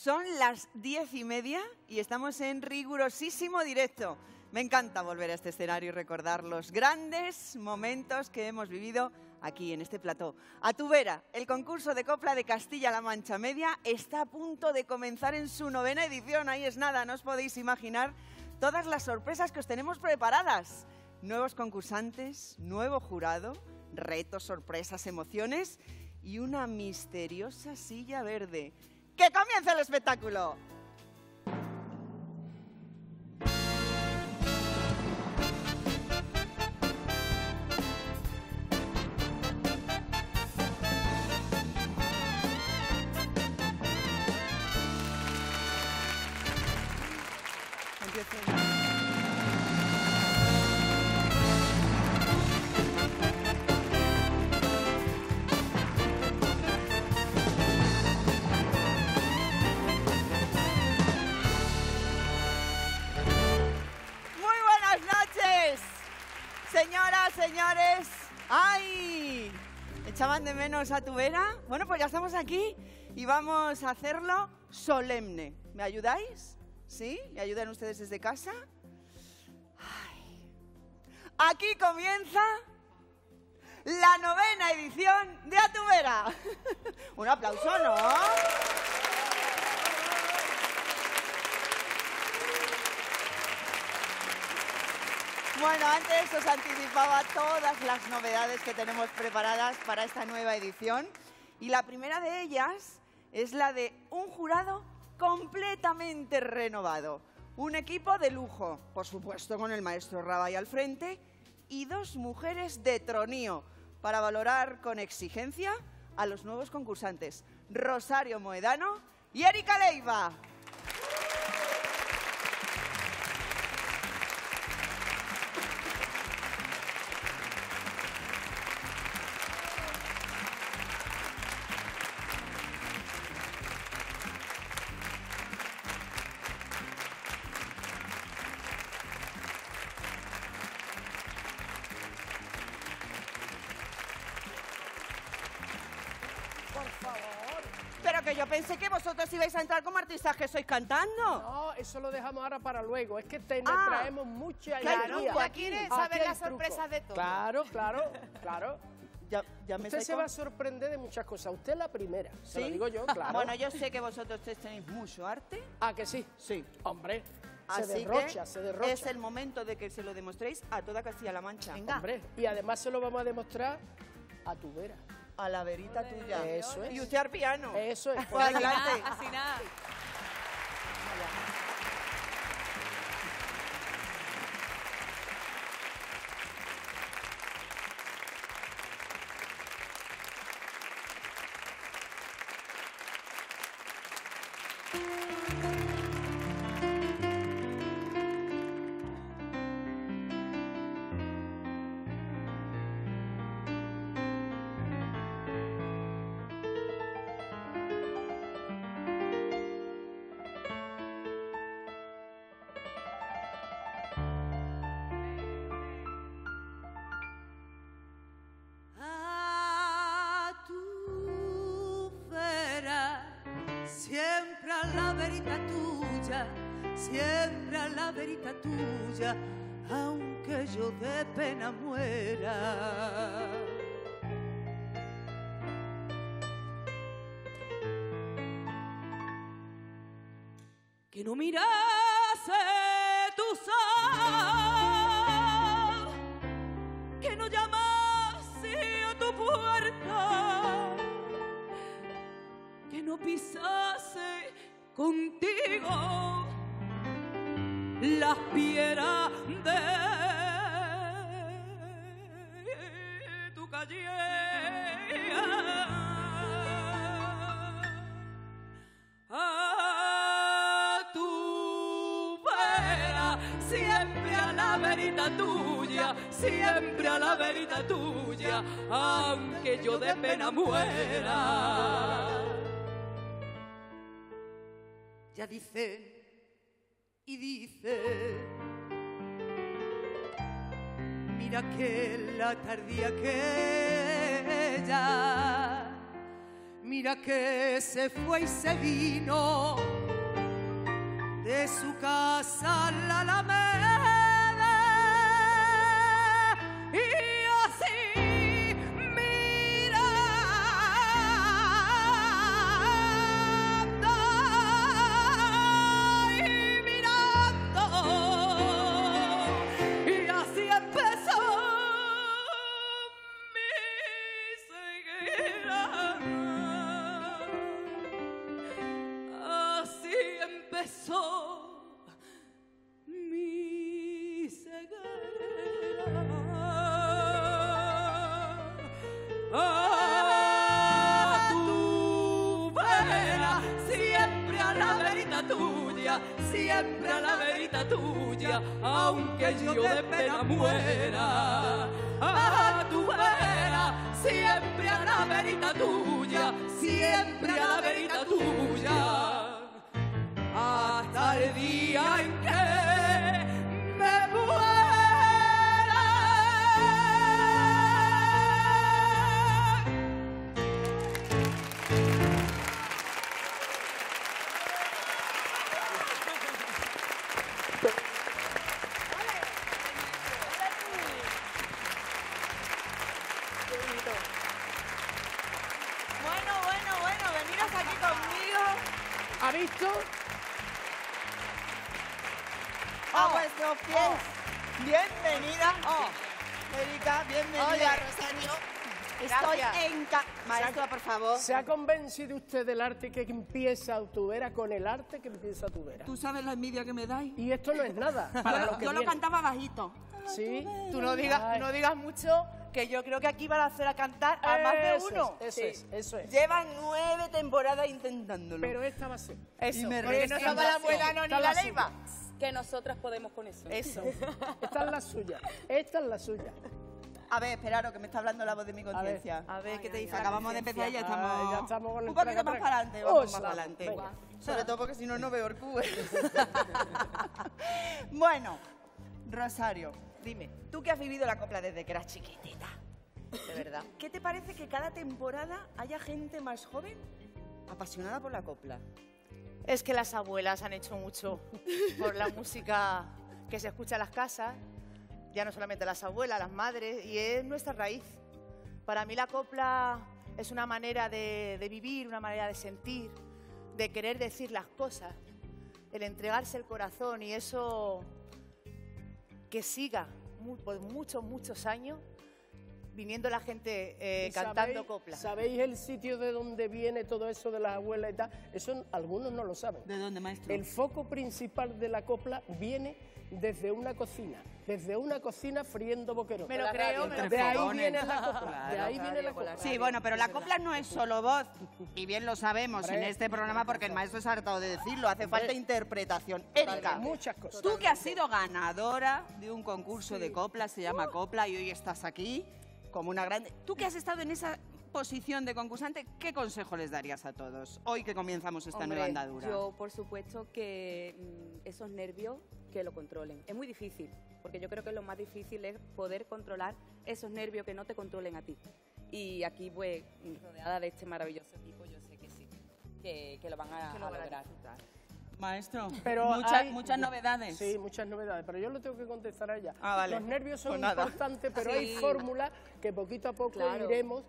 Son las diez y media y estamos en rigurosísimo directo. Me encanta volver a este escenario y recordar los grandes momentos que hemos vivido aquí en este plató. A tu vera, el concurso de copla de Castilla-La Mancha Media está a punto de comenzar en su novena edición. Ahí es nada, no os podéis imaginar todas las sorpresas que os tenemos preparadas. Nuevos concursantes, nuevo jurado, retos, sorpresas, emociones y una misteriosa silla verde. ¡Que comience el espectáculo! ¿Echaban de menos a tu? Bueno, pues ya estamos aquí y vamos a hacerlo solemne. ¿Me ayudáis? ¿Sí? ¿Me ayudan ustedes desde casa? Aquí comienza la novena edición de A tu. Un aplauso, ¿no? Bueno, antes os anticipaba todas las novedades que tenemos preparadas para esta nueva edición. Y la primera de ellas es la de un jurado completamente renovado. Un equipo de lujo, por supuesto con el maestro Rabay al frente, y dos mujeres de tronío para valorar con exigencia a los nuevos concursantes, Rosario Moedano y Erika Leiva. Yo pensé que vosotros ibais a entrar como artistas que sois cantando. No, eso lo dejamos ahora para luego. Es que te, Ah, traemos mucha truco Ya quiere saber las sorpresas de todo. Claro, claro, claro. Ya, ya me Usted se con- va a sorprender de muchas cosas. Usted es la primera. Se lo ¿Sí? digo yo, claro. Bueno, yo sé que vosotros tenéis mucho arte. ¿A que sí? Sí. Hombre, se Así derrocha, que se derrocha. es el momento de que se lo demostréis a toda Castilla-La Mancha. Venga. Hombre, y además se lo vamos a demostrar a tu vera. A la verita tuya. Eso es. Y usted al piano. Eso es. Pues adelante. Así nada. Que que la tardía que ella Mira que se fue y se vino de su casa la alameda ¿Se ha convencido usted del arte que empieza tu vera con el arte que empieza tu vera? ¿Tú sabes la envidia que me dais? Y esto no es nada para lo que Yo lo viene. cantaba bajito. Sí. Tú no digas, Ay. no digas mucho, que yo creo que aquí van a hacer a cantar a más de Eso uno. es, eso es, eso es. Llevan nueve temporadas intentándolo. Pero esta va a ser. Eso, Y me porque no estaba la abuela no ni la la leiva. que nosotras podemos con eso. Eso. Esta es la suya. Esta es la suya. A ver, esperaros, que me está hablando la voz de mi conciencia. A ver, ¿qué te dice Acabamos de empezar y ya estamos, Ay, ya estamos con el un poquito más para adelante. Vamos Os más para adelante. Sobre todo porque si no, no veo el cubo. bueno, Rosario, dime, tú que has vivido la copla desde que eras chiquitita, De verdad. ¿qué te parece que cada temporada haya gente más joven apasionada por la copla? Es que las abuelas han hecho mucho por la música que se escucha en las casas, ya no solamente las abuelas, las madres, y es nuestra raíz. Para mí la copla es una manera de, de vivir, una manera de sentir, de querer decir las cosas, el entregarse el corazón y eso que siga por muchos, muchos años viniendo la gente eh, ¿Y cantando sabéis- copla. ¿Sabéis el sitio de donde viene todo eso de las abuelas y tal? Eso algunos no lo saben. ¿De dónde, maestro? El foco principal de la copla viene desde una cocina, desde una cocina friendo boquerón. Me lo creo, me lo De ahí viene la copla. de ahí viene la copla. Sí, bueno, pero la copla no es solo voz, y bien lo sabemos en este programa porque el maestro se ha hartado de decirlo, hace falta interpretación. Erika, Muchas cosas. tú que has sido ganadora de un concurso de copla, se llama Copla, y hoy estás aquí como una grande. Tú que has estado en esa posición de concursante, ¿qué consejo les darías a todos hoy que comenzamos esta Hombre, nueva andadura? Yo, por supuesto, que mm, esos nervios que lo controlen. Es muy difícil, porque yo creo que lo más difícil es poder controlar esos nervios que no te controlen a ti. Y aquí, pues, rodeada de este maravilloso equipo, yo sé que sí, que, que lo van a, Que lo a van a lograr. Maestro, Pero muchas, hay- muchas novedades. Sí, muchas novedades, pero yo lo tengo que contestar a ella. Ah, vale. Los nervios son Pues importantes, pero hay fórmulas que poquito a poco Claro. iremos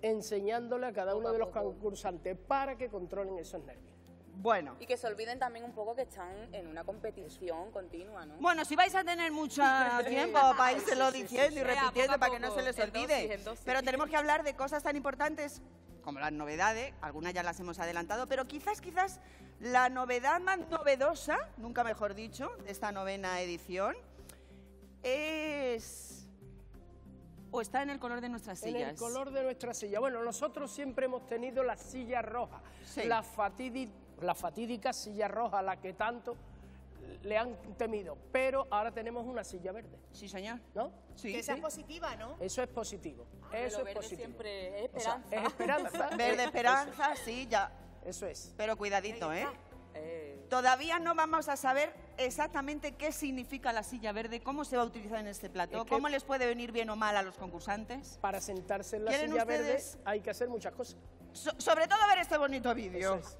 enseñándole a cada Poco uno de los concursantes para que controlen esos nervios. Bueno. Y que se olviden también un poco que están en una competición continua, ¿no? Bueno, si vais a tener mucho tiempo para írselo diciendo y repitiendo para que no se les en dosis, olvide. en dosis. Pero tenemos que hablar de cosas tan importantes como las novedades, algunas ya las hemos adelantado, pero quizás, quizás la novedad más novedosa, nunca mejor dicho, de esta novena edición, es... o está en el color de nuestras En sillas. el color de nuestra silla. Bueno, nosotros siempre hemos tenido la silla roja, Sí. la, fatidi- la fatídica silla roja, la que tanto le han temido, pero ahora tenemos una silla verde, Sí, señor. ¿no? Sí. Que esa es positiva, ¿no? Eso es positivo. Pero Eso lo es verde positivo. siempre es O sea, esperanza. es esperanza. Verde esperanza, sí, ya. Eso es. Pero cuidadito, ¿eh? Eh, Todavía no vamos a saber exactamente qué significa la silla verde, cómo se va a utilizar en este plato, Es que- cómo les puede venir bien o mal a los concursantes. Para sentarse en la ¿Quieren silla verde hay que hacer muchas cosas. So- sobre todo ver este bonito vídeo. Eso es.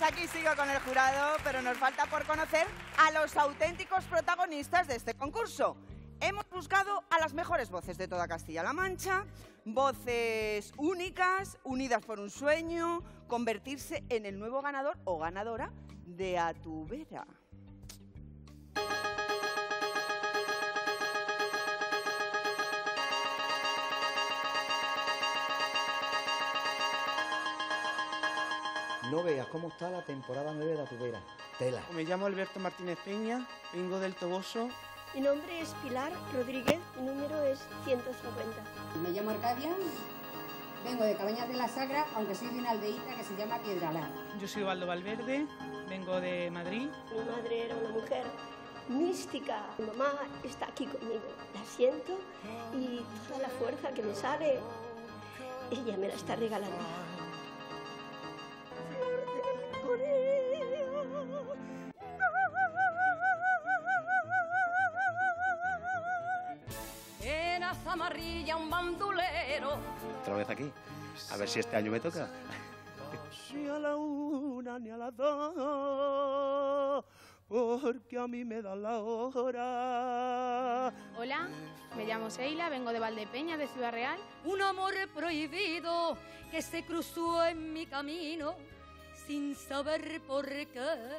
Pues aquí sigo con el jurado, pero nos falta por conocer a los auténticos protagonistas de este concurso. Hemos buscado a las mejores voces de toda Castilla-La Mancha, voces únicas, unidas por un sueño, convertirse en el nuevo ganador o ganadora de A No veas cómo está la temporada 9 de la tubera. Tela. Me llamo Alberto Martínez Peña, vengo del Toboso. Mi nombre es Pilar Rodríguez, mi número es 150. Me llamo Arcadia, vengo de Cabañas de la Sagra, aunque soy de una aldeíta que se llama Piedralá. Yo soy Valdo Valverde, vengo de Madrid. Mi madre era una mujer mística. Mi mamá está aquí conmigo. La siento y toda la fuerza que me sale, ella me la está regalando. Un bandulero Otra vez aquí. A ver si este año me toca. Ni a la una ni a las dos, porque a mí me da la hora. Hola, me llamo Seila, vengo de Valdepeña, de Ciudad Real. Un amor prohibido que se cruzó en mi camino sin saber por qué.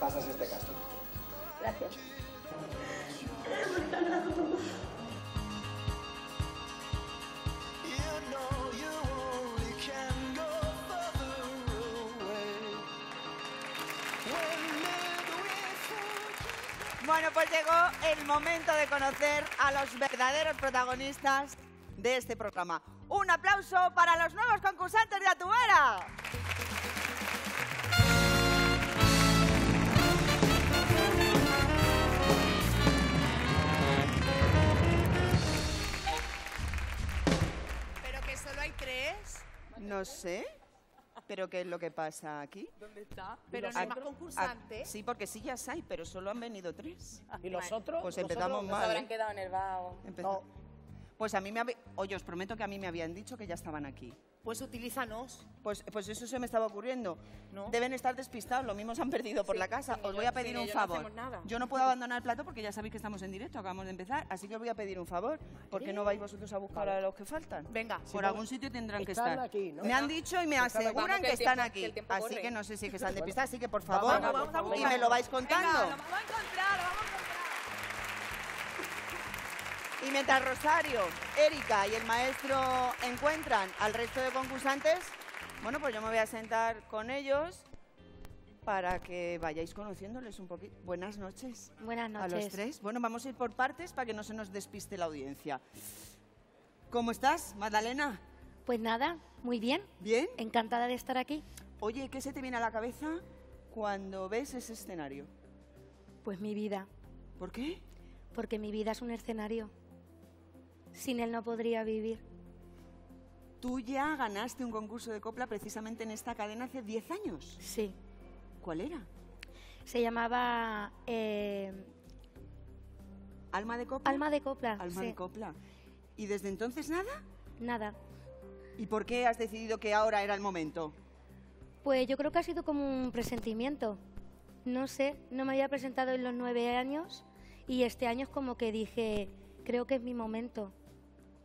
Pasas este casting. Gracias. Bueno, pues llegó el momento de conocer a los verdaderos protagonistas de este programa. Un aplauso para los nuevos concursantes de Atubera. No sé, pero ¿qué es lo que pasa aquí? ¿Dónde está? Pero no hay más concursantes. Sí, porque sí ya hay, pero solo han venido tres. ¿Y los otros? Pues ¿Los empezamos mal. habrán ¿eh? quedado enervados. Empezamos. Pues a mí me había... Oye, os prometo que a mí me habían dicho que ya estaban aquí. Pues utilízanos. Pues, pues eso se me estaba ocurriendo. ¿No? Deben estar despistados, lo mismo se han perdido por la casa. Os voy a pedir un favor. Yo no puedo abandonar el plato porque ya sabéis que estamos en directo, acabamos de empezar, así que os voy a pedir un favor. ¿Por qué no vais vosotros a buscar a los que faltan? Venga. Por algún sitio tendrán que estar. aquí, ¿no? Me han dicho y me aseguran Vamos, que están tiempo- aquí. que Así corre. que no sé si es que están despistados, así que por favor, Vamos, vamos, vamos, y vamos. me lo vais contando. Y mientras Rosario, Erika y el maestro encuentran al resto de concursantes, bueno, pues yo me voy a sentar con ellos para que vayáis conociéndoles un poquito. Buenas noches Buenas a los tres. Bueno, vamos a ir por partes para que no se nos despiste la audiencia. ¿Cómo estás, Magdalena? Pues nada, muy bien, ¿Bien? encantada de estar aquí. Oye, ¿qué se te viene a la cabeza cuando ves ese escenario? Pues mi vida, ¿Por qué? porque mi vida es un escenario. Sin él no podría vivir. Tú ya ganaste un concurso de copla precisamente en esta cadena hace 10 años. Sí, ¿Cuál era? se llamaba eh, ¿Alma de copla? Alma de Copla. Alma sí. de copla. ¿Y desde entonces nada? Nada, ¿Y por qué has decidido que ahora era el momento? pues yo creo que ha sido como un presentimiento. No sé, no me había presentado en los nueve años y este año es como que dije, creo que es mi momento.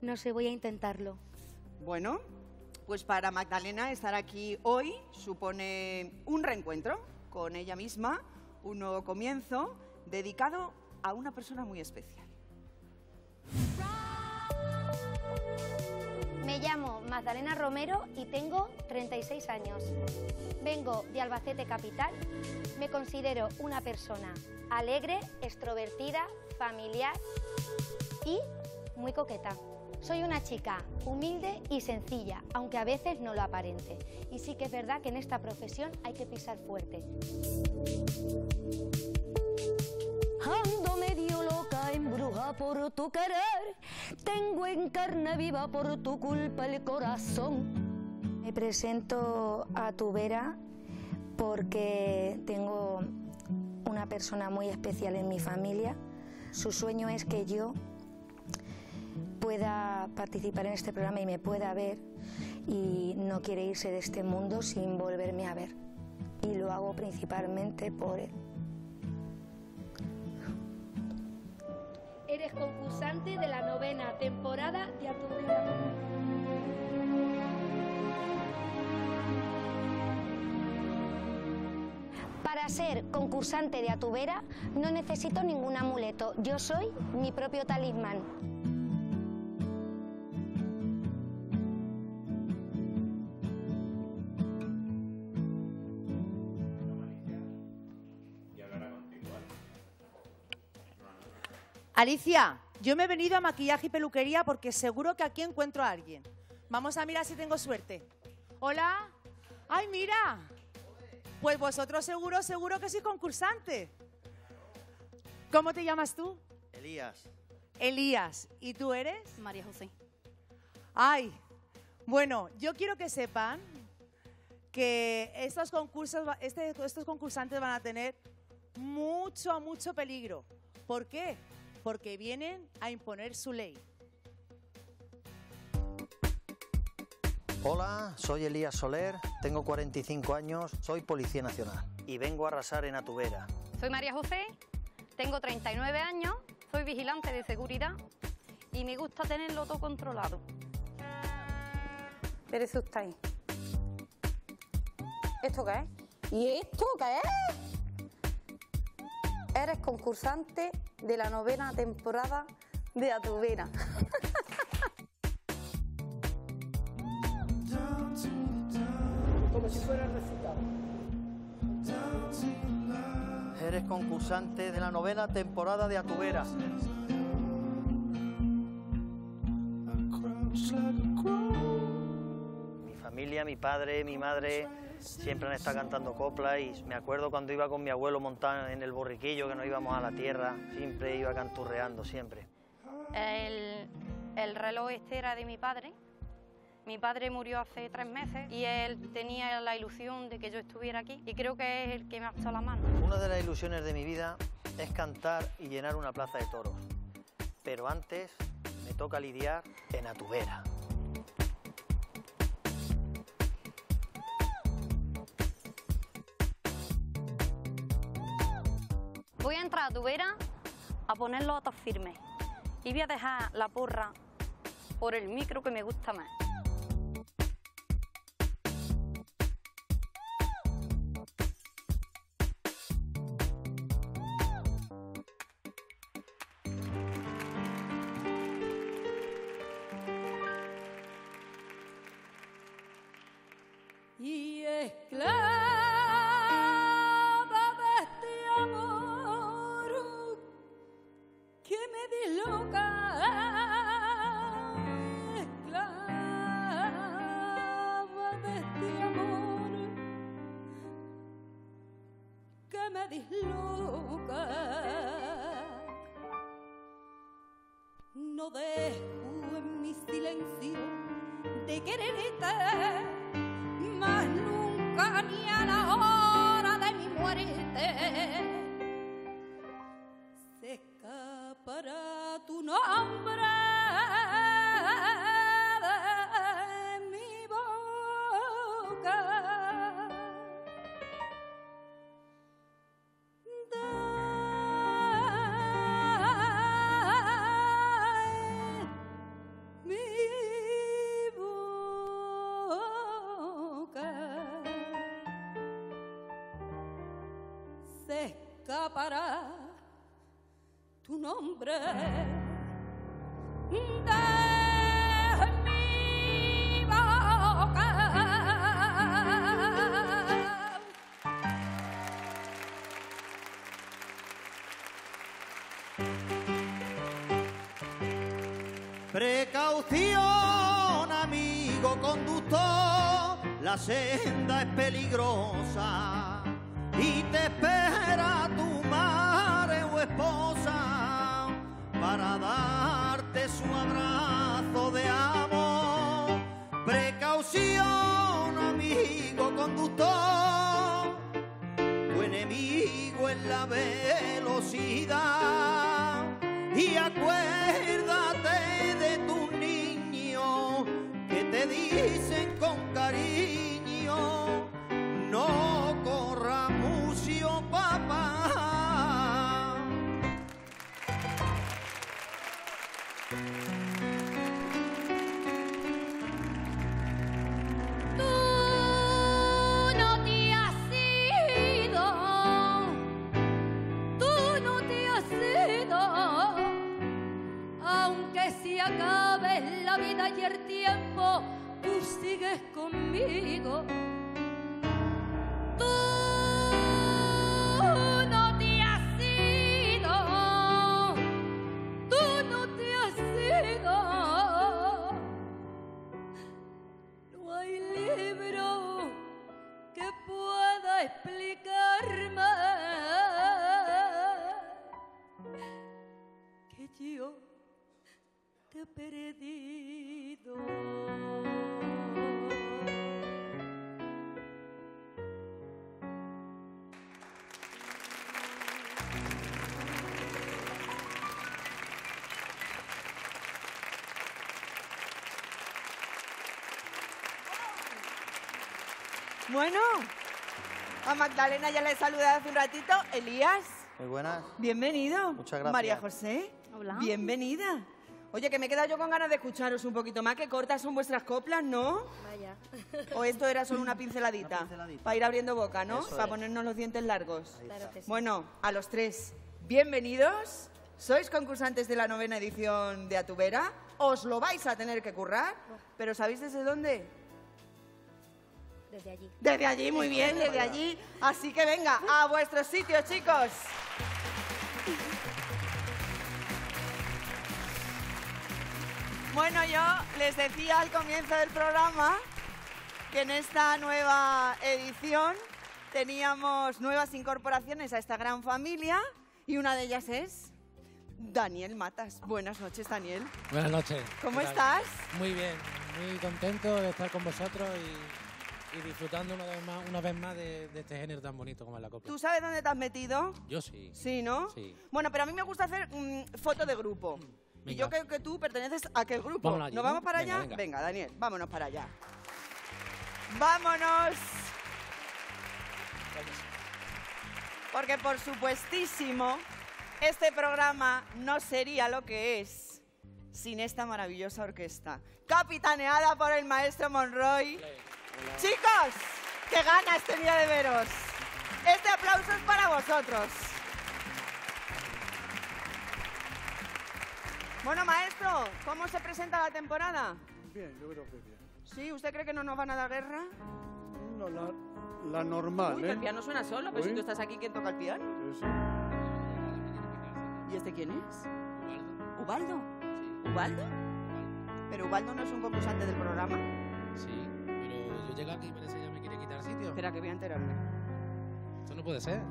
No sé, voy a intentarlo. Bueno, pues para Magdalena estar aquí hoy supone un reencuentro con ella misma, un nuevo comienzo dedicado a una persona muy especial. Me llamo Magdalena Romero y tengo 36 años. Vengo de Albacete Capital. Me considero una persona alegre, extrovertida, familiar y muy coqueta. Soy una chica humilde y sencilla, aunque a veces no lo aparente. Y sí que es verdad que en esta profesión hay que pisar fuerte. Ando medio loca, embruja por tu. Tengo en carne viva por tu culpa el corazón. Me presento a tu vera porque tengo una persona muy especial en mi familia. Su sueño es que yo pueda participar en este programa y me pueda ver y no quiere irse de este mundo sin volverme a ver. Y lo hago principalmente por él. Eres concursante de la novena temporada de A tu vera. Para ser concursante de Atubera no necesito ningún amuleto. Yo soy mi propio talismán. Alicia, yo me he venido a maquillaje y peluquería porque seguro que aquí encuentro a alguien. Vamos a mirar si tengo suerte. Hola. Ay, mira. Pues vosotros seguro, seguro que sois concursante. ¿Cómo te llamas tú? Elías. Elías. ¿Y tú eres? María José. Ay, bueno, yo quiero que sepan que estos concursos, este- estos concursantes van a tener mucho, mucho peligro. ¿Por qué? Porque vienen a imponer su ley. Hola, soy Elías Soler, tengo 45 años, soy Policía Nacional y vengo a arrasar en Atubera. Soy María José, tengo 39 años, soy vigilante de seguridad y me gusta tenerlo todo controlado. Usted ahí. ¿Esto qué es? ¿Y esto qué es? Eres concursante de la novena temporada de Atubera. Como si fuera recitado. Eres concursante de la novena temporada de Atubera. Mi familia, mi padre, mi madre siempre han estado cantando coplas y me acuerdo cuando iba con mi abuelo montado en el borriquillo que nos íbamos a la tierra, siempre iba canturreando, siempre. El, el reloj este era de mi padre. Mi padre murió hace tres meses y él tenía la ilusión de que yo estuviera aquí y creo que es el que me ha echado la mano. Una de las ilusiones de mi vida es cantar y llenar una plaza de toros. Pero antes me toca lidiar en Atubera. Voy a entrar a tu vera a poner los otros firmes y voy a dejar la porra por el micro que me gusta más. Precaución. gustó, la senda es peligrosa Bueno, a Magdalena ya le he saludado hace un ratito. Elías, Muy buenas. bienvenido. Muchas gracias. María José, Hola. bienvenida. Oye, que me he quedado yo con ganas de escucharos un poquito más. Que cortas son vuestras coplas, ¿no? Vaya. ¿O esto era solo una pinceladita? Para ir abriendo boca, ¿no? Eso Para es. ponernos los dientes largos. Claro que sí. Bueno, a los tres, bienvenidos. Sois concursantes de la novena edición de Atubera. Os lo vais a tener que currar. ¿Pero sabéis desde dónde? Desde allí. Desde allí, muy bien, desde allí. Así que venga, a vuestros sitios, chicos. Bueno, yo les decía al comienzo del programa que en esta nueva edición teníamos nuevas incorporaciones a esta gran familia y una de ellas es Daniel Matas. Buenas noches, Daniel. Buenas noches. ¿Cómo estás? Muy bien, muy contento de estar con vosotros y, y disfrutando una vez más, una vez más de, de este género tan bonito como es la copla. ¿Tú sabes dónde te has metido? Yo sí. Sí, ¿no? Sí. Bueno, pero a mí me gusta hacer mm, foto de grupo. Y yo creo que tú perteneces a aquel grupo. Vámonos allí, ¿Nos ¿no? vamos para Venga, allá? venga. Daniel, vámonos para allá. ¡Vámonos! Porque por supuestísimo, este programa no sería lo que es sin esta maravillosa orquesta. Capitaneada por el maestro Monroy. Chicos, qué ganas tenía de veros. Este aplauso es para vosotros. Bueno, maestro, ¿cómo se presenta la temporada? Bien, yo creo que bien. ¿Sí? ¿Usted cree que no nos van a dar guerra? No, la, la normal, Uy, ¿eh? el piano suena solo, pero si tú estás aquí, ¿quién toca el piano? Sí, sí. ¿Y este quién es? ¿Ubaldo? ¿Ubaldo? ¿Pero Ubaldo no es un concursante del programa? Sí, llego aquí y parece que ya me quiere quitar sitio. Espera, que voy a enterarme. Esto no puede ser.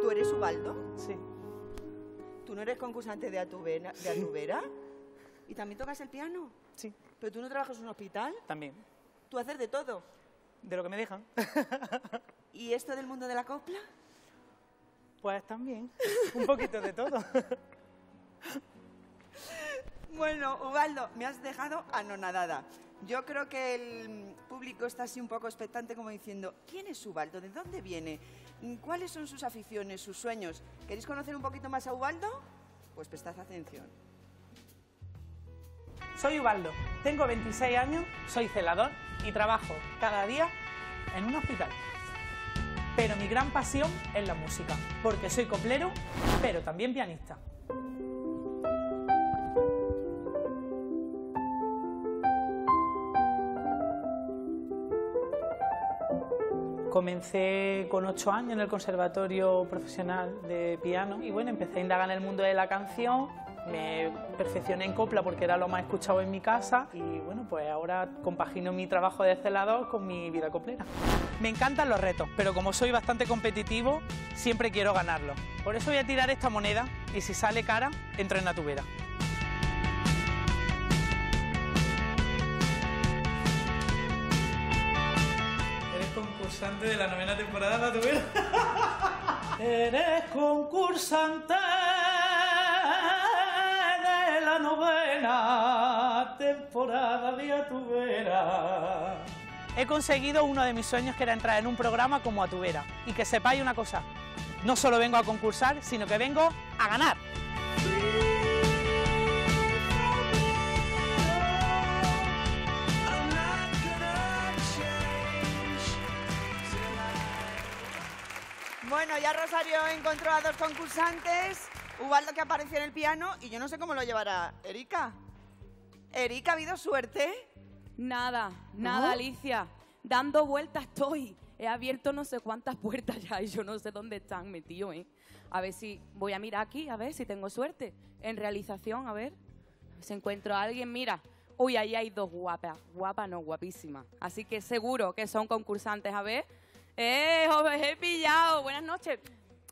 ¿Tú eres Ubaldo? Sí. ¿Tú no eres concursante de Atubera? De Atubera? ¿Y también tocas el piano? Sí. ¿Pero tú no trabajas en un hospital? También. ¿Tú haces de todo? De lo que me dejan. ¿Y esto del mundo de la copla? Pues también. Un poquito de todo. Bueno, Ubaldo, me has dejado anonadada. Yo creo que el público está así un poco expectante como diciendo, ¿quién es Ubaldo? ¿De dónde viene? ¿Cuáles son sus aficiones, sus sueños? ¿Queréis conocer un poquito más a Ubaldo? Pues prestad atención. Soy Ubaldo, tengo 26 años, soy celador y trabajo cada día en un hospital. Pero mi gran pasión es la música, porque soy coplero, pero también pianista. Comencé con 8 años en el Conservatorio Profesional de Piano y bueno, empecé a indagar en el mundo de la canción Me perfeccioné en copla porque era lo más escuchado en mi casa y bueno, pues ahora compagino mi trabajo de celador con mi vida coplera. Me encantan los retos, pero como soy bastante competitivo, siempre quiero ganarlos. Por eso voy a tirar esta moneda y si sale cara, entro en la tubera. Concursante de la novena temporada de la tubera. Eres concursante de la novena temporada de Atubera. He conseguido uno de mis sueños que era entrar en un programa como Atubera. Y que sepáis una cosa, no solo vengo a concursar, sino que vengo a ganar. Bueno, ya Rosario encontró a dos concursantes. Ubaldo que apareció en el piano y yo no sé cómo lo llevará Erika. Erika, ¿ha habido suerte? Nada, nada, Alicia. Dando vueltas estoy. He abierto no sé cuántas puertas ya y yo no sé dónde están metidos, ¿eh? A ver si voy a mirar aquí, a ver si tengo suerte. En realización, a ver. Si encuentro a alguien, mira. Uy, ahí hay dos guapas. Guapas, no, guapísimas. Así que seguro que son concursantes. A ver. ¡Eh, he pillado! Buenas noches.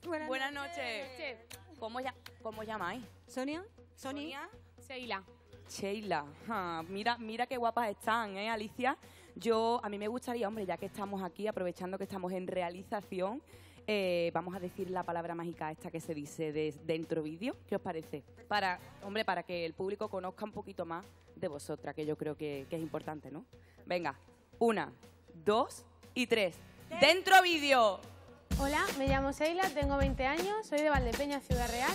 Buenas, noches. ¿Cómo, ya, ¿Cómo llamáis? Sonia. Sonia. Sheila. Sheila, ja, mira, mira qué guapas están, ¿eh, Alicia? Yo, a mí me gustaría, hombre, ya que estamos aquí, aprovechando que estamos en realización, eh, vamos a decir la palabra mágica esta que se dice de dentro vídeo. ¿Qué os parece? Para, hombre, para que el público conozca un poquito más de vosotras, que yo creo que, que es importante, ¿no? Venga, una, dos y tres. ¡Dentro vídeo! Hola, me llamo Sheila, tengo 20 años, soy de Valdepeña, Ciudad Real.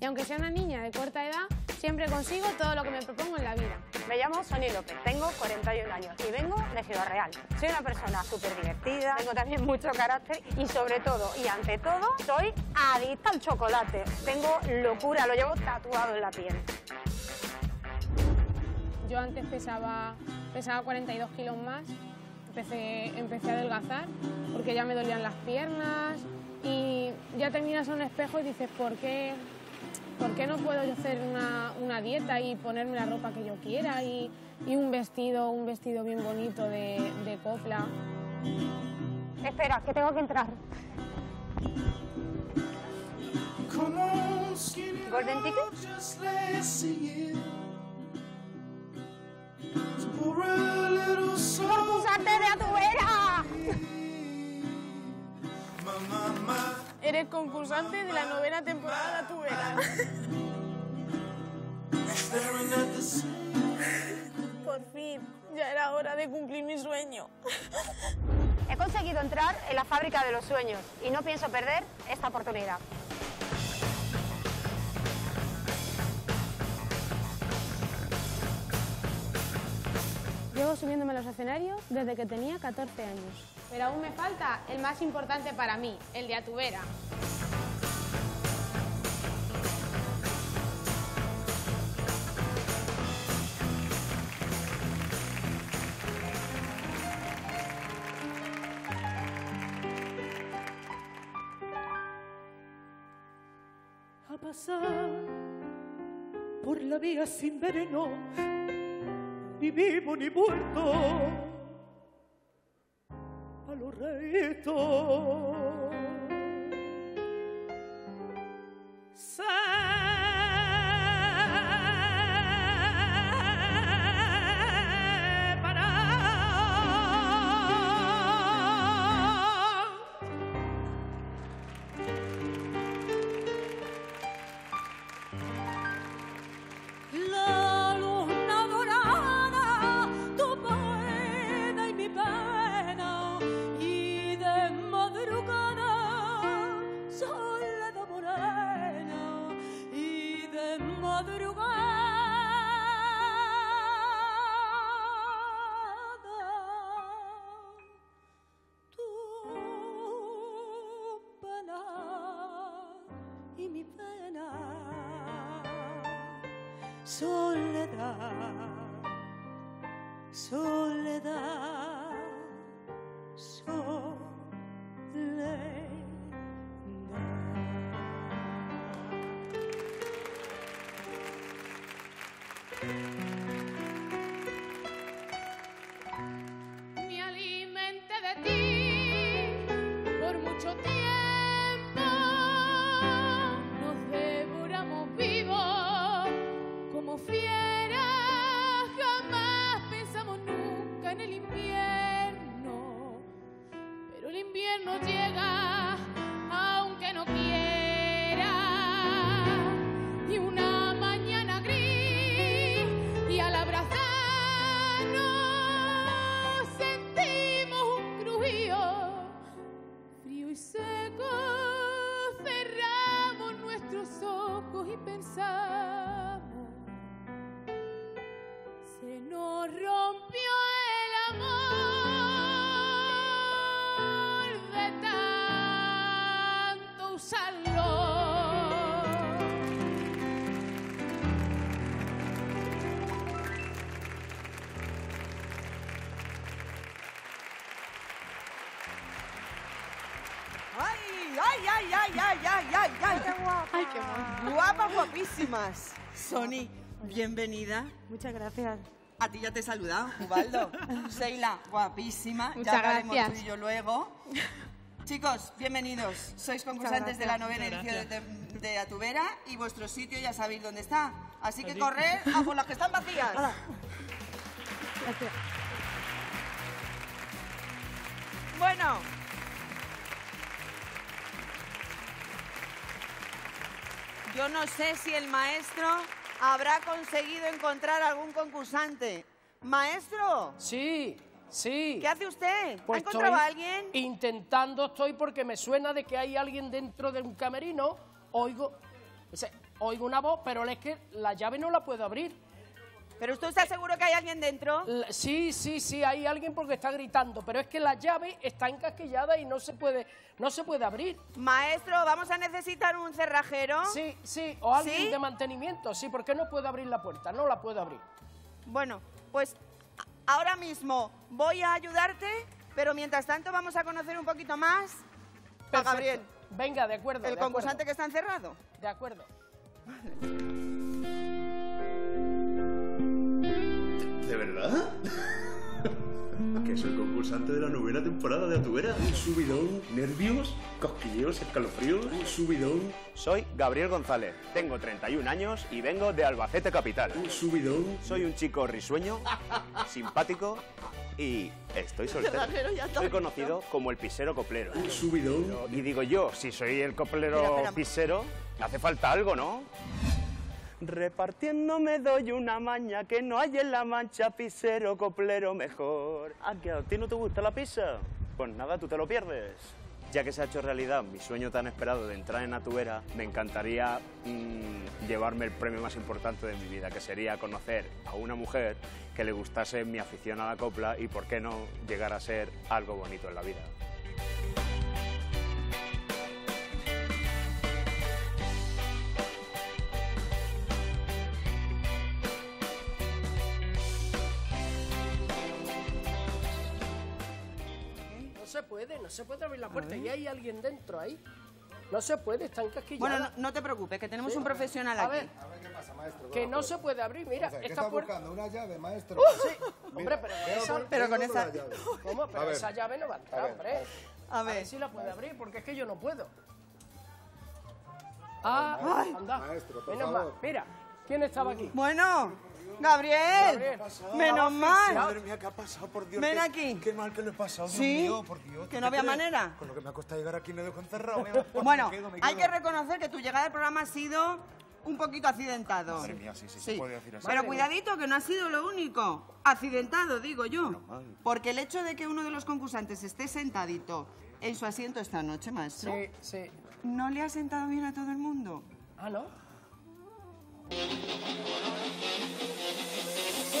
Y aunque sea una niña de corta edad, siempre consigo todo lo que me propongo en la vida. Me llamo Sonia López, tengo 41 años y vengo de Ciudad Real. Soy una persona súper divertida, tengo también mucho carácter y sobre todo y ante todo soy adicta al chocolate. Tengo locura, lo llevo tatuado en la piel. Yo antes pesaba, pesaba 42 kilos más, empecé, empecé a adelgazar porque ya me dolían las piernas y ya te miras a un espejo y dices, ¿por qué, ¿por qué no puedo yo hacer una, una dieta y ponerme la ropa que yo quiera y, y un vestido, un vestido bien bonito de, de copla? Espera, que tengo que entrar. ¿Golden ticket? ¡Concursante de Atubera! Eres concursante de la novena temporada de Atubera. Por fin, ya era hora de cumplir mi sueño. He conseguido entrar en la fábrica de los sueños y no pienso perder esta oportunidad. Llevo subiéndome a los escenarios desde que tenía 14 años. Pero aún me falta el más importante para mí, el de Atubera. a pasar por la vía sin veneno, ni vivo ni muerto, a los reitos. Sony, bienvenida. Muchas gracias. A ti ya te he saludado, Ubaldo. Seila, guapísima. Muchas ya hablaremos gracias. tú y yo luego. Chicos, bienvenidos. Sois concursantes de la novena edición de, de Atubera y vuestro sitio ya sabéis dónde está. Así que Allí. corred a por las que están vacías. Bueno. Yo no sé si el maestro habrá conseguido encontrar algún concursante. Maestro. Sí, sí. ¿Qué hace usted? Pues ¿Ha encontrado estoy a alguien? Intentando estoy porque me suena de que hay alguien dentro de un camerino. Oigo, oigo una voz, pero es que la llave no la puedo abrir. ¿Pero usted está seguro que hay alguien dentro? Sí, sí, sí, hay alguien porque está gritando, pero es que la llave está encasquillada y no se puede, no se puede abrir. Maestro, vamos a necesitar un cerrajero. Sí, sí, o alguien ¿Sí? de mantenimiento, sí, porque no puedo abrir la puerta, no la puedo abrir. Bueno, pues ahora mismo voy a ayudarte, pero mientras tanto vamos a conocer un poquito más a. Gabriel, Venga, de acuerdo. el de concursante que está encerrado. De acuerdo. ¿De verdad? que soy concursante de la novena temporada de Atubera. Un subidón, nervios, cosquilleos, escalofríos. Un subidón. Soy Gabriel González, tengo 31 años y vengo de Albacete Capital. Un subidón. Soy un chico risueño, simpático y estoy soltero. Soy conocido como el pisero coplero. Un subidón. Y digo yo, si soy el coplero pisero, hace falta algo, ¿no? Repartiendo me doy una maña que no hay en la mancha pisero coplero mejor. ¿A que a ti no te gusta la pizza? Pues nada, tú te lo pierdes. Ya que se ha hecho realidad mi sueño tan esperado de entrar en Atubera, me encantaría mm, llevarme el premio más importante de mi vida, que sería conocer a una mujer que le gustase mi afición a la copla y, por qué no, llegar a ser algo bonito en la vida. Se puede, no se puede abrir la puerta y hay alguien dentro ahí. No se puede, está encasquillada. Bueno, no, no te preocupes, que tenemos Sí. un profesional A aquí. ver. Que no se puede abrir, mira, ¿Qué esta está puerta... buscando? ¿Una llave, maestro? Sí, hombre, pero Veo esa... Pero con esa- la llave. ¿Cómo? Pero A ver. esa llave no va a entrar, A ver, hombre. A ver. si la puede abrir, porque es que yo no puedo. Ah, Ay. anda. Maestro, por Menos favor. mal. Mira, ¿quién estaba aquí? Bueno, Gabriel, menos mal. Madre mía, ¿qué ha pasado, por Dios? Ven qué- aquí. Qué mal que lo he pasado, Dios ¿Sí? mío, por Dios. Que ¿tú no había crees? manera. Con lo que me ha costado llegar aquí me dejo encerrado. me- Bueno, me quedo, me hay quedo. que reconocer que tu llegada al programa ha sido un poquito accidentado. Madre mía, sí, sí, se puede decir así. Pero cuidadito, que no ha sido lo único. Accidentado, digo yo. Porque el hecho de que uno de los concursantes esté sentadito en su asiento esta noche, maestro, Sí, sí. ¿no le ha sentado bien a todo el mundo? Ah, ¿no? Que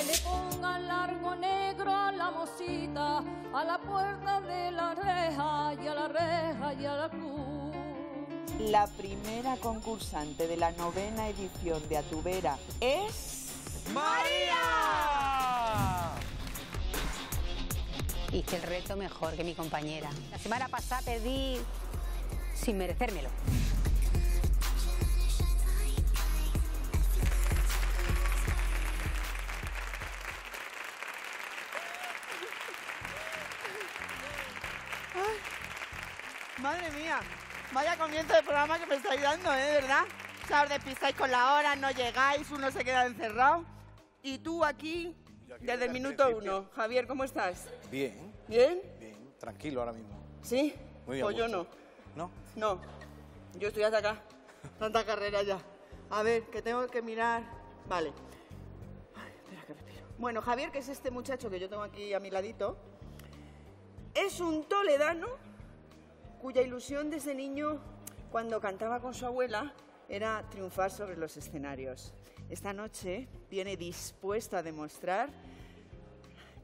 le pongan largo negro a la mosita, a la puerta de la reja y a la reja y a la cruz. La primera concursante de la novena edición de Atubera es... ¡María! Hice el reto mejor que mi compañera. La semana pasada perdí sin merecérmelo. Madre mía, vaya comienzo de programa que me estáis dando, ¿eh? ¿Verdad? O sea, os despistáis con la hora, no llegáis, uno se queda encerrado. Y tú aquí, desde el minuto uno. Javier, ¿cómo estás? Bien, ¿Bien? bien, tranquilo ahora mismo. ¿Sí? Muy bien, Pues yo no. ¿No? No, yo estoy hasta acá. Tanta carrera ya. A ver, que tengo que mirar. Vale. Ay, espera que respiro. Bueno, Javier, que es este muchacho que yo tengo aquí a mi ladito, es un toledano cuya ilusión desde niño, cuando cantaba con su abuela, era triunfar sobre los escenarios. Esta noche viene dispuesto a demostrar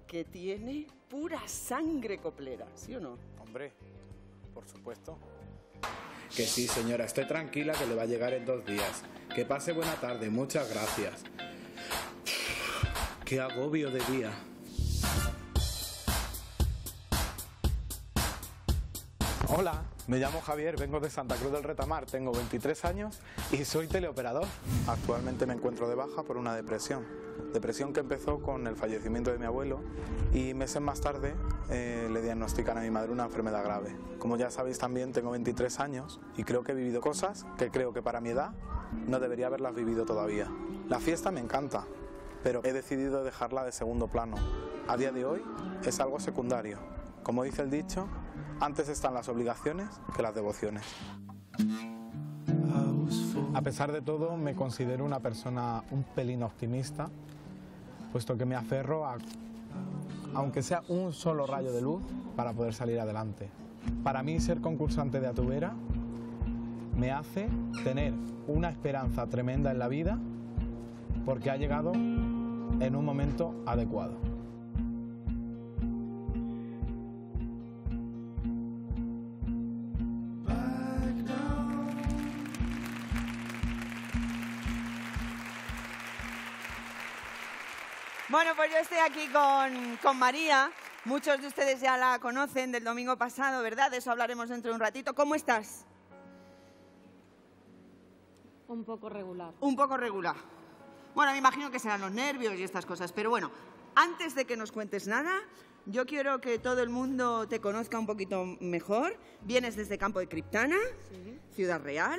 que tiene pura sangre coplera, ¿sí o no? Hombre, por supuesto. Que sí, señora, esté tranquila que le va a llegar en dos días. Que pase buena tarde, muchas gracias. Qué agobio de día. Hola, me llamo Javier, vengo de Santa Cruz del Retamar, tengo 23 años y soy teleoperador. Actualmente me encuentro de baja por una depresión. Depresión que empezó con el fallecimiento de mi abuelo y meses más tarde eh, le diagnostican a mi madre una enfermedad grave. Como ya sabéis también tengo 23 años y creo que he vivido cosas que creo que para mi edad no debería haberlas vivido todavía. La fiesta me encanta, pero he decidido dejarla de segundo plano. A día de hoy es algo secundario. Como dice el dicho, antes están las obligaciones que las devociones. A pesar de todo, me considero una persona un pelín optimista, puesto que me aferro a, aunque sea un solo rayo de luz, para poder salir adelante. Para mí, ser concursante de Atubera me hace tener una esperanza tremenda en la vida, porque ha llegado en un momento adecuado. Bueno, pues yo estoy aquí con, con María. Muchos de ustedes ya la conocen del domingo pasado, ¿verdad? De eso hablaremos dentro de un ratito. ¿Cómo estás? Un poco regular. Un poco regular. Bueno, me imagino que serán los nervios y estas cosas, pero bueno, antes de que nos cuentes nada, yo quiero que todo el mundo te conozca un poquito mejor. Vienes desde Campo de Criptana, Ciudad Real,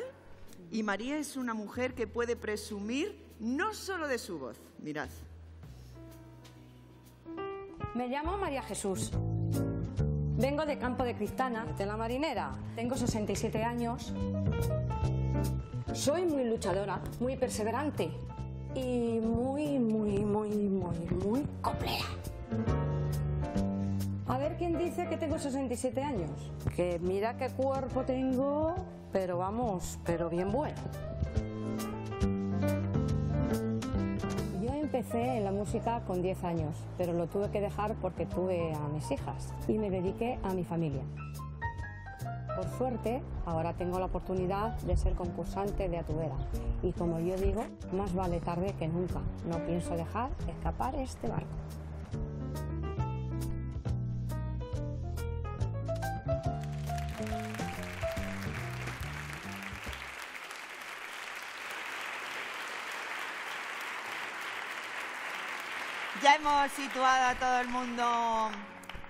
y María es una mujer que puede presumir no solo de su voz, mirad, Me llamo María Jesús. Vengo de Campo de Cristana, de la Marinera. Tengo 67 años. Soy muy luchadora, muy perseverante y muy, muy, muy, muy, muy coplera. A ver quién dice que tengo 67 años. Que mira qué cuerpo tengo, pero vamos, pero bien bueno. Empecé en la música con 10 años, pero lo tuve que dejar porque tuve a mis hijas y me dediqué a mi familia. Por suerte, ahora tengo la oportunidad de ser concursante de Atubera. Y como yo digo, más vale tarde que nunca. No pienso dejar escapar este barco. Ya hemos situado a todo el mundo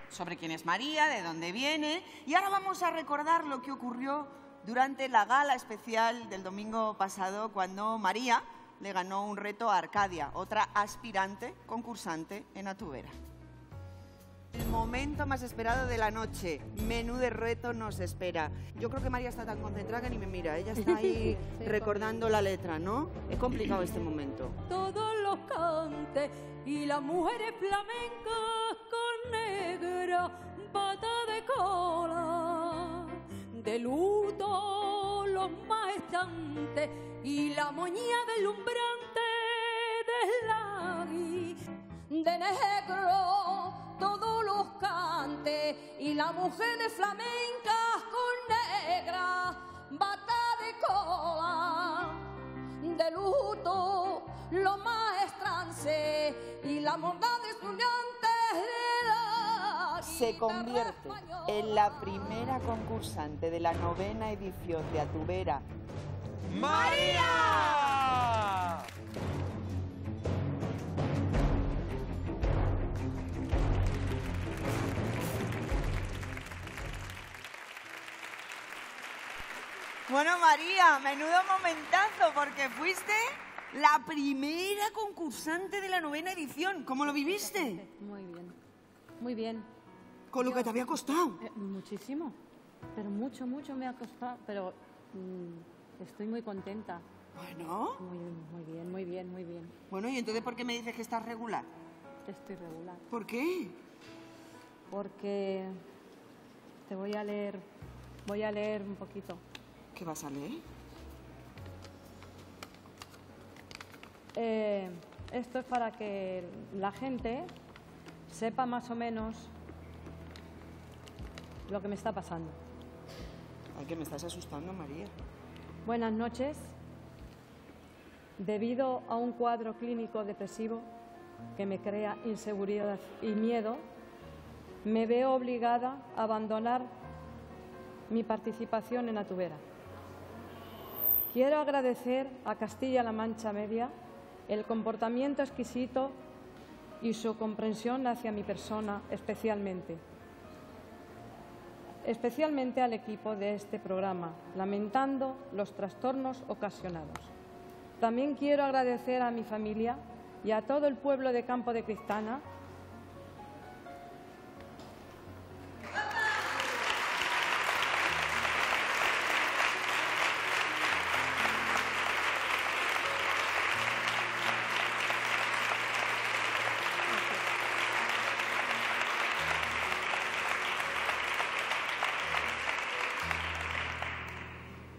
sobre quién es María, de dónde viene, y ahora vamos a recordar lo que ocurrió durante la gala especial del domingo pasado cuando María le ganó un reto a Arcadia, otra aspirante concursante en Atubera. El momento más esperado de la noche. Menú de reto nos espera. Yo creo que María está tan concentrada que ni me mira. Ella está ahí recordando la letra, ¿no? Es complicado este momento. todos los cantes y las mujeres flamencas con negra pata de cola. De luto los maestrantes y la moñía deslumbrante del lagui. De negro todos los cantes y las mujeres flamencas con negra bata de cola de luto los maestrances y la mordada de estudiantes de la Se convierte en la primera concursante de la novena edición de Atubera. ¡María! Bueno, María, menudo momentazo, porque fuiste la primera concursante de la novena edición. ¿Cómo lo viviste? Muy bien. Muy bien. Con lo que te había costado. Eh, muchísimo. Pero mucho, mucho me ha costado. Pero mm, estoy muy contenta. Bueno. Muy, muy bien, muy bien, muy bien. Bueno, ¿y entonces por qué me dices que estás regular? Estoy regular. ¿Por qué? Porque te voy a leer, voy a leer un poquito. ¿Qué vas a leer? Eh, esto es para que la gente sepa más o menos lo que me está pasando. Ay, que me estás asustando, María. Buenas noches. Debido a un cuadro clínico depresivo que me crea inseguridad y miedo, me veo obligada a abandonar mi participación en Atubera. Quiero agradecer a Castilla-La Mancha Media el comportamiento exquisito y su comprensión hacia mi persona especialmente. Especialmente al equipo de este programa, lamentando los trastornos ocasionados. También quiero agradecer a mi familia y a todo el pueblo de Campo de Cristana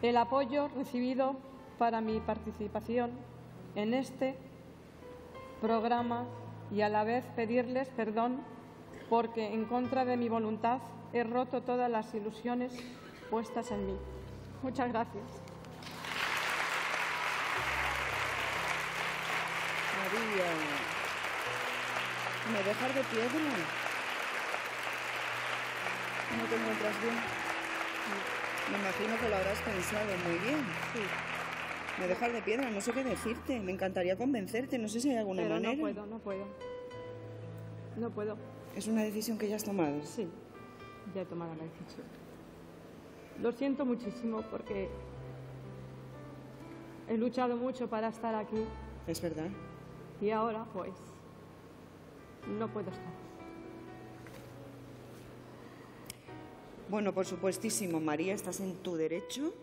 el apoyo recibido para mi participación en este programa y a la vez pedirles perdón porque en contra de mi voluntad he roto todas las ilusiones puestas en mí. Muchas gracias. María, ¿me dejas de piedra? ¿No te encuentras bien? Me imagino que lo habrás pensado muy bien. Sí. Me dejas de piedra, no sé qué decirte. Me encantaría convencerte, no sé si hay alguna Pero manera. no puedo, no puedo. No puedo. ¿Es una decisión que ya has tomado? Sí, ya he tomado la decisión. Lo siento muchísimo porque he luchado mucho para estar aquí Es verdad. y ahora pues no puedo estar. Bueno, por supuestísimo, María, estás en tu derecho,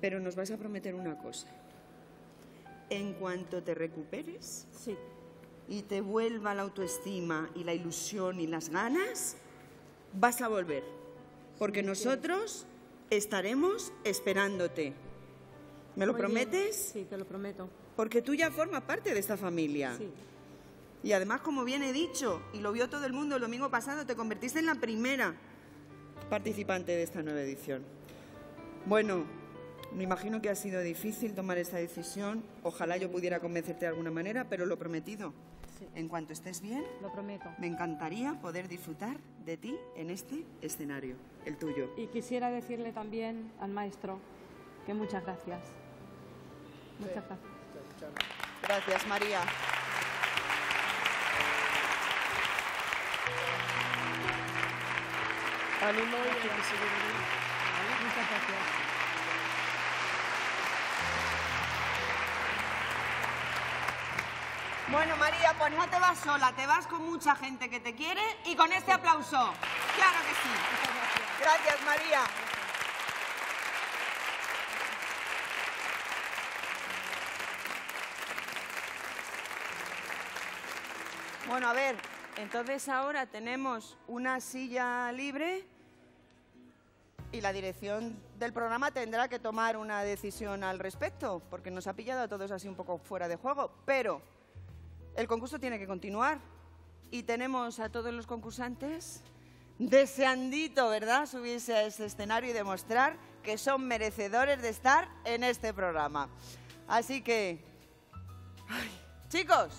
pero nos vas a prometer una cosa. En cuanto te recuperes sí. y te vuelva la autoestima y la ilusión y las ganas, vas a volver, porque nosotros estaremos esperándote. ¿Me lo Muy bien. prometes? Sí, te lo prometo. Porque tú ya formas parte de esta familia. Sí. Y además, como bien he dicho, y lo vio todo el mundo el domingo pasado, te convertiste en la primera participante de esta nueva edición. Bueno, me imagino que ha sido difícil tomar esta decisión. Ojalá yo pudiera convencerte de alguna manera, pero lo prometido. En cuanto estés bien, Lo prometo. me encantaría poder disfrutar de ti en este escenario, el tuyo. Y quisiera decirle también al maestro que muchas gracias. Muchas gracias. Gracias, María. Muchas gracias. Bueno, María, pues no te vas sola, te vas con mucha gente que te quiere y con este aplauso. Claro que sí. Gracias, María. Bueno, a ver, entonces ahora tenemos una silla libre y la dirección del programa tendrá que tomar una decisión al respecto, porque nos ha pillado a todos así un poco fuera de juego. Pero el concurso tiene que continuar y tenemos a todos los concursantes deseandito, ¿verdad?, subirse a ese escenario y demostrar que son merecedores de estar en este programa. Así que, chicos,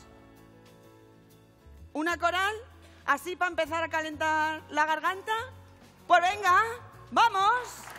una coral, así para empezar a calentar la garganta. Pues venga, vamos.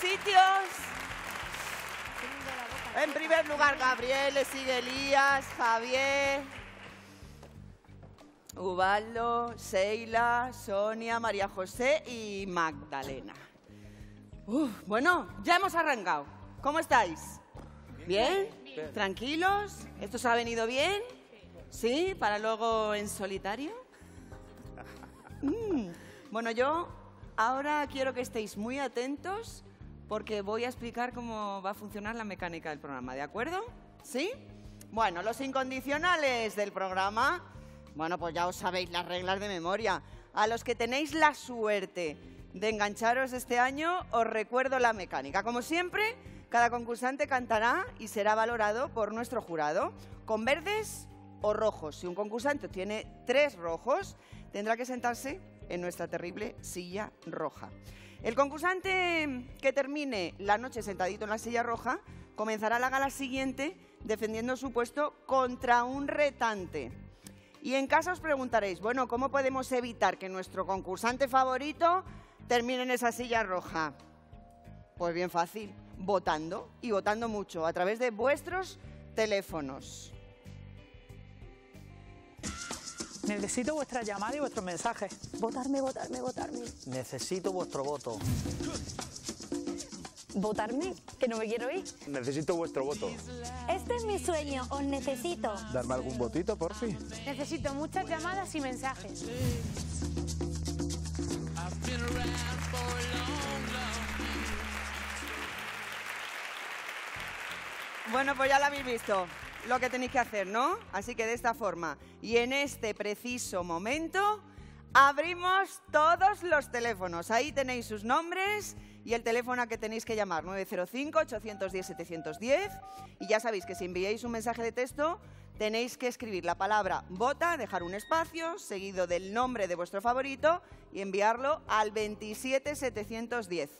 Sitios. En primer lugar, Gabriel, le sigue Elías, Javier, Ubaldo, Seila, Sonia, María José y Magdalena. Uf, bueno, ya hemos arrancado. ¿Cómo estáis? ¿Bien? ¿Tranquilos? ¿Esto os ha venido bien? ¿Sí? ¿Para luego en solitario? Mm, Bueno, yo ahora quiero que estéis muy atentos porque voy a explicar cómo va a funcionar la mecánica del programa, ¿de acuerdo? ¿Sí? Bueno, los incondicionales del programa, bueno, pues ya os sabéis las reglas de memoria. A los que tenéis la suerte de engancharos este año, os recuerdo la mecánica. Como siempre, cada concursante cantará y será valorado por nuestro jurado con verdes o rojos. Si un concursante tiene tres rojos, tendrá que sentarse en nuestra terrible silla roja. El concursante que termine la noche sentadito en la silla roja comenzará la gala siguiente defendiendo su puesto contra un retante. Y en casa os preguntaréis, bueno, ¿cómo podemos evitar que nuestro concursante favorito termine en esa silla roja? Pues bien fácil, votando y votando mucho a través de vuestros teléfonos. Necesito vuestra llamada y vuestros mensajes. Votarme, votarme, votarme. Necesito vuestro voto. ¿Votarme? Que no me quiero ir. Necesito vuestro voto. Este es mi sueño, os necesito. Darme algún votito, por fin. Necesito muchas llamadas y mensajes. Bueno, pues ya lo habéis visto. Lo que tenéis que hacer, ¿no? Así que de esta forma y en este preciso momento abrimos todos los teléfonos. Ahí tenéis sus nombres y el teléfono a que tenéis que llamar, 905-810-710. Y ya sabéis que si enviáis un mensaje de texto, tenéis que escribir la palabra vota, dejar un espacio, seguido del nombre de vuestro favorito y enviarlo al 27710.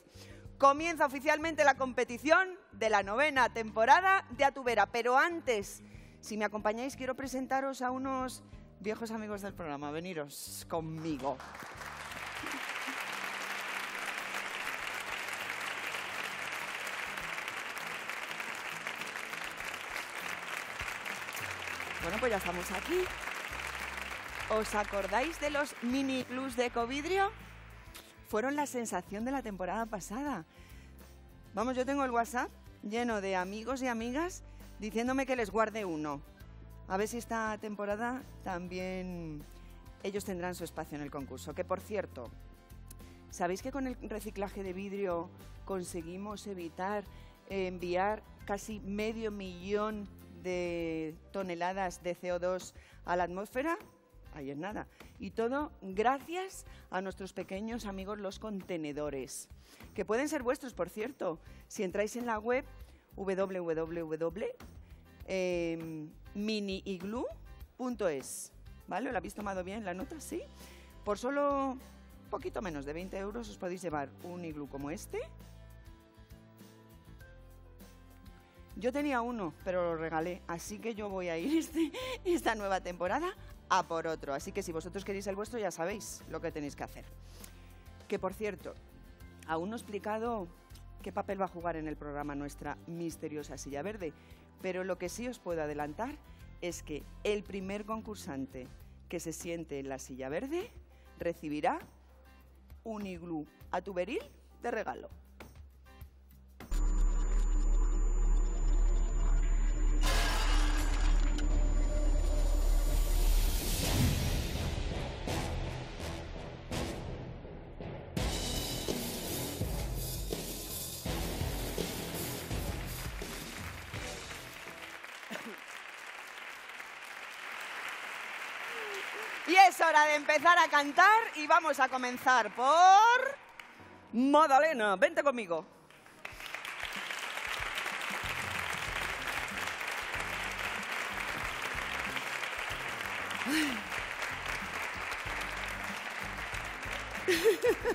Comienza oficialmente la competición de la novena temporada de Atubera, pero antes, si me acompañáis, quiero presentaros a unos viejos amigos del programa. Veniros conmigo. Bueno, pues ya estamos aquí. ¿Os acordáis de los mini plus de Ecovidrio? Fueron la sensación de la temporada pasada. Vamos, yo tengo el WhatsApp lleno de amigos y amigas diciéndome que les guarde uno. A ver si esta temporada también ellos tendrán su espacio en el concurso. Que por cierto, ¿sabéis que con el reciclaje de vidrio conseguimos evitar enviar casi medio millón de toneladas de CO2 a la atmósfera? Ahí es nada. Y todo gracias a nuestros pequeños amigos los contenedores, que pueden ser vuestros, por cierto. Si entráis en la web www.miniigloo.es, ¿vale? ¿Lo habéis tomado bien la nota? ¿Sí? Por solo poquito menos de 20 euros os podéis llevar un iglú como este. Yo tenía uno, pero lo regalé, así que yo voy a ir este- esta nueva temporada a por otro. Así que si vosotros queréis el vuestro, ya sabéis lo que tenéis que hacer. Que por cierto, aún no he explicado qué papel va a jugar en el programa nuestra misteriosa silla verde, pero lo que sí os puedo adelantar es que el primer concursante que se siente en la silla verde recibirá un iglú a tuberil de regalo. Empezar a cantar y vamos a comenzar por Madalena. Vente conmigo.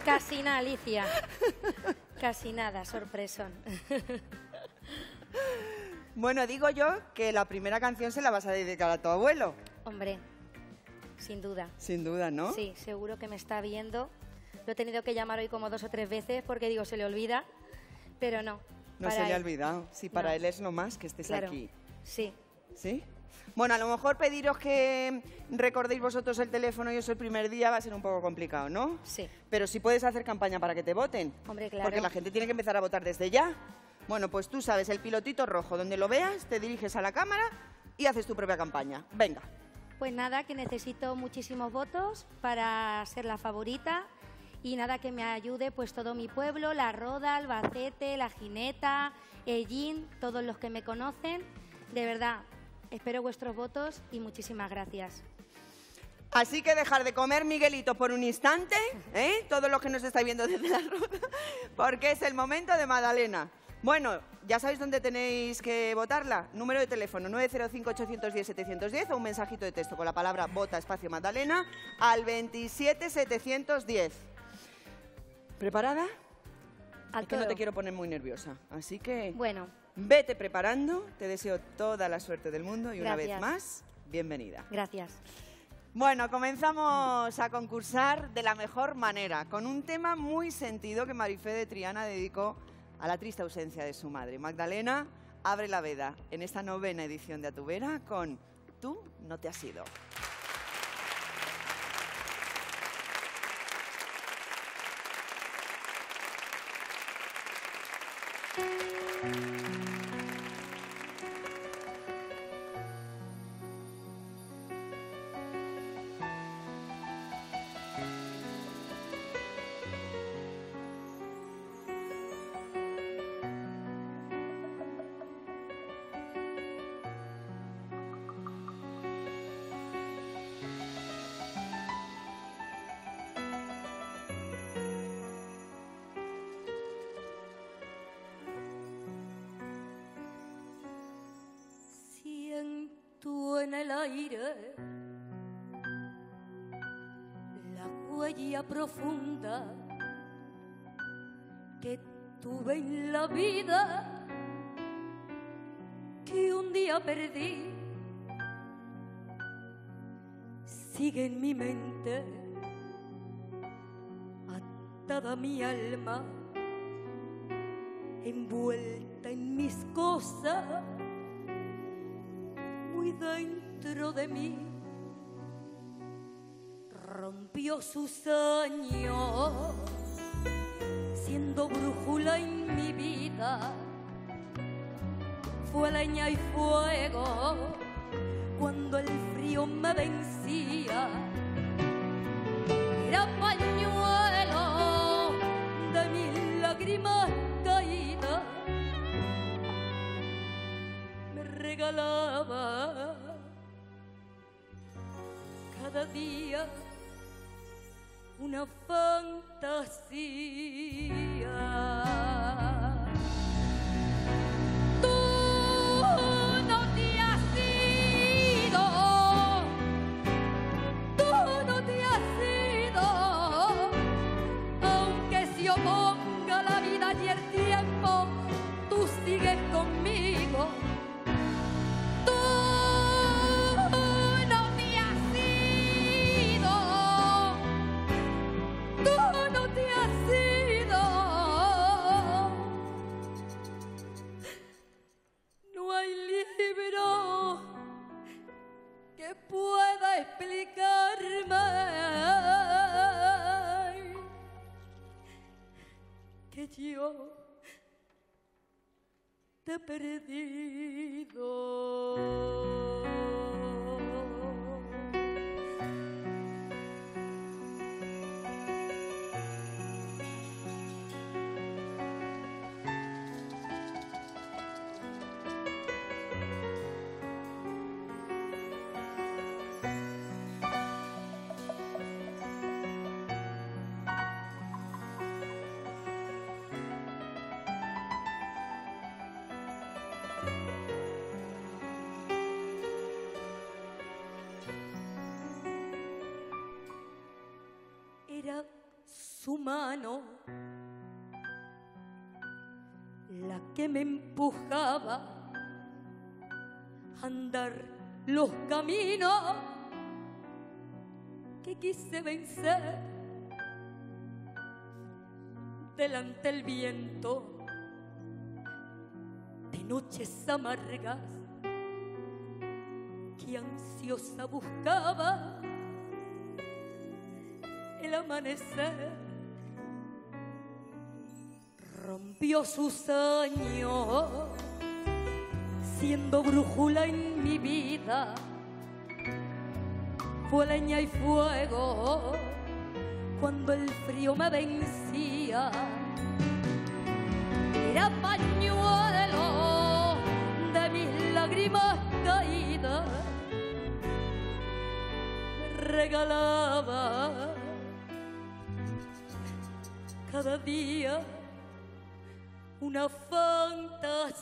Casi nada, Alicia. Casi nada, sorpresón. Bueno, digo yo que la primera canción se la vas a dedicar a tu abuelo. Hombre, sin duda. Sin duda, ¿no? Sí, seguro que me está viendo. Lo he tenido que llamar hoy como dos o tres veces porque digo, se le olvida, pero no. No se le ha olvidado. Sí, para No. él es lo más que estés Claro. aquí. Sí. ¿Sí? Bueno, a lo mejor pediros que recordéis vosotros el teléfono y eso el primer día va a ser un poco complicado, ¿no? Sí. Pero sí puedes hacer campaña para que te voten. Hombre, claro. Porque la gente tiene que empezar a votar desde ya. Bueno, pues tú sabes, el pilotito rojo, donde lo veas, te diriges a la cámara y haces tu propia campaña. Venga. Pues nada, que necesito muchísimos votos para ser la favorita y nada que me ayude pues todo mi pueblo, La Roda, Albacete, La Jineta, Ellín, todos los que me conocen. De verdad, espero vuestros votos y muchísimas gracias. Así que dejar de comer Miguelito por un instante, ¿eh? Todos los que nos estáis viendo desde la ruta, porque es el momento de Madalena. Bueno, ya sabéis dónde tenéis que votarla. Número de teléfono 905-810-710 o un mensajito de texto con la palabra vota espacio Magdalena al 27710. ¿Preparada? Al es que no te quiero poner muy nerviosa, así que Bueno, vete preparando. Te deseo toda la suerte del mundo y una vez más, bienvenida. gracias. Bueno, comenzamos a concursar de la mejor manera, con un tema muy sentido que Marifé de Triana dedicó a la triste ausencia de su madre. Magdalena abre la veda en esta novena edición de Atubera con Tú no te has ido. En el aire. La huella profunda que tuve en la vida que un día perdí sigue en mi mente atada mi alma envuelta en mis cosas muy dentro de mí. Rompió sus años siendo brújula en mi vida. Fue leña y fuego cuando el frío me vencía. Era pañuelo de mis lágrimas caídas. Me regalaba día una fantasía. Explicarme que yo te he perdido. Mano la que me empujaba a andar los caminos que quise vencer delante el viento de noches amargas que ansiosa buscaba el amanecer rompió sus años siendo brújula en mi vida fue leña y fuego cuando el frío me vencía. Era pañuelo de mis lágrimas caídas me regalaba cada día una fantasía.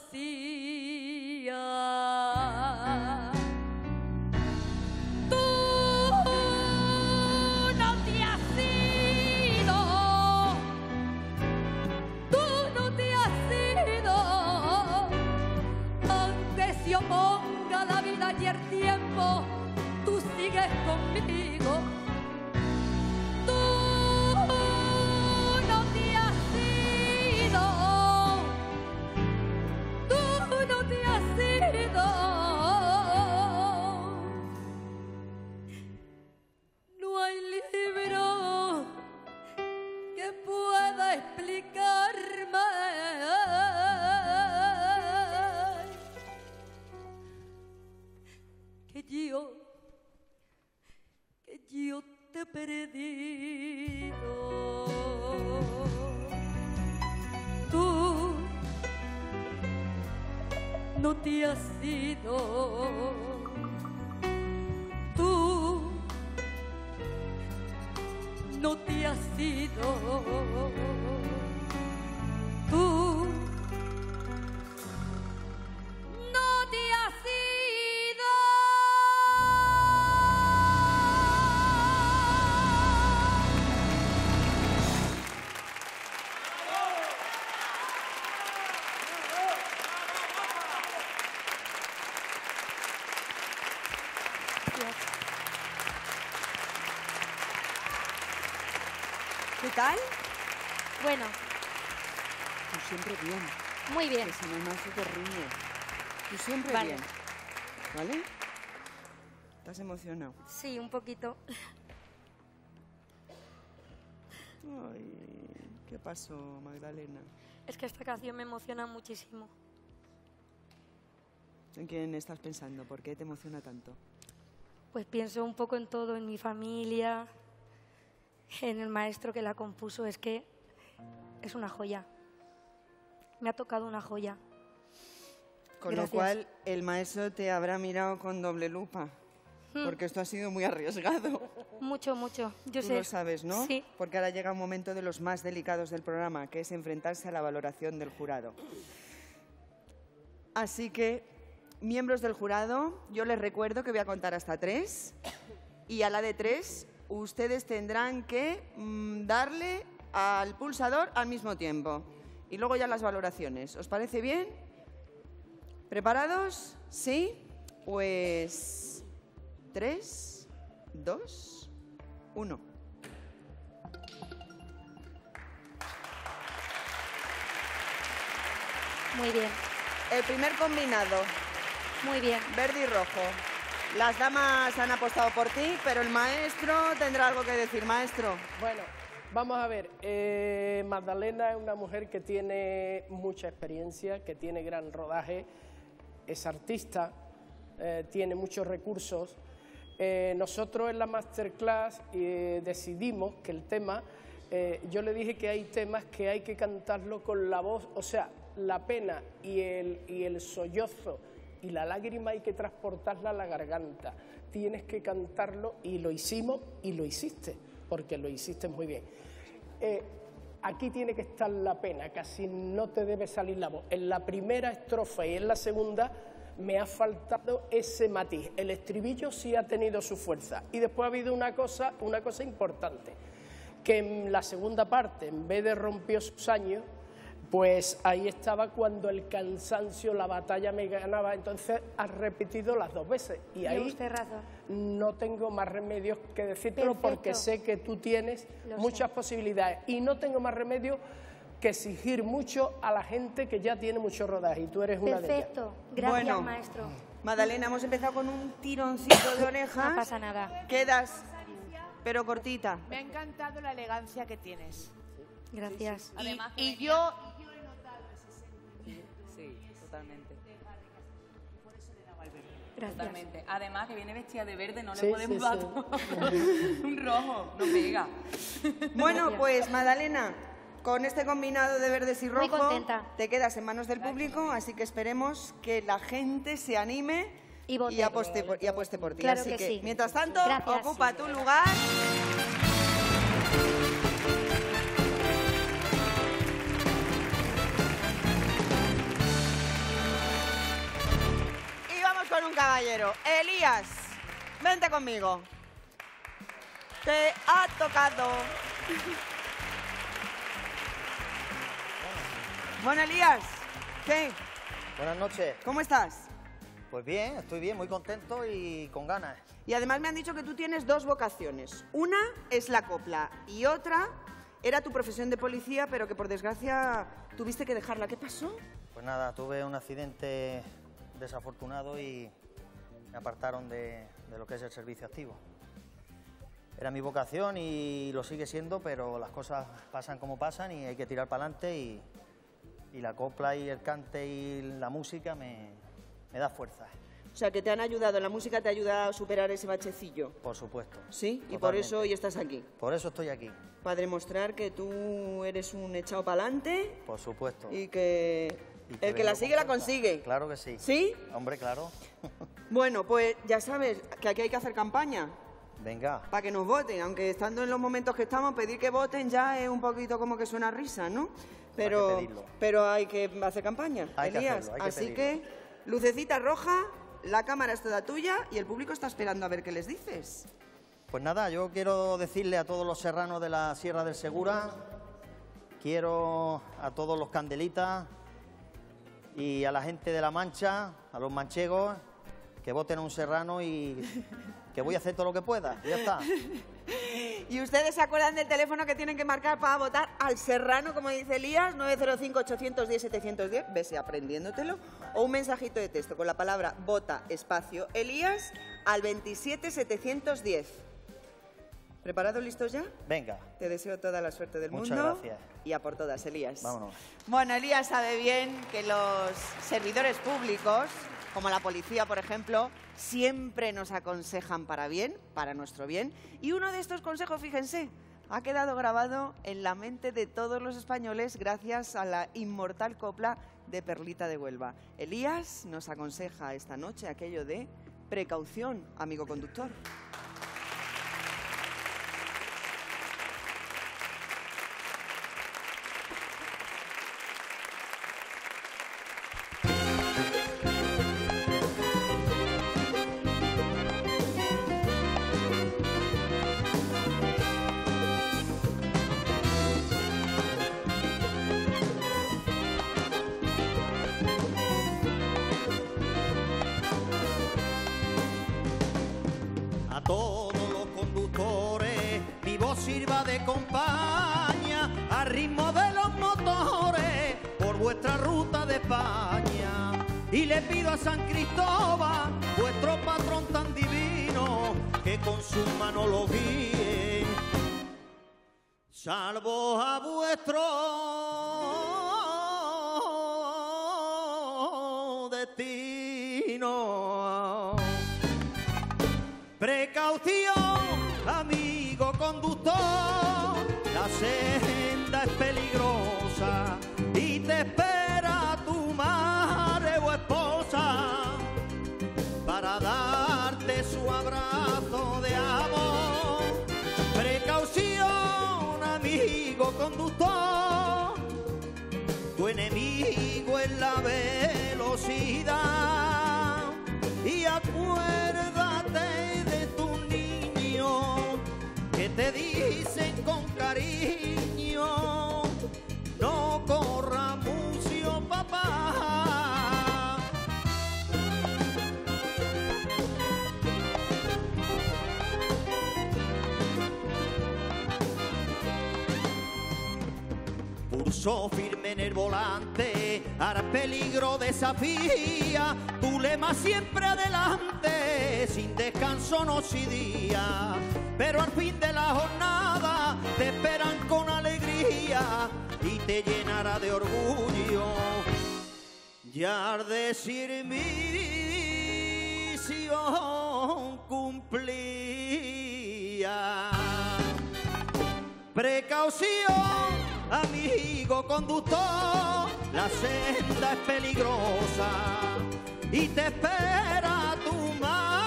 Te tal? Bueno, Tú siempre bien. muy bien. Que si no, no se te ríe. Tú siempre Vale. bien. ¿Vale? ¿Estás emocionado? Sí, un poquito. Ay, ¿qué pasó, Magdalena? Es que esta canción me emociona muchísimo. ¿En quién estás pensando? ¿Por qué te emociona tanto? Pues pienso un poco en todo, en mi familia, en el maestro que la compuso. Es que es una joya. Me ha tocado una joya. Con Gracias. lo cual, el maestro te habrá mirado con doble lupa. Mm. Porque esto ha sido muy arriesgado. Mucho, mucho. Yo Tú sé. lo sabes, ¿no? Sí. Porque ahora llega un momento de los más delicados del programa, que es enfrentarse a la valoración del jurado. Así que, miembros del jurado, yo les recuerdo que voy a contar hasta tres. Y a la de tres, ustedes tendrán que mm, darle al pulsador al mismo tiempo. Y luego ya las valoraciones. ¿Os parece bien? ¿Preparados? ¿Sí? Pues... Tres, dos, uno. Muy bien. El primer combinado. Muy bien. Verde y rojo. Las damas han apostado por ti, pero el maestro tendrá algo que decir. Maestro. Bueno, vamos a ver. eh, Magdalena es una mujer que tiene mucha experiencia, que tiene gran rodaje, es artista, eh, tiene muchos recursos. Eh, nosotros en la masterclass decidimos que el tema, yo le dije que hay temas que hay que cantarlo con la voz, o sea, la pena y el, y el sollozo y la lágrima hay que transportarla a la garganta. Tienes que cantarlo y lo hicimos y lo hiciste, porque lo hiciste muy bien. Eh, aquí tiene que estar la pena, casi no te debe salir la voz. En la primera estrofa y en la segunda me ha faltado ese matiz. El estribillo sí ha tenido su fuerza. Y después ha habido una cosa, una cosa importante, que en la segunda parte, en vez de rompió sus años, pues ahí estaba cuando el cansancio, la batalla me ganaba. Entonces has repetido las dos veces. Y ahí usted razón. no tengo más remedios que decírtelo porque Perfecto. sé que tú tienes Lo muchas posibilidades. Y no tengo más remedio que exigir mucho a la gente que ya tiene mucho rodaje. Y tú eres una de ellas. Perfecto. Gracias, Bueno. maestro. Magdalena, hemos empezado con un tironcito de orejas. No pasa nada. Quedas, pero cortita. Me ha encantado la elegancia que tienes. Gracias. Y, y yo, Totalmente. Gracias. Totalmente. Además que viene vestida de verde, no Sí, le podemos sí, dar sí. todo. un rojo, no pega. Bueno, pues Magdalena, con este combinado de verdes y rojo, te quedas en manos del público, así que esperemos que la gente se anime y, apueste, por, y apueste por ti. Claro así que que, sí. mientras tanto, Gracias. ocupa tu lugar. Un caballero. Elías, vente conmigo. Te ha tocado. Bueno, Elías, ¿qué? Buenas noches. ¿Cómo estás? Pues bien, estoy bien, muy contento y con ganas. Y además me han dicho que tú tienes dos vocaciones. Una es la copla y otra era tu profesión de policía, pero que por desgracia tuviste que dejarla. ¿Qué pasó? Pues nada, tuve un accidente desafortunado y me apartaron de, de lo que es el servicio activo. Era mi vocación y lo sigue siendo, pero las cosas pasan como pasan y hay que tirar para adelante y, y la copla y el cante y la música me, me da fuerza, O sea, que te han ayudado, la música te ayuda a superar ese bachecillo. por supuesto. Sí, y por Totalmente. eso hoy estás aquí. Por eso estoy aquí, Para demostrar que tú eres un echado para adelante por supuesto. Y que el que la sigue la consigue. Claro que sí. ¿Sí? Hombre, claro. Bueno, pues ya sabes que aquí hay que hacer campaña Venga, para que nos voten, aunque estando en los momentos que estamos, pedir que voten ya es un poquito como que suena risa, ¿no? Pero, pedirlo. pero hay que hacer campaña, Hay que Elías. hacerlo, hay que Así pedirlo. que, lucecita roja, la cámara es toda tuya y el público está esperando a ver qué les dices. Pues nada, yo quiero decirle a todos los serranos de la Sierra del Segura, quiero a todos los candelitas y a la gente de La Mancha, a los manchegos, que voten a un serrano y que voy a hacer todo lo que pueda. Ya está. ¿Y ustedes se acuerdan del teléfono que tienen que marcar para votar al Serrano, como dice Elías? 905-810-710. Vese aprendiéndotelo. O un mensajito de texto con la palabra vota espacio Elías al 27710. ¿Preparados, listos ya? Venga, Te deseo toda la suerte del Muchas mundo. gracias. Y a por todas, Elías. vámonos. Bueno, Elías sabe bien que los servidores públicos, como la policía, por ejemplo, siempre nos aconsejan para bien, para nuestro bien. Y uno de estos consejos, fíjense, ha quedado grabado en la mente de todos los españoles gracias a la inmortal copla de Perlita de Huelva. Elías nos aconseja esta noche aquello de precaución, amigo conductor. Pido a San Cristóbal, vuestro patrón tan divino, que con su mano lo guíe, salvo a vuestro destino. Precaución, amigo conductor, la senda tu enemigo es la velocidad. Y acuérdate de tu niño que te dicen con cariño no corra Pulso firme en el volante, al peligro desafía, tu lema siempre adelante, sin descanso noche y día. Pero al fin de la jornada te esperan con alegría y te llenará de orgullo. Ya al decir misión cumplía. Precaución, amigo conductor, la senda es peligrosa y te espera tu madre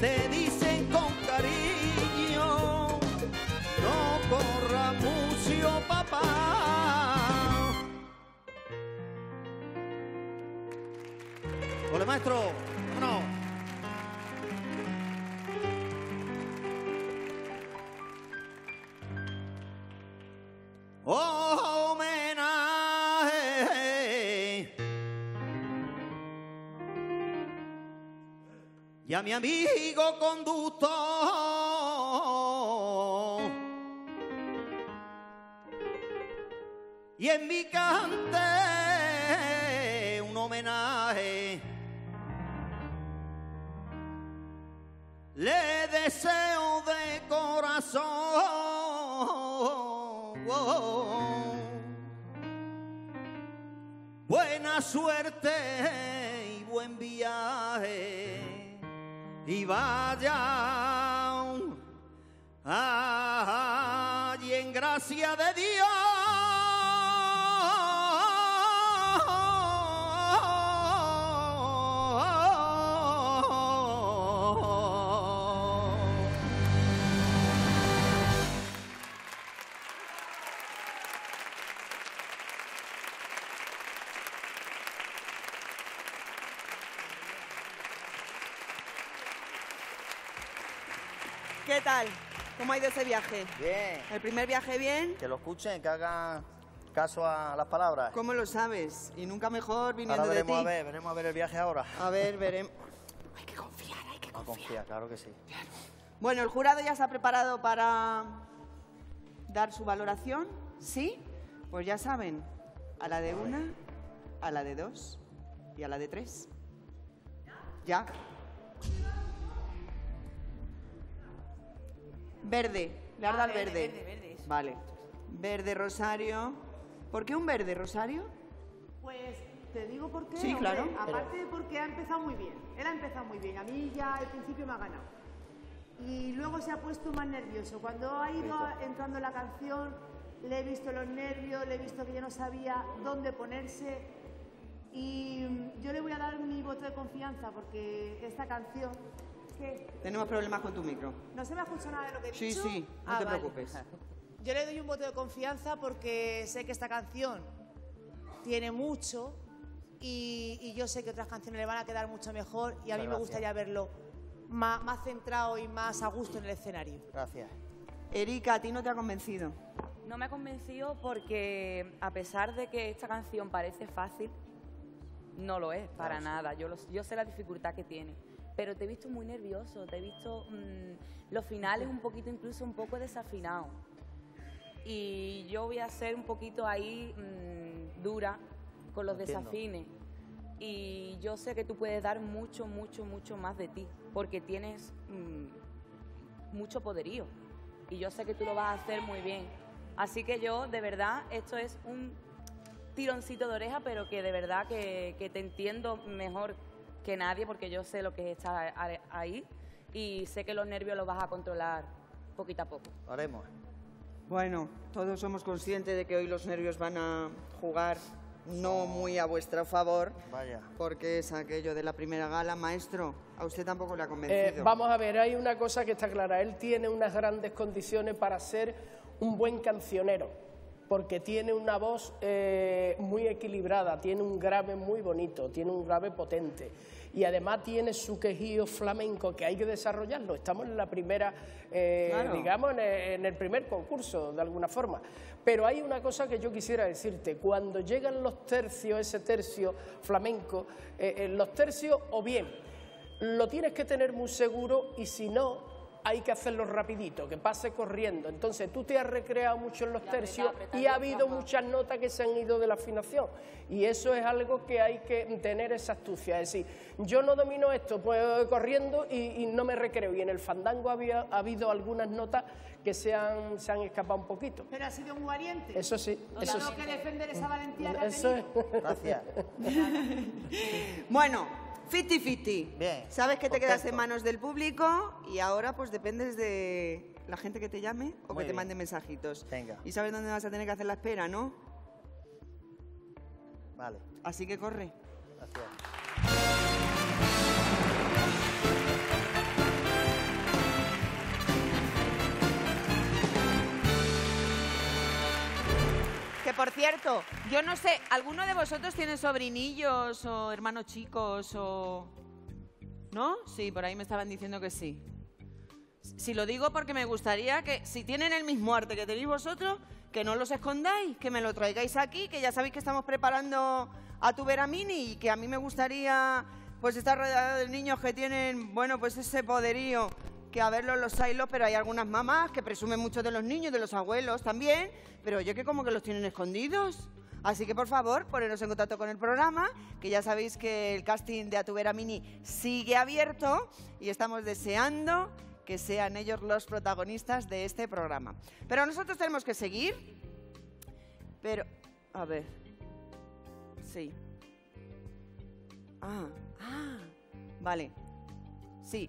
te dicen con cariño no corra mucho papá Hola maestro, vámonos. Homenaje y a mi amigo conductor. Y en mi cante un homenaje. Le deseo de corazón buena suerte y buen viaje y vaya y en gracia de Dios. ¿Qué tal? ¿Cómo ha ido ese viaje? Bien. ¿El primer viaje bien? Que lo escuchen, que hagan caso a las palabras. ¿Cómo lo sabes? Y nunca mejor viniendo Ahora de ti. a ver, veremos a ver el viaje ahora. A ver, veremos. Hay que confiar, claro que sí. Bueno, el jurado ya está preparado para dar su valoración. ¿Sí? Pues ya saben, a la de una, a la de dos y a la de tres. ¿Ya? Verde, le has Ah, dado verde, verde. verde, eso. Vale. Verde, Rosario. ¿Por qué un verde, Rosario? Pues te digo por qué. Sí, hombre, claro. Aparte de porque ha empezado muy bien. Él ha empezado muy bien. A mí ya al principio me ha ganado. Y luego se ha puesto más nervioso. Cuando ha ido entrando la canción, le he visto los nervios, le he visto que ya no sabía dónde ponerse. Y yo le voy a dar mi voto de confianza porque esta canción. ¿Qué? Tenemos problemas con tu micro. ¿No se me ha escuchado nada de lo que he Sí, dicho? sí, no Ah, te vale. preocupes. Yo le doy un voto de confianza porque sé que esta canción tiene mucho y, y yo sé que otras canciones le van a quedar mucho mejor y a mí me gustaría verlo más, más centrado y más a gusto en el escenario. Gracias. Erika, ¿a ti no te ha convencido? No me ha convencido porque a pesar de que esta canción parece fácil, no lo es para Claro, sí. nada. Yo, lo- yo sé la dificultad que tiene. Pero te he visto muy nervioso, te he visto mm, los finales un poquito, incluso un poco desafinado. Y yo voy a ser un poquito ahí mm, dura con los Entiendo. desafines. Y yo sé que tú puedes dar mucho, mucho, mucho más de ti, porque tienes mm, mucho poderío. Y yo sé que tú lo vas a hacer muy bien. Así que yo, de verdad, esto es un tironcito de oreja, pero que de verdad que, que te entiendo mejor que nadie, porque yo sé lo que está a- ahí y sé que los nervios los vas a controlar poquito a poco. Lo haremos. Bueno, todos somos conscientes de que hoy los nervios van a jugar no muy a vuestro favor, Vaya. porque es aquello de la primera gala. Maestro, a usted tampoco le ha Eh, convencido. vamos a ver, hay una cosa que está clara. Él tiene unas grandes condiciones para ser un buen cancionero, porque tiene una voz eh, muy equilibrada, tiene un grave muy bonito, tiene un grave potente. Y además tiene su quejío flamenco que hay que desarrollarlo. Estamos en la primera, eh, Claro. digamos, en el, en el primer concurso, de alguna forma. Pero hay una cosa que yo quisiera decirte. Cuando llegan los tercios, ese tercio flamenco, eh, eh, los tercios, o bien lo tienes que tener muy seguro y si no, hay que hacerlo rapidito, que pase corriendo. Entonces tú te has recreado mucho en los tercios y ha habido muchas notas que se han ido de la afinación. Y eso es algo que hay que tener esa astucia. Es decir, yo no domino esto, pues corriendo y, y no me recreo. Y en el fandango había, ha habido algunas notas que se han, se han escapado un poquito. Pero ha sido muy valiente. Eso sí, eso Tengo sí. que defender esa valentía que ha Eso es. Gracias. Bueno, 50-50. Bien. Sabes que te quedas en manos del público y ahora pues dependes de la gente que te llame o Muy que te bien. mande mensajitos. Venga. Y sabes dónde vas a tener que hacer la espera, ¿no? Vale. Así que corre. Gracias. Por cierto, yo no sé, ¿alguno de vosotros tiene sobrinillos o hermanos chicos o... ¿No? Sí, por ahí me estaban diciendo que sí. Si lo digo porque me gustaría que, si tienen el mismo arte que tenéis vosotros, que no los escondáis, que me lo traigáis aquí, que ya sabéis que estamos preparando a tu Vera Mini y que a mí me gustaría pues estar rodeado de niños que tienen, bueno, pues ese poderío, que a verlos los hay, pero hay algunas mamás que presumen mucho de los niños, de los abuelos también, pero yo que como que los tienen escondidos. Así que por favor, poneros en contacto con el programa, que ya sabéis que el casting de Atubera Mini sigue abierto y estamos deseando que sean ellos los protagonistas de este programa. Pero nosotros tenemos que seguir. Pero, a ver. Sí. Ah, ah, vale. Sí.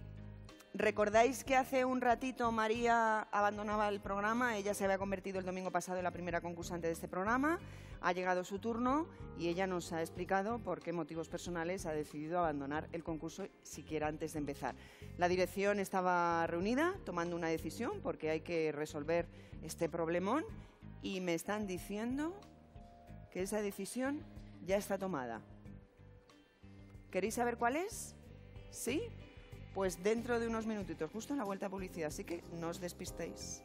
¿Recordáis que hace un ratito María abandonaba el programa? Ella se había convertido el domingo pasado en la primera concursante de este programa. Ha llegado su turno y ella nos ha explicado por qué motivos personales ha decidido abandonar el concurso siquiera antes de empezar. La dirección estaba reunida tomando una decisión porque hay que resolver este problemón y me están diciendo que esa decisión ya está tomada. ¿Queréis saber cuál es? ¿Sí? Pues dentro de unos minutitos, justo en la vuelta a publicidad, así que no os despistéis.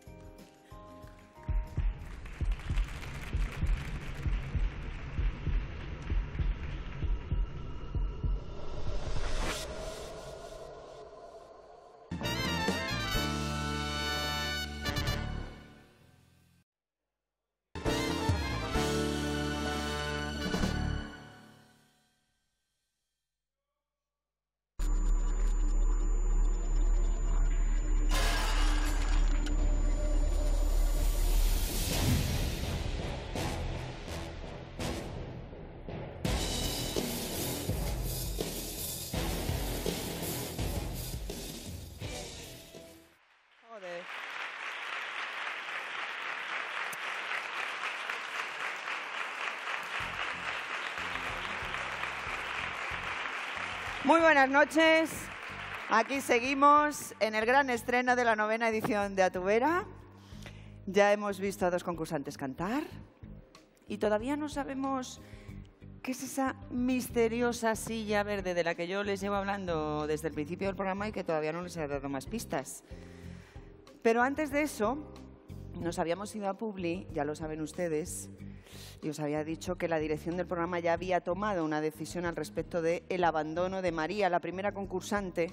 Muy buenas noches. Aquí seguimos en el gran estreno de la novena edición de Atubera. Ya hemos visto a dos concursantes cantar y todavía no sabemos qué es esa misteriosa silla verde de la que yo les llevo hablando desde el principio del programa y que todavía no les he dado más pistas. Pero antes de eso, nos habíamos ido a Publi, ya lo saben ustedes, y os había dicho que la dirección del programa ya había tomado una decisión al respecto del el abandono de María, la primera concursante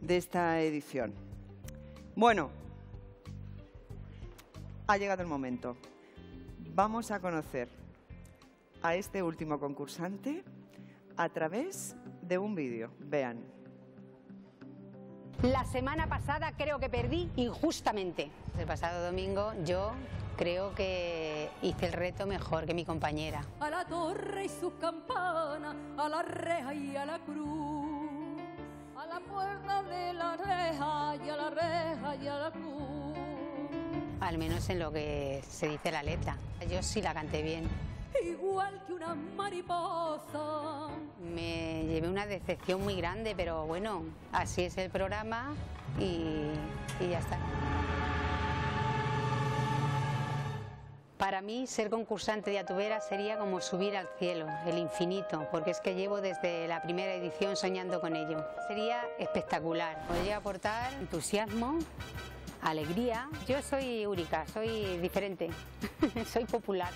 de esta edición. Bueno, ha llegado el momento. Vamos a conocer a este último concursante a través de un vídeo. Vean. La semana pasada creo que perdí injustamente. El pasado domingo yo creo que hice el reto mejor que mi compañera. a la torre y sus campanas, a la reja y a la cruz, a la puerta de la reja y a la reja y a la cruz. Al menos en lo que se dice la letra. Yo sí la canté bien. Igual que una mariposa. Me llevé una decepción muy grande, pero bueno, así es el programa y, y ya está. Para mí, ser concursante de Atubera sería como subir al cielo, el infinito, porque es que llevo desde la primera edición soñando con ello. Sería espectacular. Podría aportar entusiasmo, alegría. Yo soy única, soy diferente, soy popular.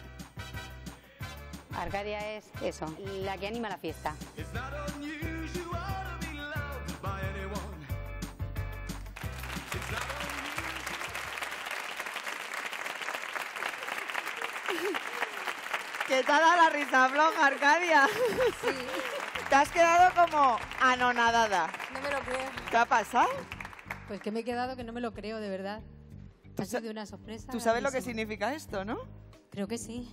Arcadia es eso, la que anima la fiesta. ¿Qué te ha dado la risa floja, Arcadia? Te has quedado como anonadada. No me lo creo. ¿Qué ha pasado? Pues que me he quedado que no me lo creo, de verdad. Ha sido una sorpresa. Tú sabes lo que significa esto, ¿no? Creo que sí.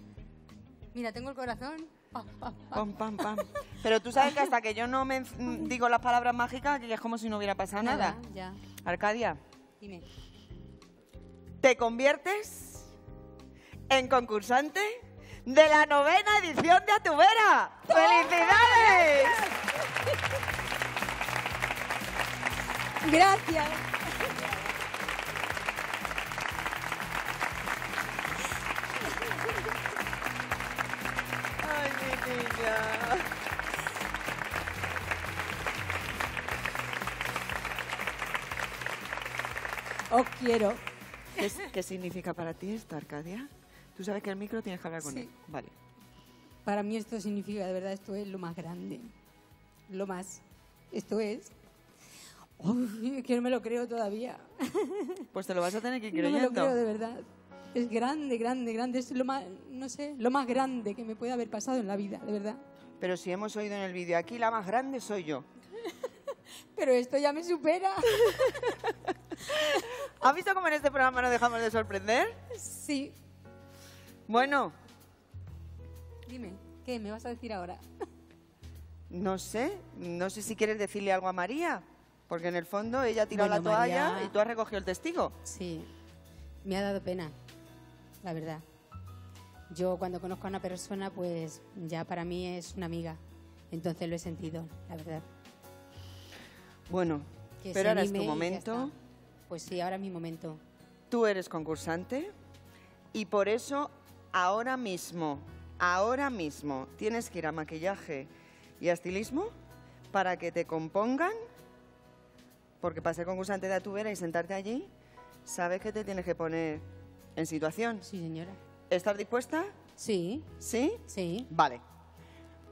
Mira, tengo el corazón. pa, pa, pa. Pam, pam, pam. Pero tú sabes que hasta que yo no me mm, digo las palabras mágicas, que es como si no hubiera pasado nada. Ya. Arcadia, Dime. te conviertes en concursante de la novena edición de Atubera. ¡Felicidades! Gracias. Ay, mi niña. Os quiero. ¿Qué, qué significa para ti esto, Arcadia? Tú sabes que el micro tienes que hablar con Sí. él. Vale. Para mí esto significa, de verdad, esto es lo más grande. Lo más. Esto es... Uy, que no me lo creo todavía. Pues te lo vas a tener que ir No me lo creo, de verdad. Es grande, grande, grande. Es lo más, no sé, lo más grande que me puede haber pasado en la vida, de verdad. Pero si hemos oído en el vídeo, aquí la más grande soy yo. Pero esto ya me supera. ¿Has visto cómo en este programa no dejamos de sorprender? Sí. Bueno, Dime, ¿qué me vas a decir ahora? no sé. No sé si quieres decirle algo a María. Porque en el fondo ella ha tirado Bueno, la toalla María- y tú has recogido el testigo. Sí, me ha dado pena, la verdad. Yo cuando conozco a una persona, pues ya para mí es una amiga. Entonces lo he sentido, la verdad. Bueno, Que pero ahora es tu momento. Pues sí, ahora es mi momento. Tú eres concursante y por eso ahora mismo, ahora mismo tienes que ir a maquillaje y a estilismo para que te compongan porque para ser concursante de Atubera y sentarte allí, sabes que te tienes que poner en situación. Sí, señora. ¿Estás dispuesta? Sí. ¿Sí? Sí. Vale.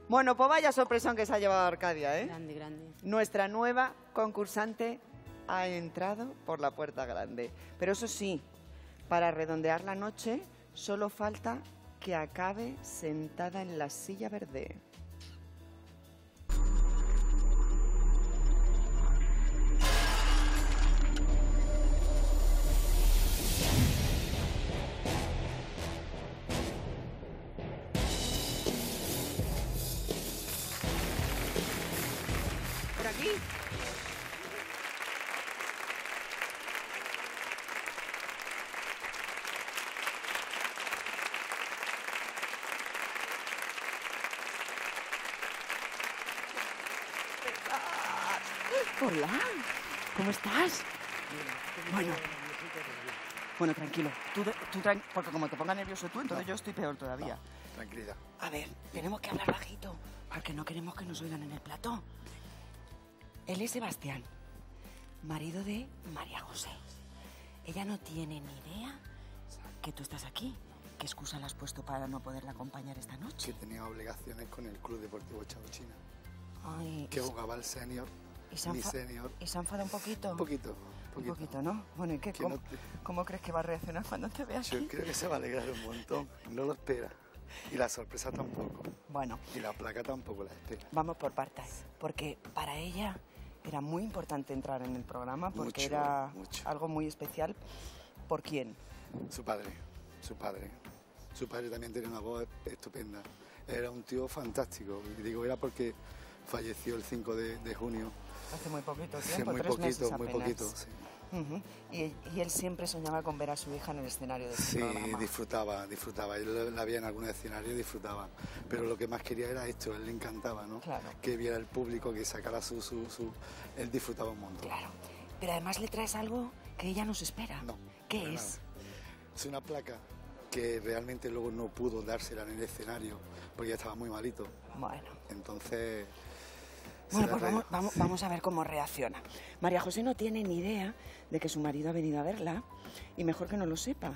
Bueno, pues vaya sorpresón que se ha llevado Arcadia, ¿eh? Grande, grande. Nuestra nueva concursante ha entrado por la puerta grande. Pero eso sí, para redondear la noche, solo falta que acabe sentada en la silla verde. Tranquilo. Tú, tú tran- porque como te ponga nervioso tú, entonces yo estoy peor todavía. Tranquilidad. A ver, tenemos que hablar bajito, porque no queremos que nos oigan en el plató. Él es Sebastián, marido de María José. Ella no tiene ni idea que tú estás aquí. ¿Qué excusa le has puesto para no poderla acompañar esta noche? Que tenía obligaciones con el Club Deportivo China. Ay, Que jugaba al senior, y se, mi senior. y se enfada un poquito. Un poquito, Un poquito. ¿no? Bueno, ¿y qué? ¿Cómo, no te- cómo crees que va a reaccionar cuando te vea Yo aquí? creo que se va a alegrar un montón. No lo espera. Y la sorpresa tampoco. Bueno. Y la placa tampoco la espera. Vamos por partes, porque para ella era muy importante entrar en el programa porque Mucho, era mucho. algo muy especial. ¿Por quién? Su padre, su padre. Su padre también tenía una voz estupenda. Era un tío fantástico. Y digo, era porque falleció el 5 de, de junio. Hace muy poquito tiempo, muy tres poquito, meses muy apenas. poquito, sí. Ujú. y, y él siempre soñaba con ver a su hija en el escenario de Sí, programa. disfrutaba, disfrutaba. Él la veía en algún escenario y disfrutaba. Pero lo que más quería era esto, él le encantaba, ¿no? Claro. Que viera el público, que sacara su, su, su... Él disfrutaba un montón. Claro. Pero además le traes algo que ella no se espera. No. ¿Qué para es? nada. Es una placa que realmente luego no pudo dársela en el escenario porque ya estaba muy malito. Bueno. Entonces... Bueno, pues vamos, vamos, vamos a ver cómo reacciona. María José no tiene ni idea de que su marido ha venido a verla y mejor que no lo sepa,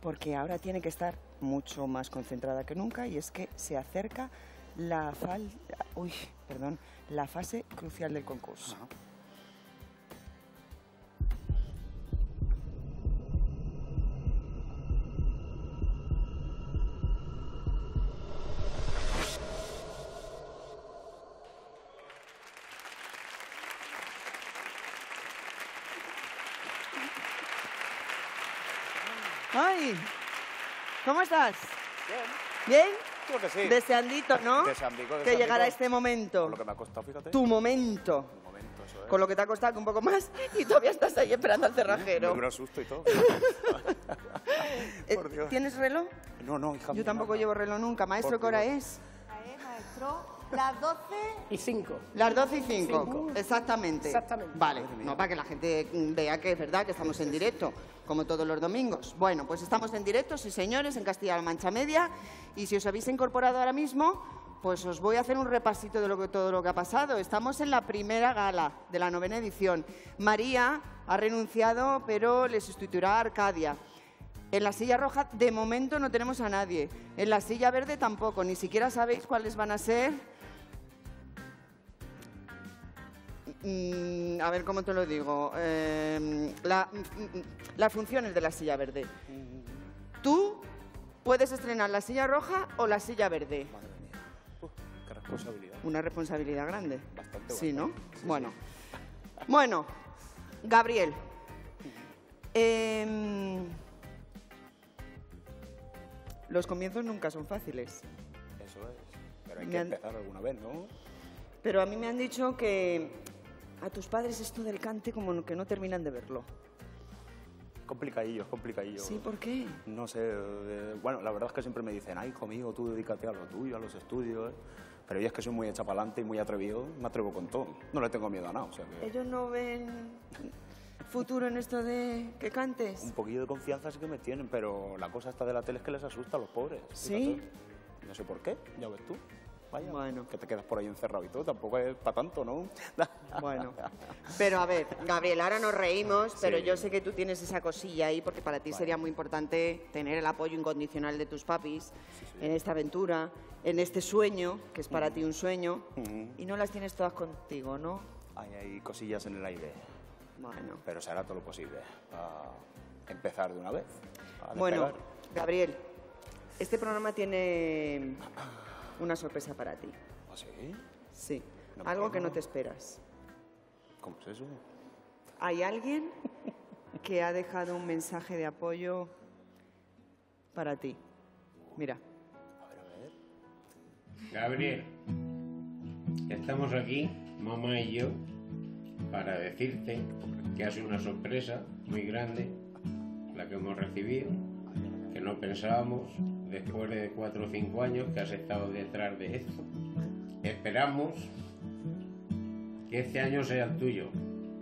porque ahora tiene que estar mucho más concentrada que nunca y es que se acerca la, fal- uy, perdón, la fase crucial del concurso. ¿Cómo estás? ¿Bien? Creo que sí. Deseandito, ¿no? Deseandico, Que llegara este momento. Por lo que me ha costado, fíjate. Tu momento. momento, eso es. Con lo que te ha costado un poco más y todavía estás ahí esperando al cerrajero. Me gran susto y todo. Eh, Por Dios. ¿Tienes reloj? No, no, hija Yo tampoco llevo reloj nunca. Maestro, ¿qué hora es? maestro. Las 12 y 5. Las 12 y 5. Cinco. Exactamente. Exactamente. Vale, no para que la gente vea que es verdad que estamos en directo, como todos los domingos. Bueno, pues estamos en directo, sí señores, en Castilla-La Mancha Media. Y si os habéis incorporado ahora mismo, pues os voy a hacer un repasito de lo que, todo lo que ha pasado. Estamos en la primera gala de la novena edición. María ha renunciado, pero le sustituirá a Arcadia. En la silla roja, de momento, no tenemos a nadie. En la silla verde tampoco. Ni siquiera sabéis cuáles van a ser. Mm, a ver cómo te lo digo. Eh, la- mm, mm, las funciones de la silla verde. Tú puedes estrenar la silla roja o la silla verde. Qué responsabilidad. Una responsabilidad grande. Bastante, Sí, ¿no? Sí, bueno. Bueno, Gabriel. em, los comienzos nunca son fáciles. Eso es. Pero hay que han- empezar alguna vez, ¿no? Pero a mí me han dicho que a tus padres esto del cante como que no terminan de verlo. Complicadillo, complicadillo. Sí, ¿por qué? No sé. eh, bueno, la verdad es que siempre me dicen, ay, hijo mío, tú dedícate a lo tuyo, a los estudios. Pero yo es que soy muy hecha para adelante y muy atrevido, me atrevo con todo. No le tengo miedo a nada, o sea que Ellos no ven futuro en esto de que cantes. un poquillo de confianza sí que me tienen, pero la cosa esta de la tele es que les asusta a los pobres. ¿Sí? fíjate. No sé por qué, ya ves tú. Vaya. Bueno. Que te quedas por ahí encerrado y todo, tampoco es para tanto, ¿no? Bueno. Pero a ver, Gabriel, ahora nos reímos, pero Sí. yo sé que tú tienes esa cosilla ahí porque para ti sería muy importante tener el apoyo incondicional de tus papis en esta aventura, en este sueño, que es para ti un sueño, y no las tienes todas contigo, ¿no? Hay, hay cosillas en el aire. Bueno. Pero se hará todo lo posible para empezar de una vez. Bueno. Gabriel, este programa tiene una sorpresa para ti. ¿Ah, sí? Sí, No algo que no te esperas. ¿Cómo es eso? Hay alguien que ha dejado un mensaje de apoyo para ti. Mira. Gabriel, estamos aquí, mamá y yo, para decirte que ha sido una sorpresa muy grande la que hemos recibido, que no pensábamos después de cuatro o cinco años que has estado detrás de esto. Esperamos que este año sea el tuyo.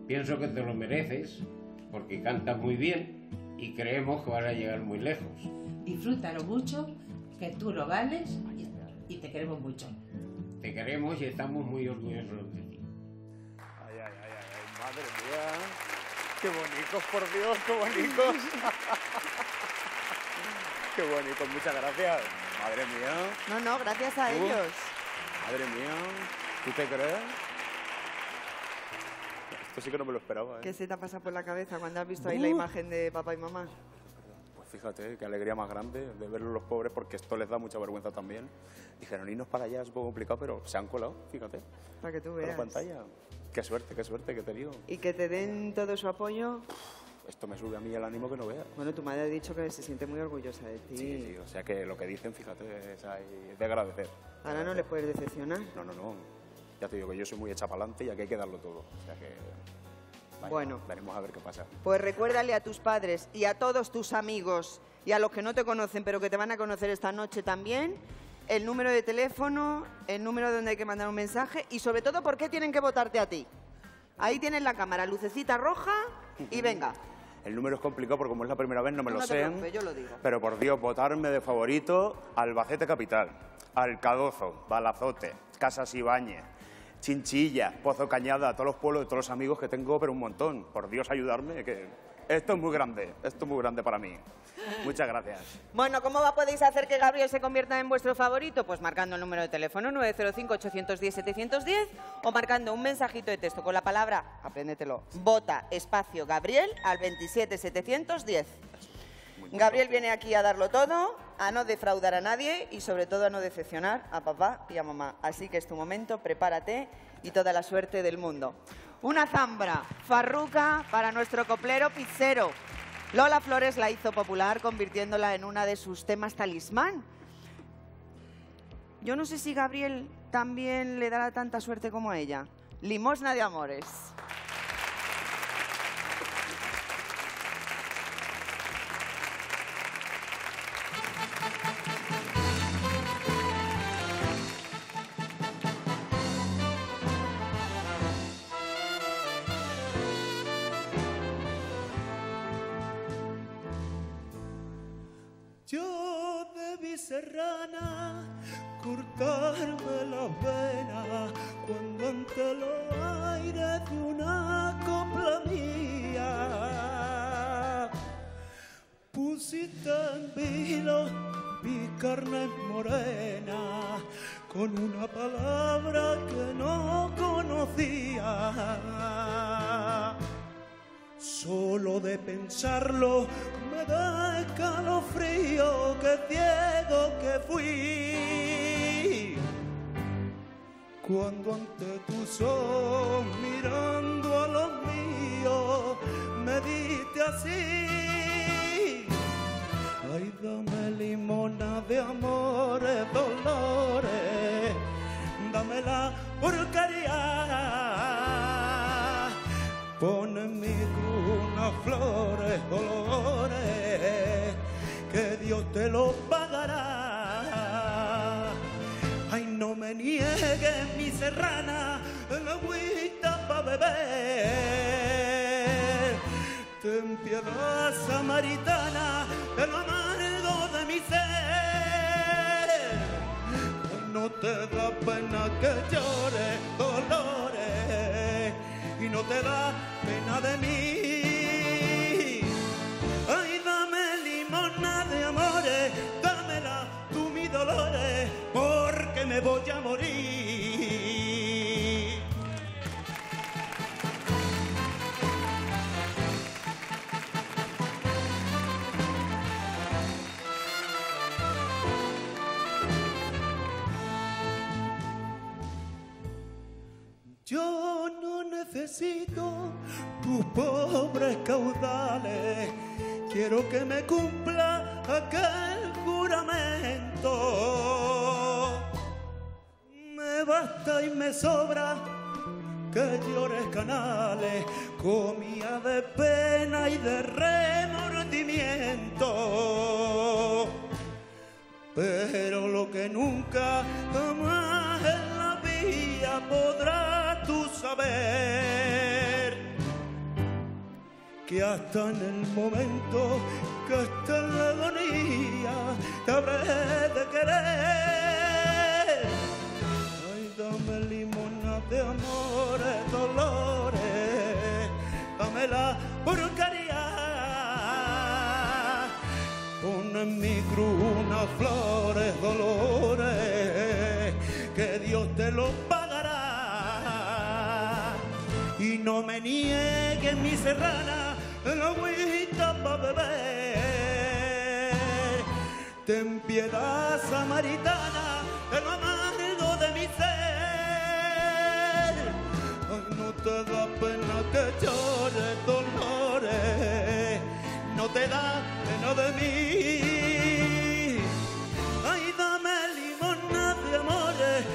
Pienso que te lo mereces porque cantas muy bien y creemos que vas a llegar muy lejos. Disfrútalo mucho, que tú lo vales y te queremos mucho. Te queremos y estamos muy orgullosos de ti. Ay, ay, ay, ay, madre mía. Qué bonitos, por Dios, qué bonitos. qué bonitos, muchas gracias. Madre mía. No, no, gracias a ellos. Madre mía. ¿Tú te crees? Esto sí que no me lo esperaba, ¿eh? ¿Qué se te ha pasado por la cabeza cuando has visto ahí la imagen de papá y mamá? Pues fíjate, qué alegría más grande de verlos los pobres, porque esto les da mucha vergüenza también. Dijeron, irnos para allá es un poco complicado, pero se han colado, fíjate. Para que tú Por la veas. pantalla. Qué suerte, qué suerte que he tenido. Y que te den todo su apoyo. Esto me sube a mí el ánimo que no veas. Bueno, tu madre ha dicho que se siente muy orgullosa de ti. Sí, sí, o sea que lo que dicen, fíjate, es, ahí- es de agradecer. Ahora no les puedes decepcionar. No, no, no. Ya te digo que yo soy muy hecha para adelante y aquí hay que darlo todo. O sea que. vaya, Bueno. Veremos a ver qué pasa. Pues recuérdale a tus padres y a todos tus amigos y a los que no te conocen, pero que te van a conocer esta noche también, el número de teléfono, el número donde hay que mandar un mensaje y sobre todo por qué tienen que votarte a ti. Ahí tienes la cámara, lucecita roja y venga. El número es complicado porque como es la primera vez no me No lo sé. Pero por Dios, votarme de favorito Albacete Capital, Alcadozo, Balazote, Casas Ibáñez, Chinchilla, Pozo Cañada, todos los pueblos, todos los amigos que tengo, pero un montón. Por Dios, ayudarme, que esto es muy grande, esto es muy grande para mí. Muchas gracias. Bueno, ¿cómo va- podéis hacer que Gabriel se convierta en vuestro favorito? Pues marcando el número de teléfono 905-810-710 o marcando un mensajito de texto con la palabra, apréndetelo, vota espacio Gabriel al 27710. Gabriel viene aquí a darlo todo, a no defraudar a nadie y sobre todo a no decepcionar a papá y a mamá. Así que es tu momento, prepárate y toda la suerte del mundo. Una zambra, farruca para nuestro coplero pizzero. Lola Flores la hizo popular convirtiéndola en una de sus temas talismán. Yo no sé si Gabriel también le dará tanta suerte como a ella. Limosna de amores. Cortarme las venas cuando ante los aires de una copla mía pusiste en vilo mi carne morena con una palabra que no conocía. Solo de pensarlo me da escalofrío, que ciego que fui. Cuando ante tus ojos mirando a los míos me diste así. Ay, dame limona de amores, dolores, dame la porquería. Pon en mi cuna flores, dolores, que Dios te lo pagará. No me niegues mi serrana, la agüita pa' beber. Ten piedad samaritana, de lo amargo de mi ser. No te da pena que llore dolores y no te da pena de mí. Voy a morir. Yo no necesito tus pobres caudales, quiero que me cumpla aquel juramento. Basta y me sobra que llores canales, comía de pena y de remordimiento. Pero lo que nunca jamás en la vida podrás tú saber, que hasta en el momento que esté en la agonía te habré de querer. Dame limona de amores, dolores, dame la porcaría. Pon en mi cruz flores, dolores, que Dios te los pagará. Y no me niegues mi serrana, la agüita para beber. Ten piedad samaritana, de lo amargo de mi ser. No te da pena que llores dolores, no te da pena de mí. Ay, dame limona de amores,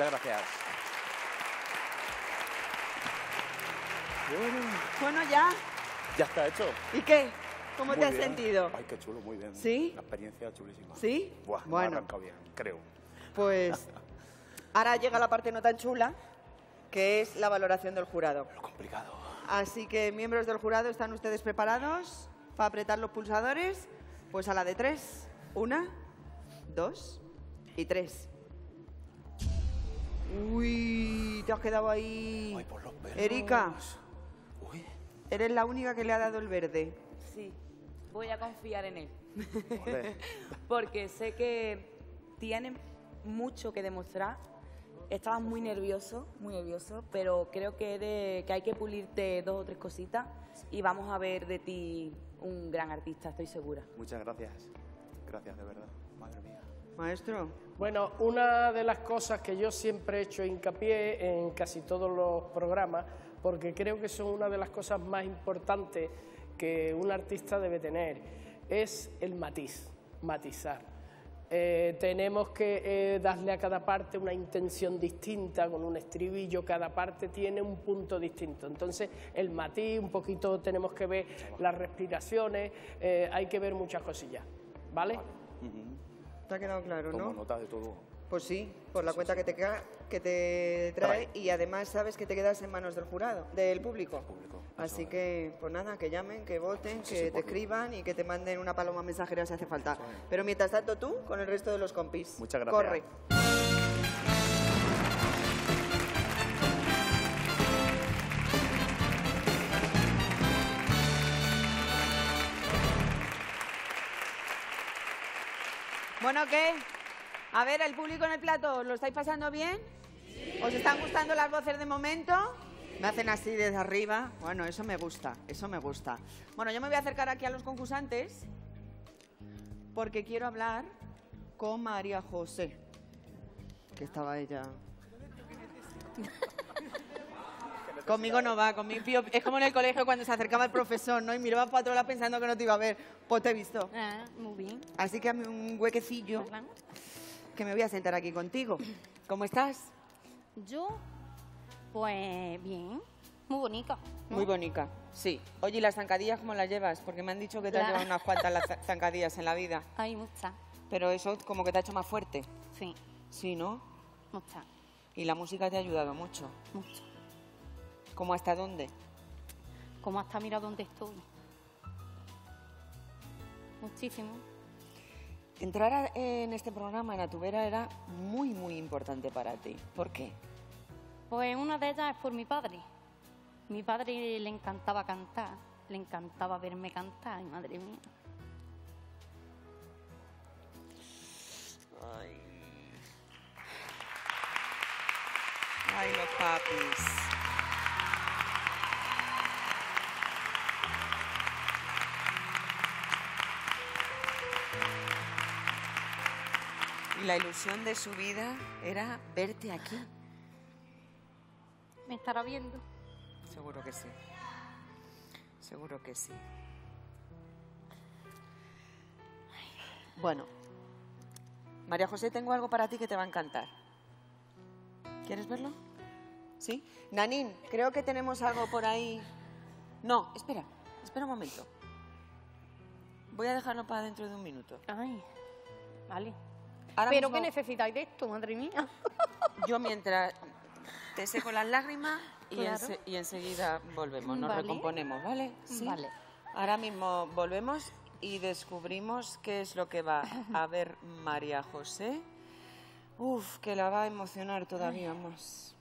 Muchas gracias. Bueno, ya. Ya está hecho. ¿Y qué? ¿Cómo Muy te has bien. sentido? Ay, qué chulo, muy bien. ¿Sí? Una experiencia chulísima. ¿Sí? Buah, me ha Bueno. arrancado bien, creo. Pues ahora llega la parte no tan chula, que es la valoración del jurado. Lo complicado. Así que, miembros del jurado, ¿están ustedes preparados para apretar los pulsadores? Pues a la de tres. Una, dos y tres. Uy, te has quedado ahí. Erika, eres la única que le ha dado el verde. Sí, voy a confiar en él. Porque sé que tiene mucho que demostrar. Estabas muy nervioso, muy nervioso, pero creo que, eres- que hay que pulirte dos o tres cositas y vamos a ver de ti un gran artista, estoy segura. Muchas gracias. Gracias, de verdad. Madre mía. Maestro. Bueno, una de las cosas que yo siempre he hecho hincapié en casi todos los programas, porque creo que son una de las cosas más importantes que un artista debe tener, es el matiz, matizar. Eh, tenemos que eh, darle a cada parte una intención distinta, con un estribillo, cada parte tiene un punto distinto. Entonces, el matiz, un poquito tenemos que ver las respiraciones, eh, hay que ver muchas cosillas, ¿vale? ¿Te ha quedado claro, Tomo no? nota de todo. Pues sí, por la cuenta que te, que te trae y además sabes que te quedas en manos del jurado, del público. Así que, pues nada, que llamen, que voten, Sí, que te porque- escriban y que te manden una paloma mensajera si hace falta. Pero mientras tanto tú, con el resto de los compis. Muchas gracias. Corre. Bueno, ¿qué? A ver, el público en el plato, ¿lo estáis pasando bien? ¿Os están gustando las voces de momento? Me hacen así desde arriba. Bueno, eso me gusta, eso me gusta. Bueno, yo me voy a acercar aquí a los concursantes porque quiero hablar con María José, que estaba ella. Conmigo no va, conmigo pío- es como en el colegio cuando se acercaba el profesor, ¿no? Y miraba para otro lado pensando que no te iba a ver. Pues te he visto. Ah, muy bien. Así que hazme un huequecillo que me voy a sentar aquí contigo. ¿Cómo estás? Yo, pues bien, muy bonita. ¿no? Muy bonita, sí. Oye, ¿y las zancadillas cómo las llevas? Porque me han dicho que te has La- llevado unas cuantas las za- zancadillas en la vida. Hay muchas, Pero eso como que te ha hecho más fuerte. sí, Sí, ¿no? muchas, Y la música te ha ayudado mucho. muchas. ¿Cómo hasta dónde? Como hasta mira dónde estoy. Muchísimo. Entrar en este programa, en Atubera, era muy, muy importante para ti. ¿Por qué? Pues una de ellas es por mi padre. Mi padre le encantaba cantar, le encantaba verme cantar, madre mía. Ay, los papis. Y la ilusión de su vida era verte aquí. Me estará viendo. Seguro que sí. Seguro que sí. Bueno, María José, tengo algo para ti que te va a encantar. ¿Quieres verlo? ¿Sí? Nanín, creo que tenemos algo por ahí. No, espera, espera un momento. Voy a dejarlo para dentro de un minuto. Ay, vale. Ahora Pero mismo- ¿qué necesitáis de esto, madre mía? Yo mientras te seco las lágrimas y, Claro. ense- y enseguida volvemos, nos Vale. recomponemos, ¿vale? Sí. Vale. Ahora mismo volvemos y descubrimos qué es lo que va a ver María José. Uf, que la va a emocionar todavía más.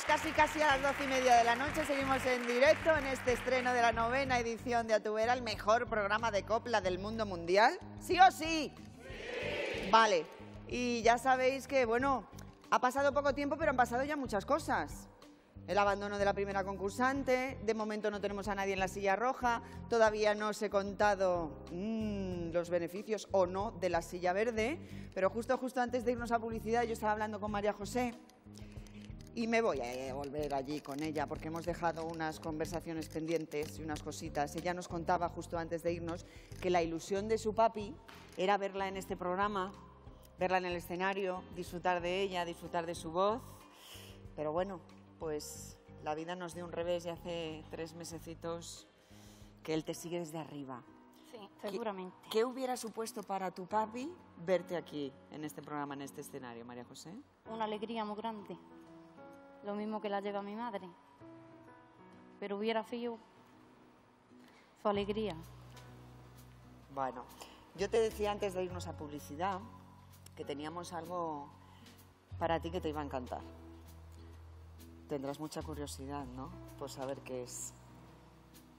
Llegamos casi casi a las doce y media de la noche, seguimos en directo en este estreno de la novena edición de Atubera, el mejor programa de copla del mundo mundial. ¿Sí o sí? Vale, y ya sabéis que, bueno, ha pasado poco tiempo, pero han pasado ya muchas cosas. El abandono de la primera concursante, de momento no tenemos a nadie en la silla roja, todavía no os he contado mm, los beneficios o no de la silla verde, pero justo, justo antes de irnos a publicidad yo estaba hablando con María José y me voy a volver allí con ella porque hemos dejado unas conversaciones pendientes y unas cositas. Ella nos contaba justo antes de irnos que la ilusión de su papi era verla en este programa, verla en el escenario, disfrutar de ella, disfrutar de su voz. Pero bueno, pues la vida nos dio un revés y hace tres mesecitos que él te sigue desde arriba. Sí, seguramente. ¿Qué hubiera supuesto para tu papi verte aquí en este programa, en este escenario, María José? Una alegría muy grande. Lo mismo que la lleva mi madre. Pero hubiera sido su alegría. Bueno, yo te decía antes de irnos a publicidad que teníamos algo para ti que te iba a encantar. Tendrás mucha curiosidad, ¿no? Por saber qué es.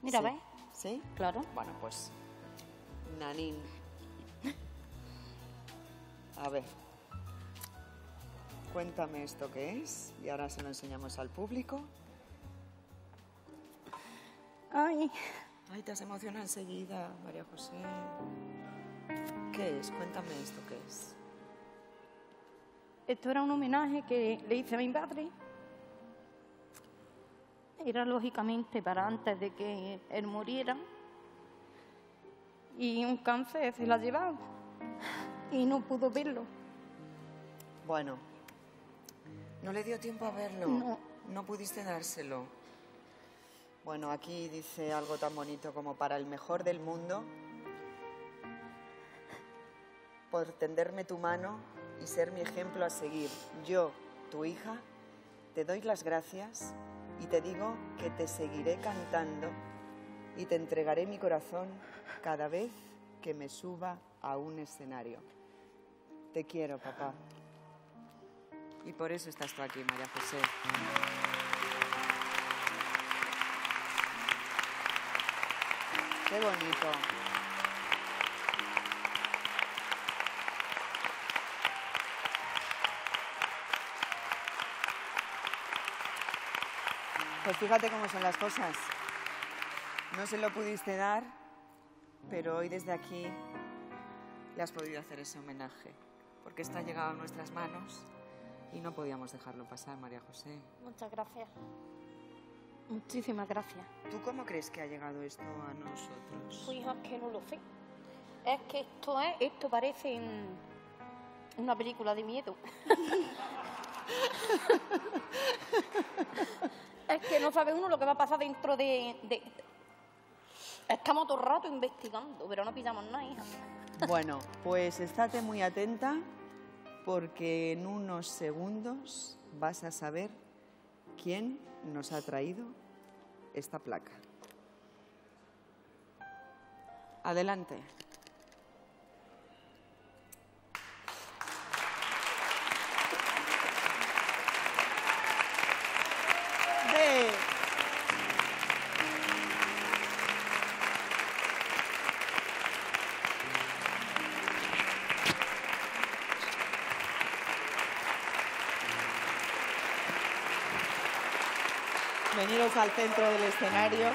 Mira, Sí. ¿ves? ¿Sí? Claro. Bueno, pues. Nanín. A ver. Cuéntame esto qué es y ahora se lo enseñamos al público. Ay. Ay, te has emocionado enseguida, María José. ¿Qué es? Cuéntame esto qué es. Esto era un homenaje que le hice a mi padre. Era lógicamente para antes de que él muriera. Y un cáncer se lo ha llevado. Y no pudo verlo. Bueno, no le dio tiempo a verlo. No. No pudiste dárselo. Bueno, aquí dice algo tan bonito como para el mejor del mundo, por tenderme tu mano y ser mi ejemplo a seguir. Yo, tu hija, te doy las gracias y te digo que te seguiré cantando y te entregaré mi corazón cada vez que me suba a un escenario. Te quiero, papá. Y por eso estás tú aquí, María José. Qué bonito. Pues fíjate cómo son las cosas. No se lo pudiste dar, pero hoy desde aquí le has podido hacer ese homenaje, porque esto ha llegado a nuestras manos y no podíamos dejarlo pasar, María José. Muchas gracias. Muchísimas gracias. ¿Tú cómo crees que ha llegado esto a nosotros? Pues hija, es que no lo sé. Es que esto es, esto parece una película de miedo. es que no sabe uno lo que va a pasar dentro de, de- Estamos todo el rato investigando, pero no pillamos nada, hija. Bueno, pues estate muy atenta porque en unos segundos vas a saber quién nos ha traído esta placa. Adelante. Veniros al centro del escenario.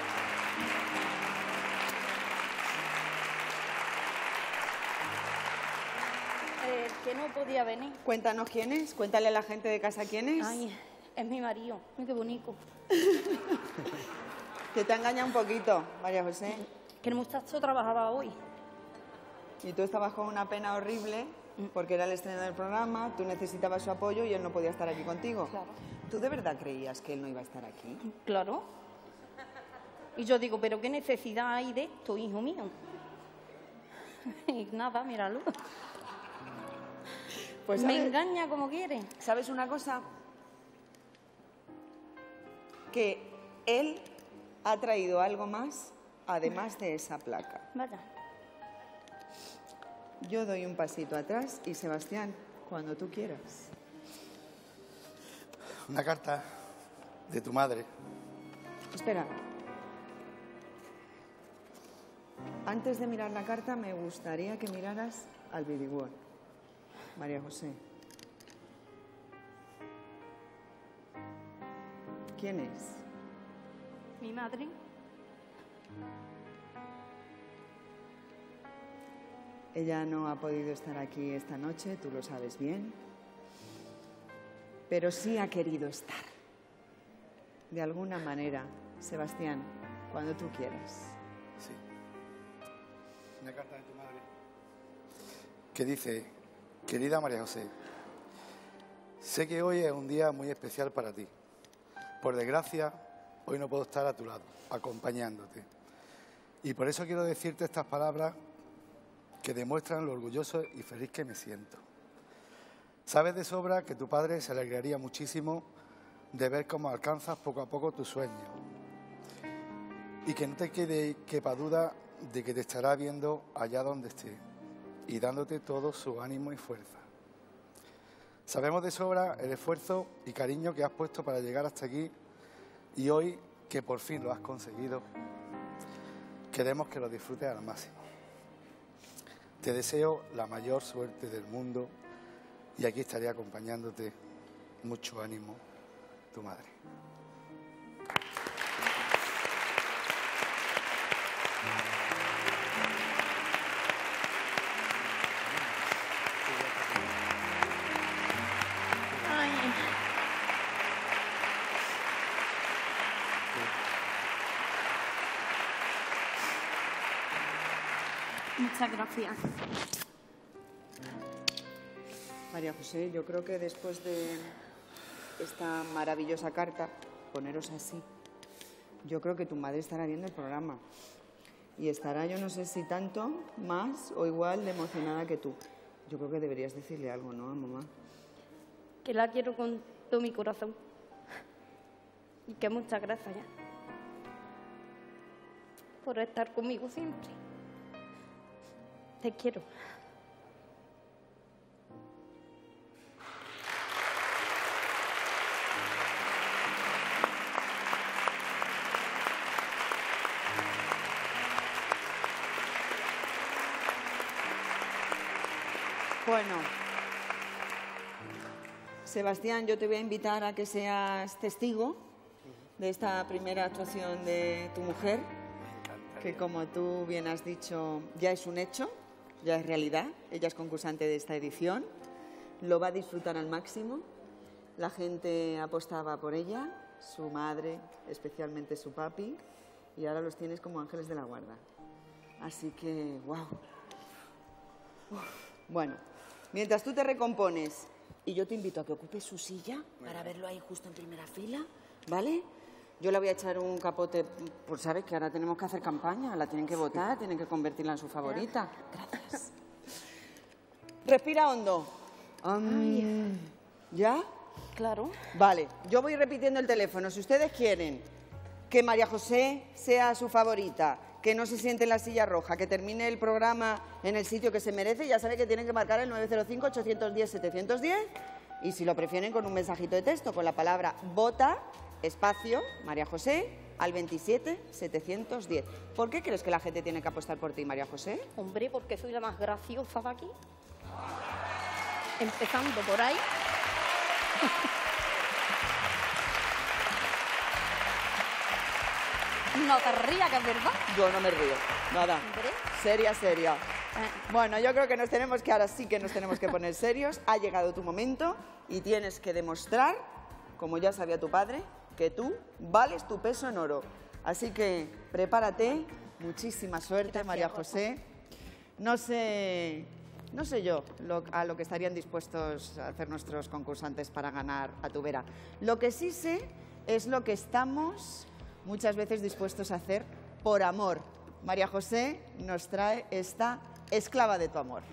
El que no podía venir. Cuéntanos quién es, cuéntale a la gente de casa quién es. Ay, es mi marido. Qué bonito. Que te engaña un poquito, María José. Que el muchacho trabajaba hoy. Y tú estabas con una pena horrible porque era el estreno del programa, tú necesitabas su apoyo y él no podía estar aquí contigo. Claro. ¿Tú de verdad creías que él no iba a estar aquí? Claro. Y yo digo, pero qué necesidad hay de esto, hijo mío. Y nada, míralo. Pues Me engaña como quiere. ¿Sabes una cosa? Que él ha traído algo más además de esa placa. Vaya. Yo doy un pasito atrás y Sebastián, cuando tú quieras. Una carta de tu madre. Espera. Antes de mirar la carta, me gustaría que miraras al Bidigüón. María José. ¿Quién es? Mi madre. Ella no ha podido estar aquí esta noche, tú lo sabes bien. Pero sí ha querido estar. De alguna manera, Sebastián, cuando tú quieras. Sí. Una carta de tu madre. Que dice, querida María José, sé que hoy es un día muy especial para ti. Por desgracia, hoy no puedo estar a tu lado, acompañándote. Y por eso quiero decirte estas palabras que demuestran lo orgulloso y feliz que me siento. Sabes de sobra que tu padre se alegraría muchísimo de ver cómo alcanzas poco a poco tus sueños y que no te quede quepa duda de que te estará viendo allá donde esté y dándote todo su ánimo y fuerza. Sabemos de sobra el esfuerzo y cariño que has puesto para llegar hasta aquí y hoy que por fin lo has conseguido, queremos que lo disfrutes al máximo. Te deseo la mayor suerte del mundo y aquí estaré acompañándote. Mucho ánimo, tu madre. Muchas gracias. María José, yo creo que después de esta maravillosa carta, poneros así, yo creo que tu madre estará viendo el programa. Y estará, yo no sé si tanto, más o igual de emocionada que tú. Yo creo que deberías decirle algo, ¿no, a mamá? Que la quiero con todo mi corazón. Y que muchas gracias ya. Por estar conmigo siempre. Te quiero. Bueno, Sebastián, yo te voy a invitar a que seas testigo de esta primera actuación de tu mujer, que como tú bien has dicho, ya es un hecho, ya es realidad. Ella es concursante de esta edición, lo va a disfrutar al máximo. La gente apostaba por ella, su madre, especialmente su papi, y ahora los tienes como ángeles de la guarda. Así que, wow. Bueno, mientras tú te recompones y yo te invito a que ocupes su silla para verlo ahí justo en primera fila, ¿vale? Yo le voy a echar un capote, pues sabes que ahora tenemos que hacer campaña, la tienen que votar, tienen que convertirla en su favorita. Gracias. Respira hondo. Am, ¿Ya? Claro. Vale, yo voy repitiendo el teléfono. Si ustedes quieren que María José sea su favorita, que no se siente en la silla roja, que termine el programa en el sitio que se merece, ya saben que tienen que marcar el 905-810-710 y si lo prefieren con un mensajito de texto, con la palabra vota, espacio, María José, al 27-710. ¿Por qué crees que la gente tiene que apostar por ti, María José? Hombre, porque soy la más graciosa de aquí. Empezando por ahí. No te rías, que es verdad. Yo no me río, nada. Hombre. Seria, seria. Bueno, yo creo que nos tenemos que, ahora sí que nos tenemos que poner serios. Ha llegado tu momento y tienes que demostrar, como ya sabía tu padre, que tú vales tu peso en oro. Así que prepárate, muchísima suerte, María José. No sé, no sé yo lo- a lo que estarían dispuestos a hacer nuestros concursantes para ganar a tu vera. Lo que sí sé es lo que estamos muchas veces dispuestos a hacer por amor. María José nos trae esta esclava de tu amor.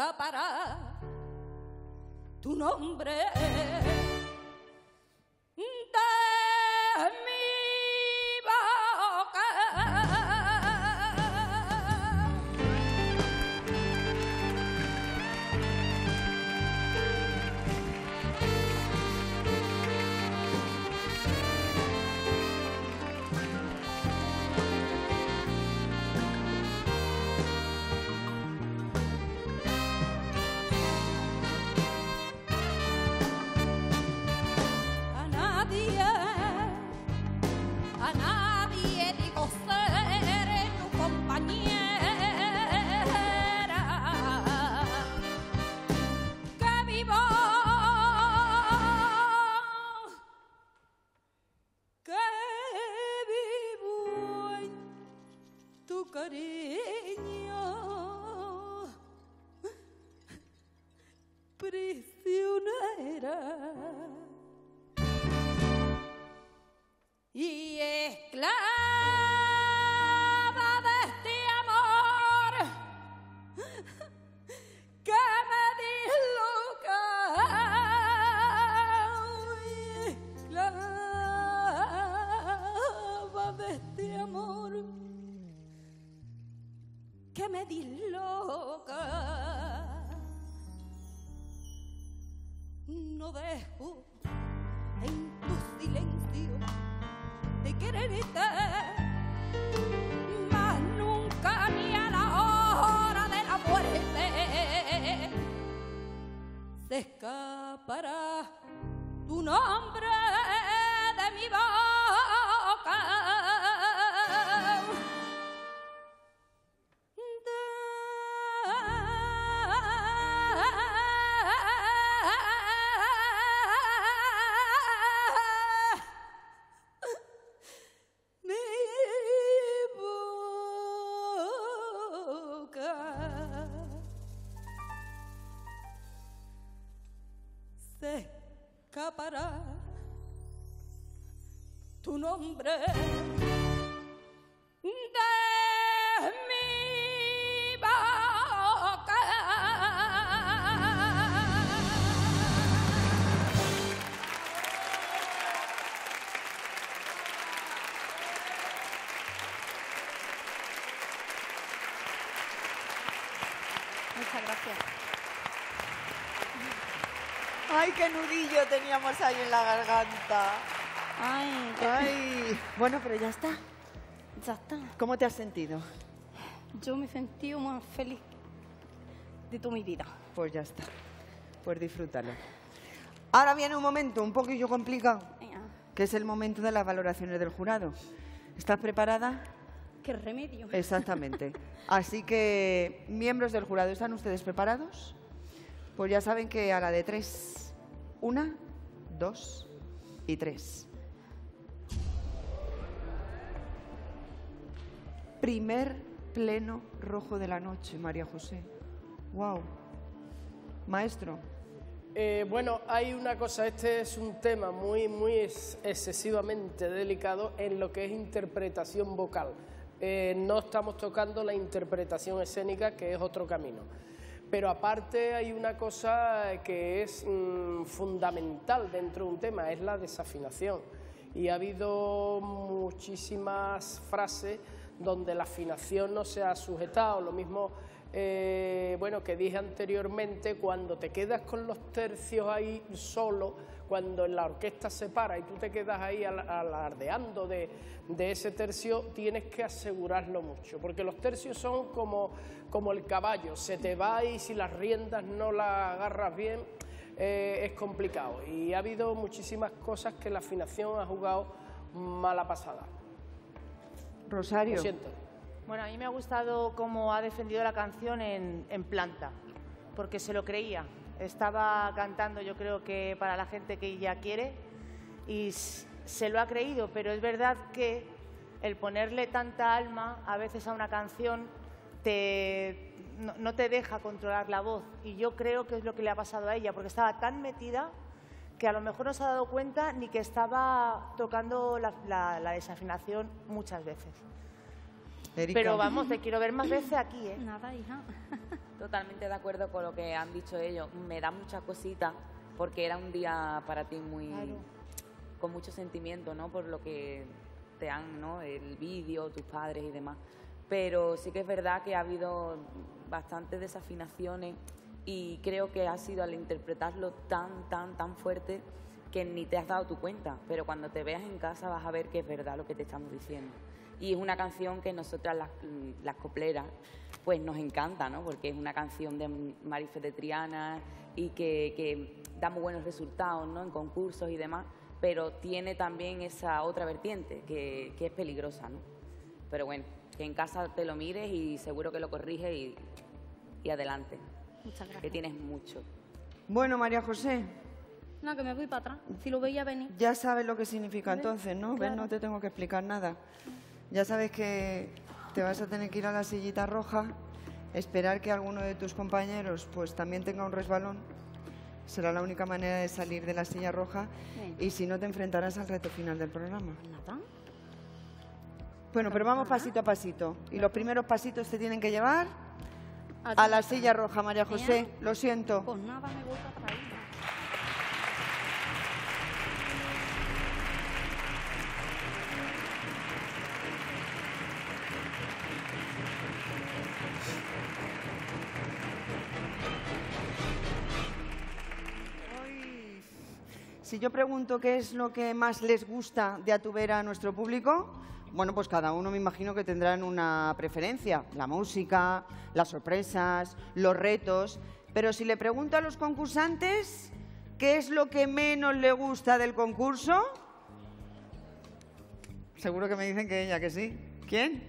Escapará tu nombre nombre de mi boca. Muchas gracias. Ay, qué nudillo teníamos ahí en la garganta. Ay, Ay, bueno, pero ya está. ya está. ¿Cómo te has sentido? Yo me he sentido más feliz de toda mi vida. Pues ya está. Pues disfrútalo. Ahora viene un momento un poquillo complicado, que es el momento de las valoraciones del jurado. ¿Estás preparada? ¿Qué remedio? Exactamente. Así que, miembros del jurado, ¿están ustedes preparados? Pues ya saben que a la de tres. Una, dos y tres. Primer pleno rojo de la noche, María José. Wow. Maestro, Eh, bueno, hay una cosa, este es un tema muy, muy ex- excesivamente delicado en lo que es interpretación vocal. Eh, no estamos tocando la interpretación escénica, que es otro camino. Pero aparte hay una cosa que es mm, fundamental dentro de un tema, es la desafinación. Y ha habido muchísimas frases donde la afinación no se ha sujetado. Lo mismo, eh, bueno, que dije anteriormente, cuando te quedas con los tercios ahí solo, cuando la orquesta se para y tú te quedas ahí al- alardeando de, de ese tercio, tienes que asegurarlo mucho, porque los tercios son como, como el caballo, se te va y si las riendas no las agarras bien, eh, es complicado. Y ha habido muchísimas cosas que la afinación ha jugado mala pasada. Rosario. Lo siento. Bueno, a mí me ha gustado cómo ha defendido la canción en, en planta, porque se lo creía. Estaba cantando, yo creo que para la gente que ella quiere, y se lo ha creído, pero es verdad que el ponerle tanta alma a veces a una canción te, no, no te deja controlar la voz. Y yo creo que es lo que le ha pasado a ella, porque estaba tan metida que a lo mejor no se ha dado cuenta ni que estaba tocando la, la- la desafinación muchas veces. Erika. Pero vamos, te quiero ver más veces aquí, ¿eh? Nada, hija. Totalmente de acuerdo con lo que han dicho ellos. Me da muchas cositas porque era un día para ti muy Claro. con mucho sentimiento, ¿no? Por lo que te han, ¿no? El vídeo, tus padres y demás. Pero sí que es verdad que ha habido bastantes desafinaciones y creo que ha sido al interpretarlo tan, tan, tan fuerte que ni te has dado tu cuenta. Pero cuando te veas en casa vas a ver que es verdad lo que te estamos diciendo. Y es una canción que nosotras las, copleras pues nos encanta, ¿no? Porque es una canción de Marife de Triana y que, que da muy buenos resultados, ¿no? En concursos y demás, pero tiene también esa otra vertiente que, que es peligrosa, ¿no? Pero bueno, que en casa te lo mires y seguro que lo corriges y, y adelante. Muchas gracias. Que tienes mucho. Bueno, María José, No, que me voy para atrás. Si lo veía venir. ya sabes lo que significa entonces, ¿no? ¿Ves? claro. No te tengo que explicar nada. Ya sabes que te vas a tener que ir a la sillita roja, esperar que alguno de tus compañeros pues también tenga un resbalón. Será la única manera de salir de la silla roja y si no te enfrentarás al reto final del programa. Bueno, pero vamos pasito a pasito. Y los primeros pasitos te tienen que llevar a la silla roja, María José. Lo siento. Pues nada, me para. Si yo pregunto qué es lo que más les gusta de Atubera a nuestro público, bueno, pues cada uno me imagino que tendrán una preferencia. La música, las sorpresas, los retos. Pero si le pregunto a los concursantes qué es lo que menos le gusta del concurso, seguro que me dicen que ella, que sí. ¿Quién?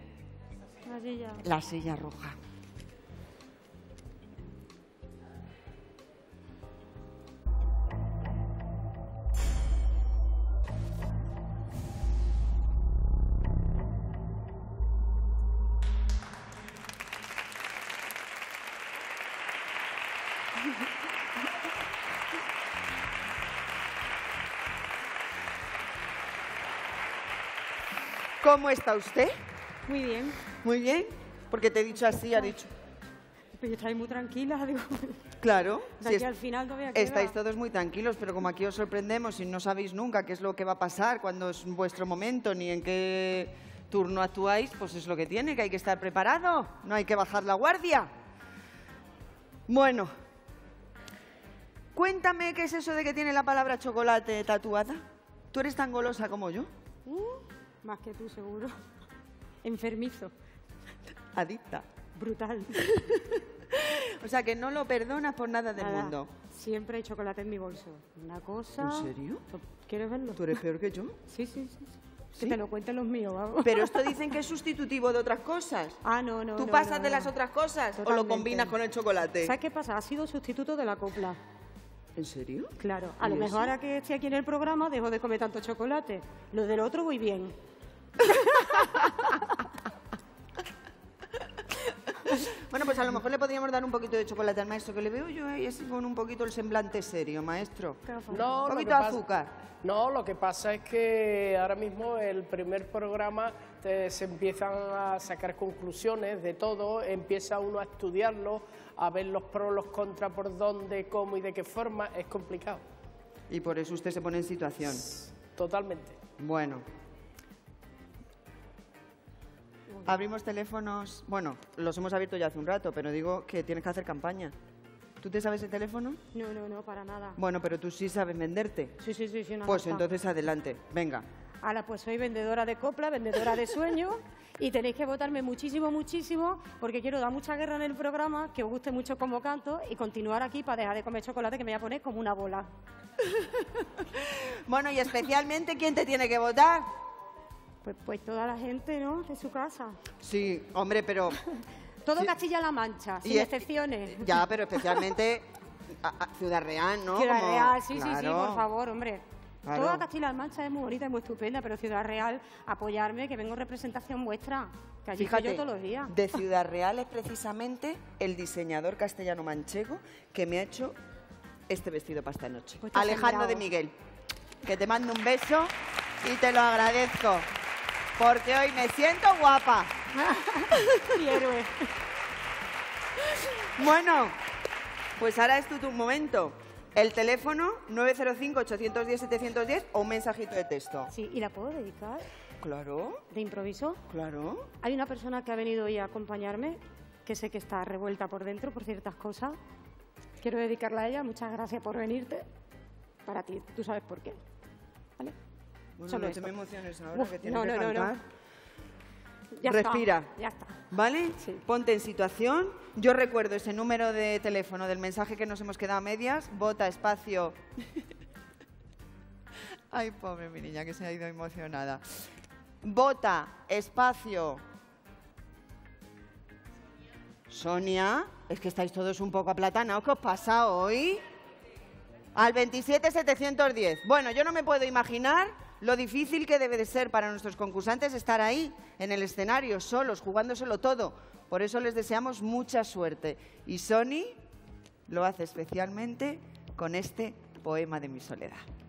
Así ya. La silla roja. ¿Cómo está usted? Muy bien. Muy bien. Porque te he dicho así, ha dicho. Pues estáis muy tranquilas, digo. Claro. De si es- al final todavía queda. Estáis todos muy tranquilos, pero como aquí os sorprendemos y no sabéis nunca qué es lo que va a pasar cuando es vuestro momento ni en qué turno actuáis, pues es lo que tiene, que hay que estar preparado, no hay que bajar la guardia. Bueno, cuéntame qué es eso de que tiene la palabra chocolate tatuada. ¿Tú eres tan golosa como yo? Uh, más que tú, seguro. Enfermizo. Adicta. Brutal. O sea, que no lo perdonas por nada del Nada. mundo. Siempre hay chocolate en mi bolso. Una cosa... ¿En serio? ¿Quieres verlo? ¿Tú eres peor que yo? Sí, sí, sí. sí. Que te lo cuenten los míos, vamos. Pero esto dicen que es sustitutivo de otras cosas. Ah, no, no. ¿Tú no, pasas no, de las otras cosas o lo combinas con el chocolate? ¿Sabes qué pasa? Ha sido sustituto de la copla. ¿En serio? Claro. A ¿Y lo mejor ahora que estoy aquí en el programa dejo de comer tanto chocolate. Lo del otro voy bien. Bueno, pues a lo mejor le podríamos dar un poquito de chocolate al maestro, que le veo yo ahí así con un poquito el semblante serio, maestro. No, un poquito de azúcar. No, lo que pasa es que ahora mismo el primer programa te- se empiezan a sacar conclusiones de todo, empieza uno a estudiarlo, a ver los pros, los contras, por dónde, cómo y de qué forma, es complicado. Y por eso usted se pone en situación. Totalmente. Bueno. Abrimos teléfonos. Bueno, los hemos abierto ya hace un rato, pero digo que tienes que hacer campaña. ¿Tú te sabes el teléfono? No, no, no, para nada. Bueno, pero tú sí sabes venderte. Sí, sí, sí, sí. una Pues entonces adelante, venga. Ahora, pues soy vendedora de copla, vendedora de sueños y tenéis que votarme muchísimo, muchísimo porque quiero dar mucha guerra en el programa, que os guste mucho como canto y continuar aquí para dejar de comer chocolate que me voy a poner como una bola. Bueno, y especialmente, ¿quién te tiene que votar? Pues, pues toda la gente, ¿no? De su casa. Sí, hombre, pero... Todo Castilla-La Mancha, sin Y- excepciones. Ya, pero especialmente a- a Ciudad Real, ¿no? Ciudad Como- Real, sí, sí, sí, Claro. por favor, hombre. Claro. Toda Castilla-La Mancha es muy bonita y muy estupenda, pero Ciudad Real, apoyarme, que vengo en representación vuestra, que allí estoy Fíjate, yo todos los días. de Ciudad Real es precisamente el diseñador castellano manchego que me ha hecho este vestido para esta noche. Pues te has Alejandro de. Miguel, que te mando un beso y te lo agradezco, porque hoy me siento guapa. Mi héroe. Bueno, pues ahora es tu, tu momento. El teléfono 905-810-710 o un mensajito de texto. Sí, ¿y la puedo dedicar? Claro. ¿De improviso? Claro. Hay una persona que ha venido hoy a acompañarme, que sé que está revuelta por dentro por ciertas cosas. Quiero dedicarla a ella. Muchas gracias por venirte. Para ti, tú sabes por qué. Bueno, Solo no te me emociones ahora, Uf, que tienes no, que no, está, Respira. ya está. ¿Vale? Ponte en situación. Yo recuerdo ese número de teléfono del mensaje que nos hemos quedado a medias. Bota espacio. Ay, pobre mi niña que se ha ido emocionada. Bota espacio. Sonia, es que estáis todos un poco aplatanados. ¿Qué os pasa hoy? Al 27710. Bueno, yo no me puedo imaginar lo difícil que debe de ser para nuestros concursantes estar ahí, en el escenario, solos, jugándoselo todo. Por eso les deseamos mucha suerte. Y Sony lo hace especialmente con este poema de mi soledad. Soledad,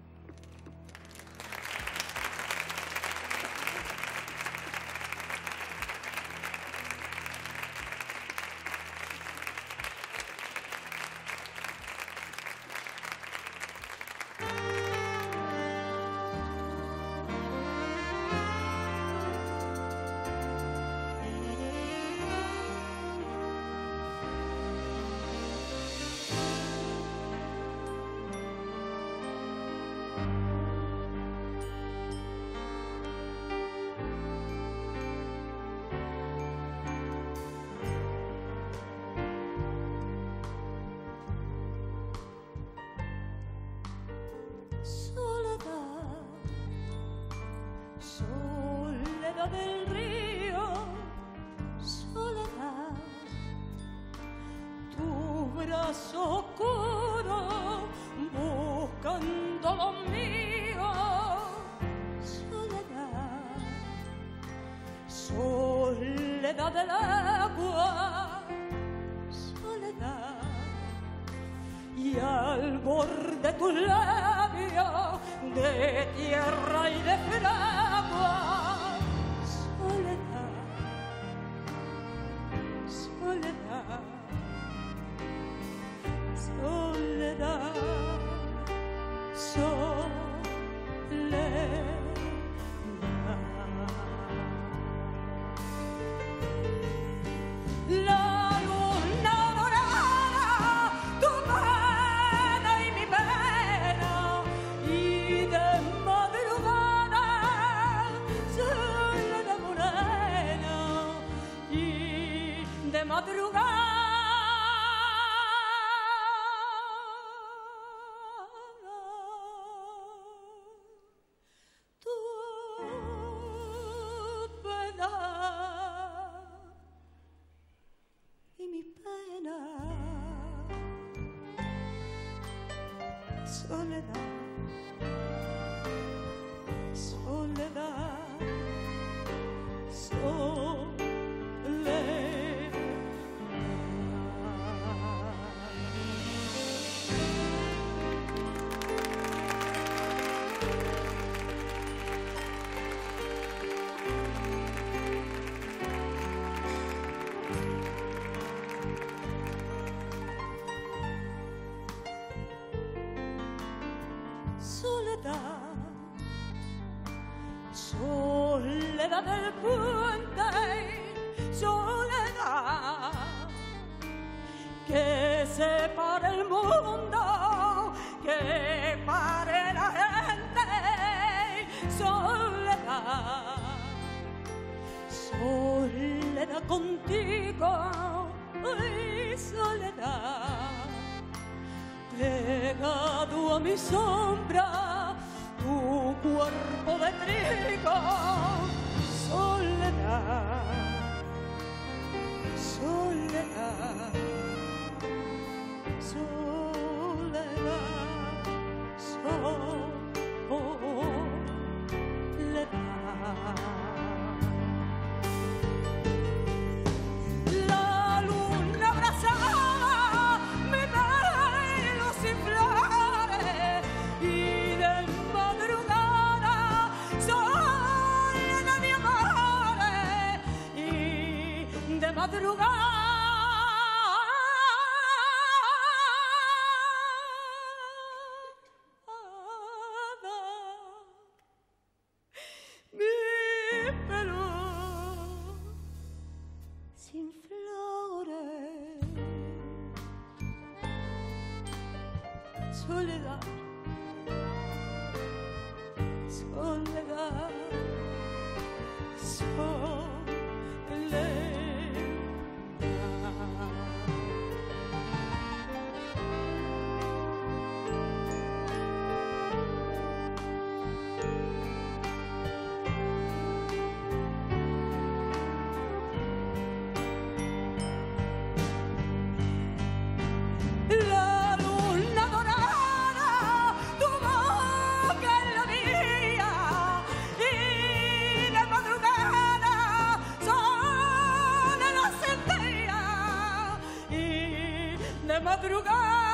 de madrugada.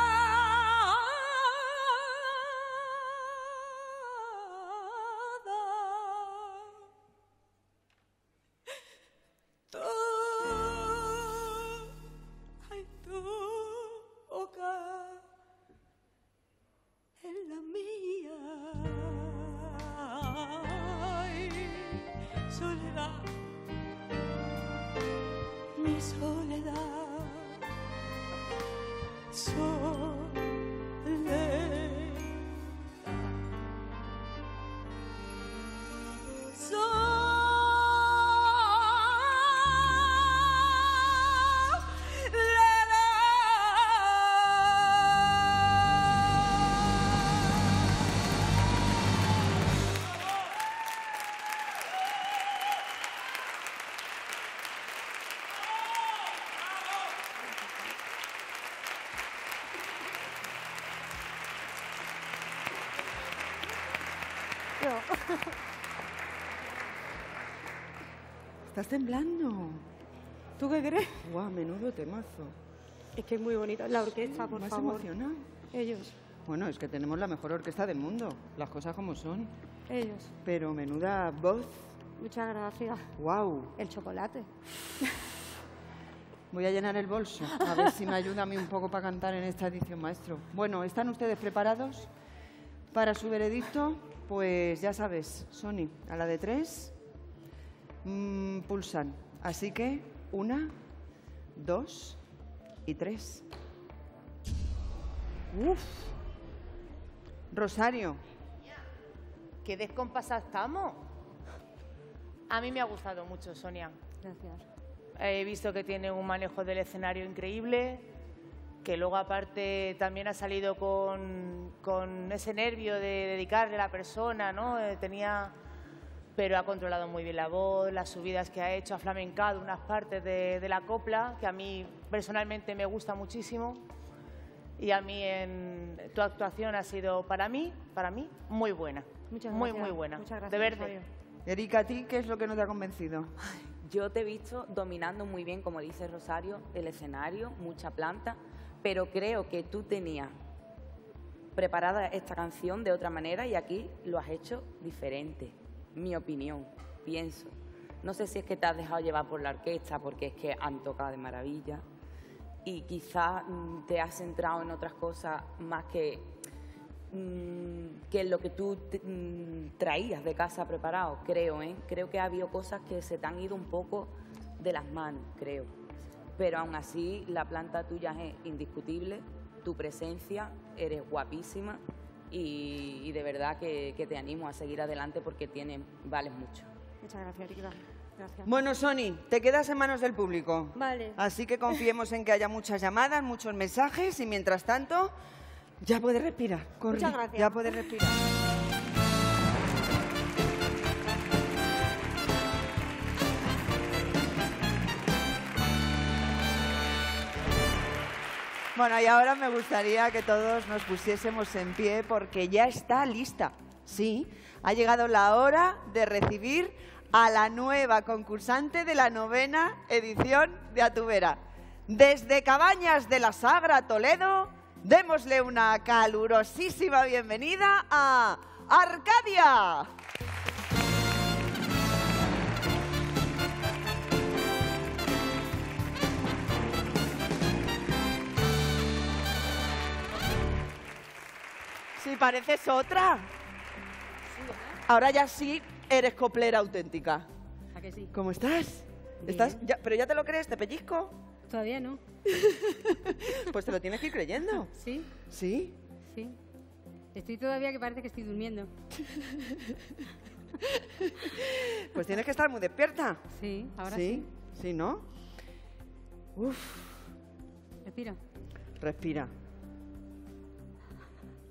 ¿Estás temblando? ¿Tú qué crees? Guau, menudo temazo. Es que es muy bonito. La orquesta, por ¿Me has favor. emocionado? Ellos, Bueno, es que tenemos la mejor orquesta del mundo, las cosas como son. ellos. Pero menuda voz, Muchas gracias. wow. El chocolate. Voy a llenar el bolso, a ver si me ayuda a mí un poco para cantar en esta edición, maestro. Bueno, ¿están ustedes preparados para su veredicto? Pues ya sabes, Sony, a la de tres mm, pulsan. Así que una, dos y tres. Uf. Rosario, Qué descompasada estamos. A mí me ha gustado mucho, Sonia. Gracias. He visto que tiene un manejo del escenario increíble, que luego aparte también ha salido con, con ese nervio de dedicarle a la persona, ¿no? Eh, tenía, pero ha controlado muy bien la voz, las subidas que ha hecho, ha flamencado unas partes de, de la copla, que a mí personalmente me gusta muchísimo. Y a mí en tu actuación ha sido para mí, para mí, muy buena. Muchas muy, gracias. muy buena. Muchas gracias, de verde. Rosario. Erika, ¿a ti qué es lo que no te ha convencido? Yo te he visto dominando muy bien, como dice Rosario, el escenario, mucha planta, pero creo que tú tenías preparada esta canción de otra manera y aquí lo has hecho diferente. Mi opinión, pienso. No sé si es que te has dejado llevar por la orquesta, porque es que han tocado de maravilla y quizás mm, te has centrado en otras cosas más que mm, que lo que tú mm, traías de casa preparado, creo, ¿eh? Creo que ha habido cosas que se te han ido un poco de las manos, creo. Pero aún así, la planta tuya es indiscutible, tu presencia, eres guapísima y, y de verdad que, que te animo a seguir adelante porque tienes, vales mucho. Muchas gracias. Gracias. Bueno, Sony, te quedas en manos del público. Vale. Así que confiemos en que haya muchas llamadas, muchos mensajes y mientras tanto, ya puedes respirar. Corri, Muchas gracias. Ya puedes respirar. Bueno, y ahora me gustaría que todos nos pusiésemos en pie porque ya está lista. Sí, ha llegado la hora de recibir a la nueva concursante de la novena edición de Atubera. Desde Cabañas de la Sagra, Toledo, démosle una calurosísima bienvenida a Arcadia. Sí, pareces otra. Ahora ya sí eres coplera auténtica. ¿A que sí? ¿Cómo estás? ¿Estás? Ya- ¿Pero ya te lo crees? ¿Te pellizco? Todavía no. Pues te lo tienes que ir creyendo. ¿Sí? ¿Sí? Sí. Estoy todavía que parece que estoy durmiendo. Pues tienes que estar muy despierta. Sí, ahora sí. Sí, ¿no? Uf, Respira. respira.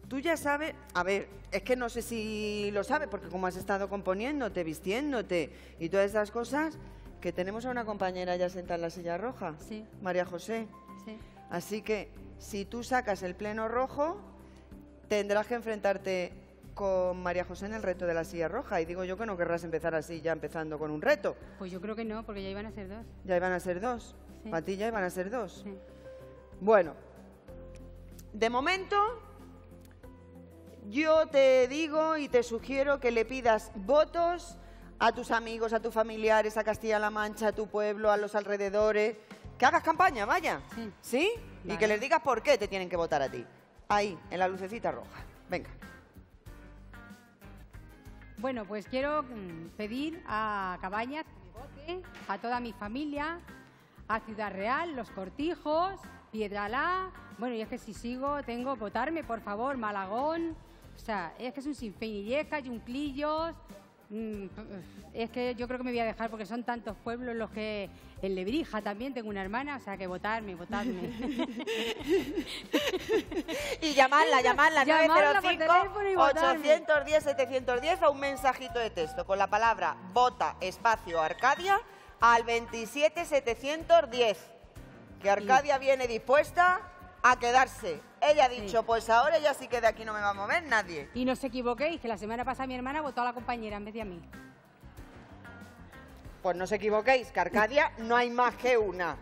Tú ya sabes, a ver, es que no sé si lo sabes, porque como has estado componiéndote, vistiéndote y todas esas cosas, que tenemos a una compañera ya sentada en la silla roja, Sí. María José. Sí. Así que si tú sacas el pleno rojo, tendrás que enfrentarte con María José en el reto de la silla roja. Y digo yo que no querrás empezar así, ya empezando con un reto. Pues yo creo que no, porque ya iban a ser dos. Ya iban a ser dos. Sí. Para ti ya iban a ser dos. Sí. Bueno, de momento yo te digo y te sugiero que le pidas votos a tus amigos, a tus familiares, a Castilla-La Mancha, a tu pueblo, a los alrededores. Que hagas campaña, vaya. Sí. Y Vale. que les digas por qué te tienen que votar a ti. Ahí, en la lucecita roja. Venga. Bueno, pues quiero mm, pedir a Cabañas que me vote, a toda mi familia, a Ciudad Real, Los Cortijos, Piedralá. Bueno, y es que si sigo, tengo votarme, por favor, Malagón. O sea, es que es un sinfín. Illescas, Yunclillos. mm, Es que yo creo que me voy a dejar porque son tantos pueblos los que. En Lebrija también tengo una hermana, o sea que votarme, votarme. Y Llamadla por 905 teléfono y votarme. 810 710 a un mensajito de texto con la palabra vota espacio Arcadia al 27 710. Que Arcadia viene dispuesta a quedarse. Ella ha dicho, pues ahora ya sí que de aquí no me va a mover nadie. Y no os equivoquéis, que la semana pasada mi hermana votó a la compañera en vez de a mí. Pues no os equivoquéis, que Arcadia no hay más que una.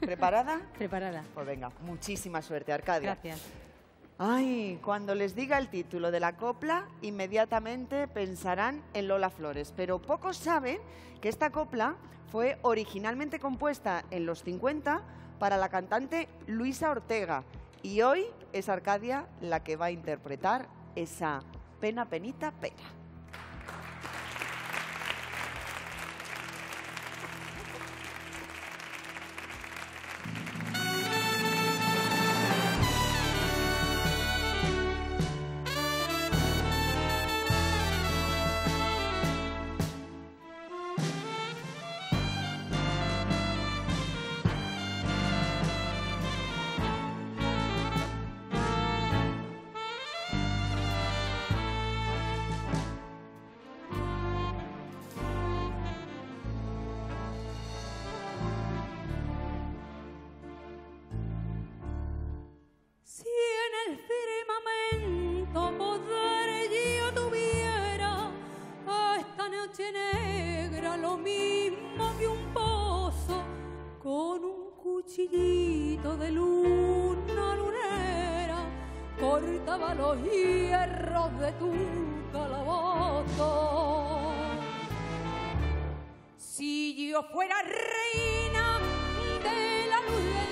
¿Preparada? Preparada. Pues venga, muchísima suerte, Arcadia. Gracias. Ay, cuando les diga el título de la copla, inmediatamente pensarán en Lola Flores. Pero pocos saben que esta copla fue originalmente compuesta en los 50 para la cantante Luisa Ortega. Y hoy es Arcadia la que va a interpretar esa pena, penita, pena. Los hierros de tu calabozo. Si yo fuera reina de la luz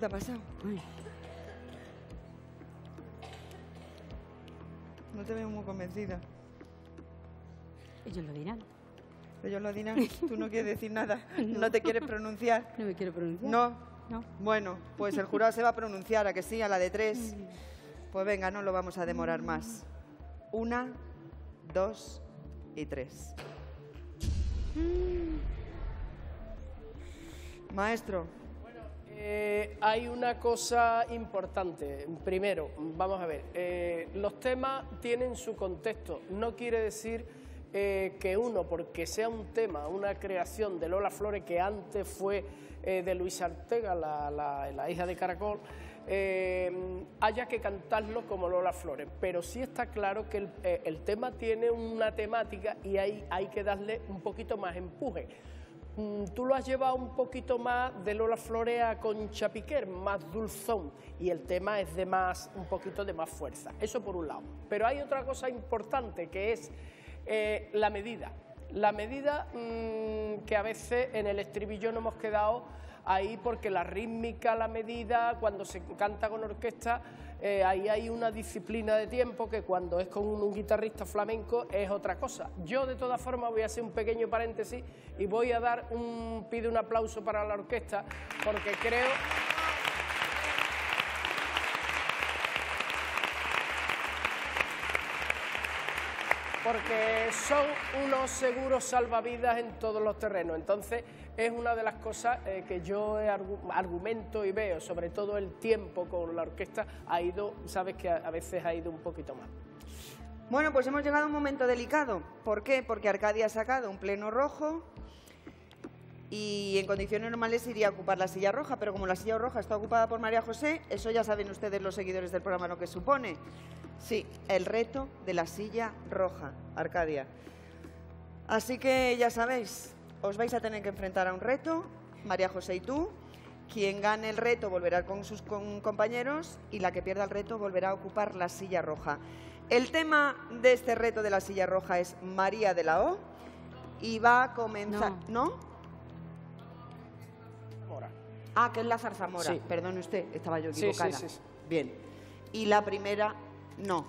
te ha pasado? No te veo muy convencida. Ellos lo dirán. Ellos lo dirán. Tú no quieres decir nada. No te quieres pronunciar. No me quiero pronunciar. No. No. Bueno, pues el jurado se va a pronunciar, ¿a que sí? A la de tres. Pues venga, no lo vamos a demorar más. Una, dos y tres. Maestro, Hay una cosa importante. Primero, vamos a ver, eh, los temas tienen su contexto. No quiere decir eh, que uno, porque sea un tema, una creación de Lola Flores, que antes fue eh, de Luisa Ortega, la, hija de Caracol, haya que cantarlo como Lola Flores. Pero sí está claro que el, tema tiene una temática y hay que darle un poquito más empuje. Mm, Tú lo has llevado un poquito más de Lola Flores a Concha Piquer, más dulzón, y el tema es de más, un poquito de más fuerza. Eso por un lado. Pero hay otra cosa importante que es eh, la medida. La medida mm, que a veces en el estribillo no hemos quedado ahí porque la rítmica, la medida, cuando se canta con orquesta, eh, ahí hay una disciplina de tiempo que cuando es con un, guitarrista flamenco es otra cosa. Yo de todas formas voy a hacer un pequeño paréntesis y voy a dar un, pido un aplauso para la orquesta porque creo... porque son unos seguros salvavidas en todos los terrenos. Entonces, es una de las cosas eh, que yo argumento y veo, sobre todo el tiempo con la orquesta, ha ido, sabes que a veces ha ido un poquito más. Bueno, pues hemos llegado a un momento delicado. ¿Por qué? Porque Arcadia ha sacado un pleno rojo y en condiciones normales iría a ocupar la silla roja, pero como la silla roja está ocupada por María José, eso ya saben ustedes los seguidores del programa lo que supone. Sí, el reto de la silla roja, Arcadia. Así que ya sabéis, os vais a tener que enfrentar a un reto, María José y tú. Quien gane el reto volverá con sus con- compañeros y la que pierda el reto volverá a ocupar la silla roja. El tema de este reto de la silla roja es María de la O y va a comenzar. ¿No? Ah, que es la zarzamora. Sí. Perdone usted, estaba yo Sí, sí, equivocada. sí, sí. Bien. Y la primera, no.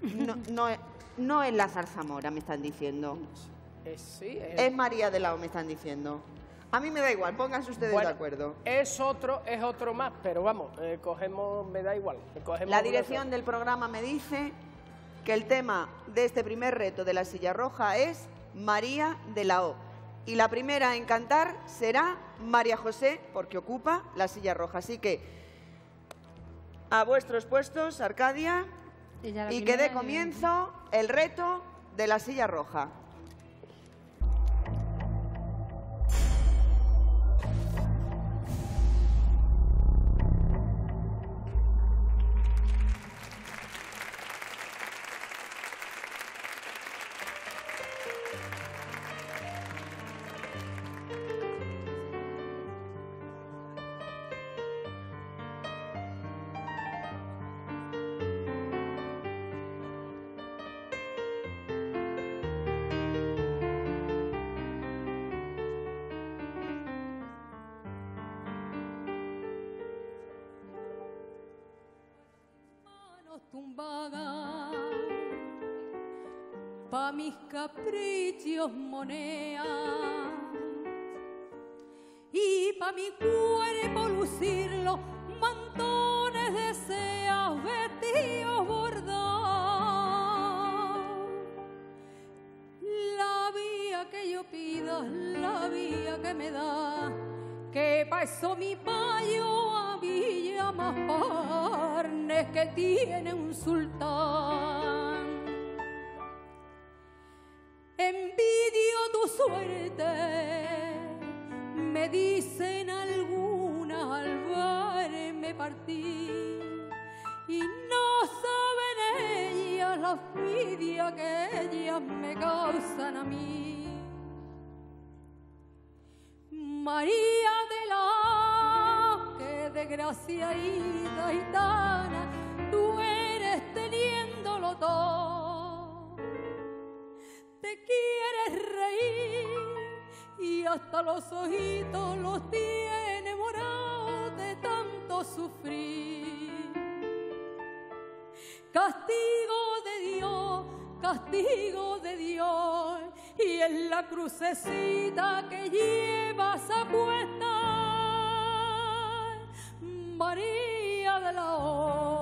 No, no, es- no es la zarzamora, me están diciendo. Eh, sí, es- Es María de la O, me están diciendo. A mí me da igual, pónganse ustedes Bueno, de acuerdo. Es otro, es otro más, pero vamos, eh, cogemos, me da igual. cogemos La dirección del programa me dice que el tema de este primer reto de la silla roja es María de la O. Y la primera en cantar será María José, porque ocupa la silla roja. Así que A vuestros puestos, Arcadia. La Y que dé y- comienzo el reto de la silla roja. Caprichos moneas y pa' mi cuerpo lucirlo mantones de seas vestidos bordados. La vía que yo pido la vía que me da, que pa' eso mi payo había más parnes que tiene un sultán. Suerte, me dicen algunas al verme partir y no saben ellas la envidia que ellas me causan a mí. María de la que desgraciadita gitana, tú eres teniéndolo todo. Quieres reír y hasta los ojitos los tiene morados de tanto sufrir. Castigo de Dios, castigo de Dios, y en la crucecita que llevas a cuesta, María de la O.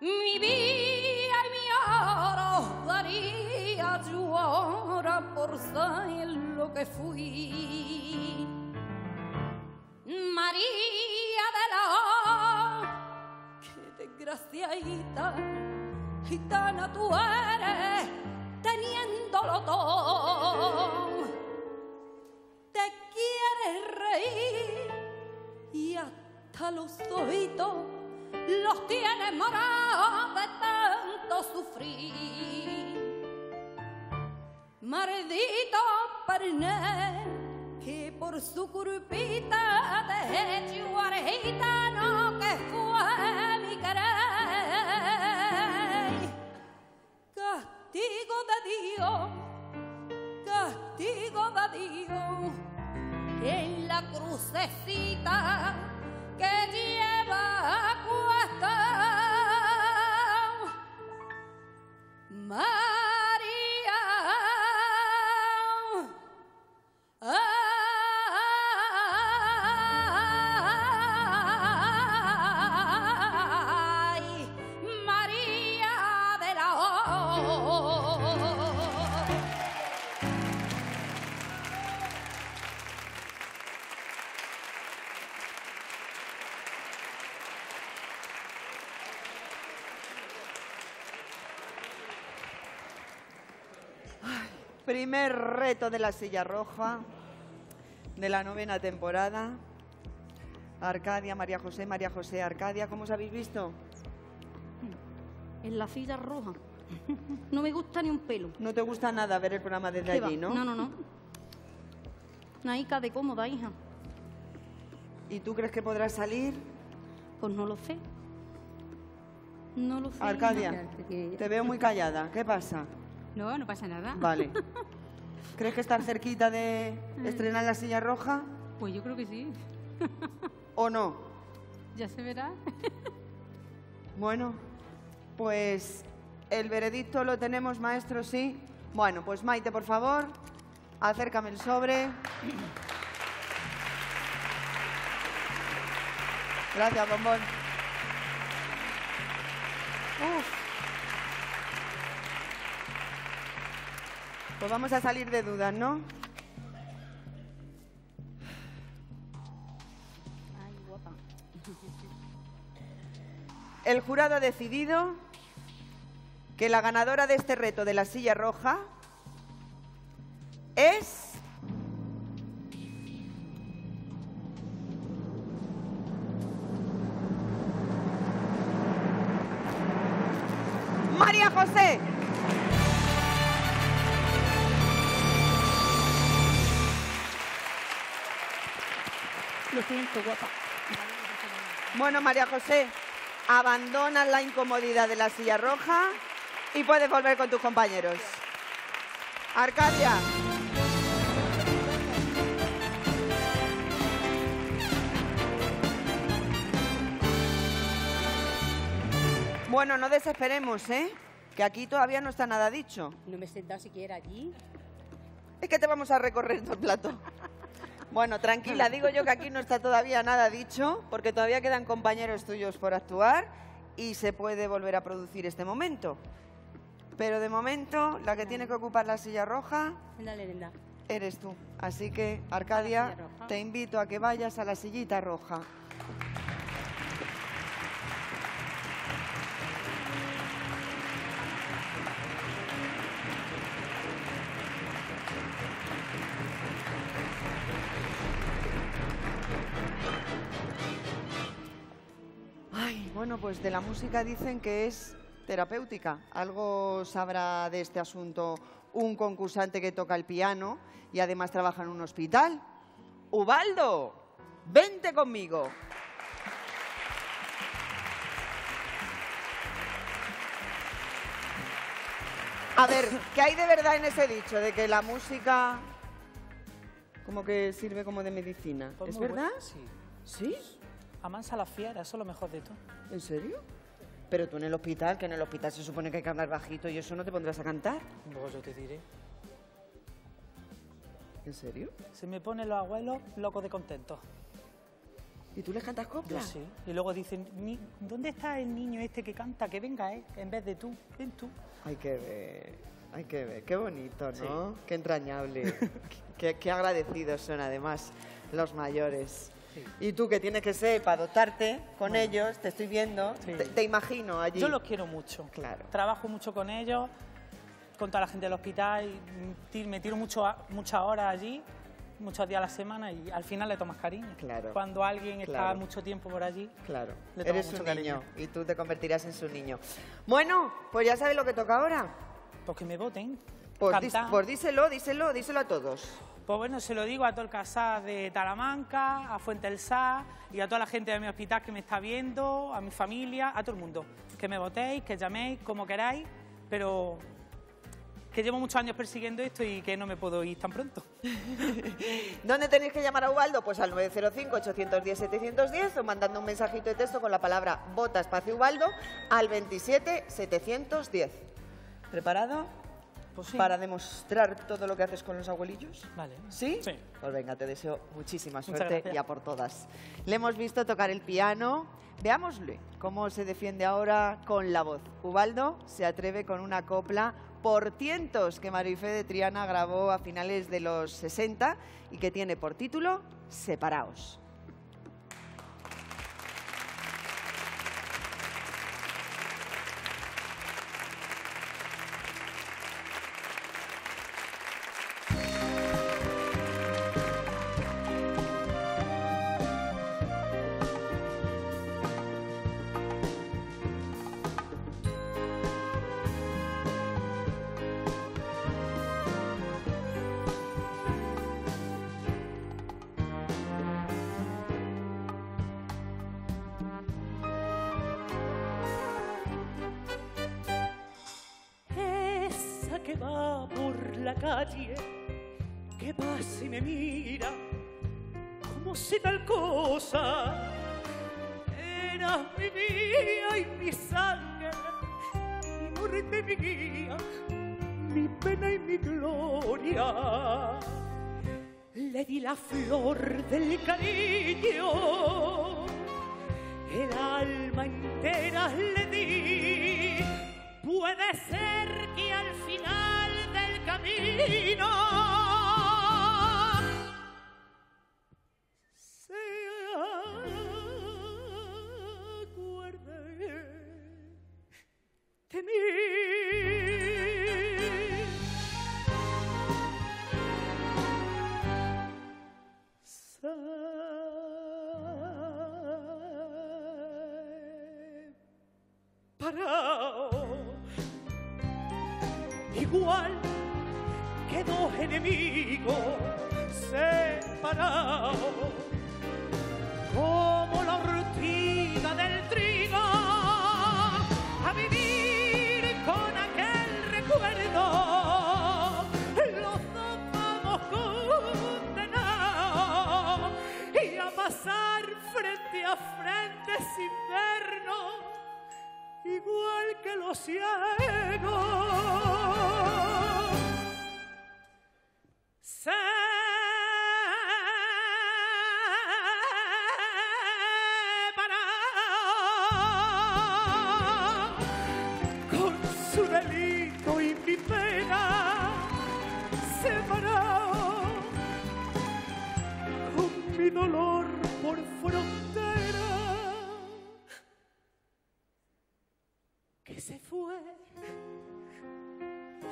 Mi vida y mi oro daría yo ahora por ser lo que fui. María de la qué desgraciadita, gitana tú eres, teniéndolo todo. Te quieres reír y hasta los ojitos los tienes morados de tanto sufrir. Maldito perné que por su curpita de hecho gitano que fue mi querer. Castigo de Dios, castigo de Dios, que en la crucecita que lleva a cuesta María. Primer reto de la silla roja de la novena temporada. Arcadia, María José, María José, Arcadia, ¿cómo os habéis visto? En la silla roja. No me gusta ni un pelo. No te gusta nada ver el programa desde ¿Qué va? allí, ¿no? No, no, no. Naica de cómoda, hija. ¿Y tú crees que podrás salir? Pues no lo sé. No lo sé. Arcadia, te veo muy callada. ¿Qué pasa? No, no pasa nada. Vale. ¿Crees que estar cerquita de estrenar la silla roja Pues yo creo que sí. o no? Ya se verá. Bueno, pues el veredicto lo tenemos, maestro, sí. Bueno, pues Maite, por favor, acércame el sobre. Gracias, bombón. Uf. Pues vamos a salir de dudas, ¿no? Ay, guapa. El jurado ha decidido que la ganadora de este reto de la silla roja es... María José, abandonas la incomodidad de la silla roja y puedes volver con tus compañeros. Arcadia. Bueno, no desesperemos, ¿eh? Que aquí todavía no está nada dicho. No me he sentado siquiera allí. Es que te vamos a recorrer todo el plato. Bueno, tranquila, digo yo que aquí no está todavía nada dicho, porque todavía quedan compañeros tuyos por actuar y se puede volver a producir este momento. Pero de momento, la que tiene que ocupar la silla roja Dale, Linda. eres tú. Así que, Arcadia, te invito a que vayas a la sillita roja. Pues de la música dicen que es terapéutica. Algo sabrá de este asunto un concursante que toca el piano y además trabaja en un hospital. Ubaldo, vente conmigo. A ver, ¿qué hay de verdad en ese dicho de que la música como que sirve como de medicina? Pues ¿Es verdad? sí. ¿Sí? Amansa la fiera, eso es lo mejor de todo. ¿En serio? Pero tú en el hospital, que en el hospital se supone que hay que hablar bajito y eso no te pondrás a cantar. Luego yo te diré. ¿En serio? Se me ponen los abuelos locos de contentos. ¿Y tú les cantas Yo coplas? sí. Y luego dicen, "Ni- ¿dónde está el niño este que canta? Que venga él, en vez de tú. Ven tú. Hay que ver, hay que ver. Qué bonito, ¿no? Qué entrañable. qué, qué agradecidos son además los mayores. Y tú que tienes que ser para adoptarte con ellos, te estoy viendo, te, te imagino allí. Yo los quiero mucho. Claro. Trabajo mucho con ellos, con toda la gente del hospital. y, me tiro mucho muchas horas allí, muchos días a la semana y al final le tomas cariño. Claro. Cuando alguien está Claro. mucho tiempo por allí, Claro, le tomo eres mucho un cariño. niño y tú te convertirás en su niño. Bueno, pues ya sabes lo que toca ahora. Pues que me voten. Pues, dis- pues díselo, díselo, díselo a todos. Pues bueno, se lo digo a todo el casal de Talamanca, a Fuente del Sá y a toda la gente de mi hospital que me está viendo, a mi familia, a todo el mundo. Que me votéis, que llaméis, como queráis, pero que llevo muchos años persiguiendo esto y que no me puedo ir tan pronto. ¿Dónde tenéis que llamar a Ubaldo? Pues al 905-810-710 o mandando un mensajito de texto con la palabra Vota Espacio Ubaldo al 27-710. ¿Preparado? Pues sí. Para demostrar todo lo que haces con los abuelillos. Vale. ¿Sí? Sí. Pues venga, te deseo muchísima suerte y a por todas. Le hemos visto tocar el piano. Veámosle cómo se defiende ahora con la voz. Ubaldo se atreve con una copla por tientos que Marifé de Triana grabó a finales de los 60 y que tiene por título Separaos. hermosa, eras mi vida y mi sangre, mi muerte, mi guía, mi pena y mi gloria. Le di la flor del cariño, el alma entera le di. Puede ser que al final del camino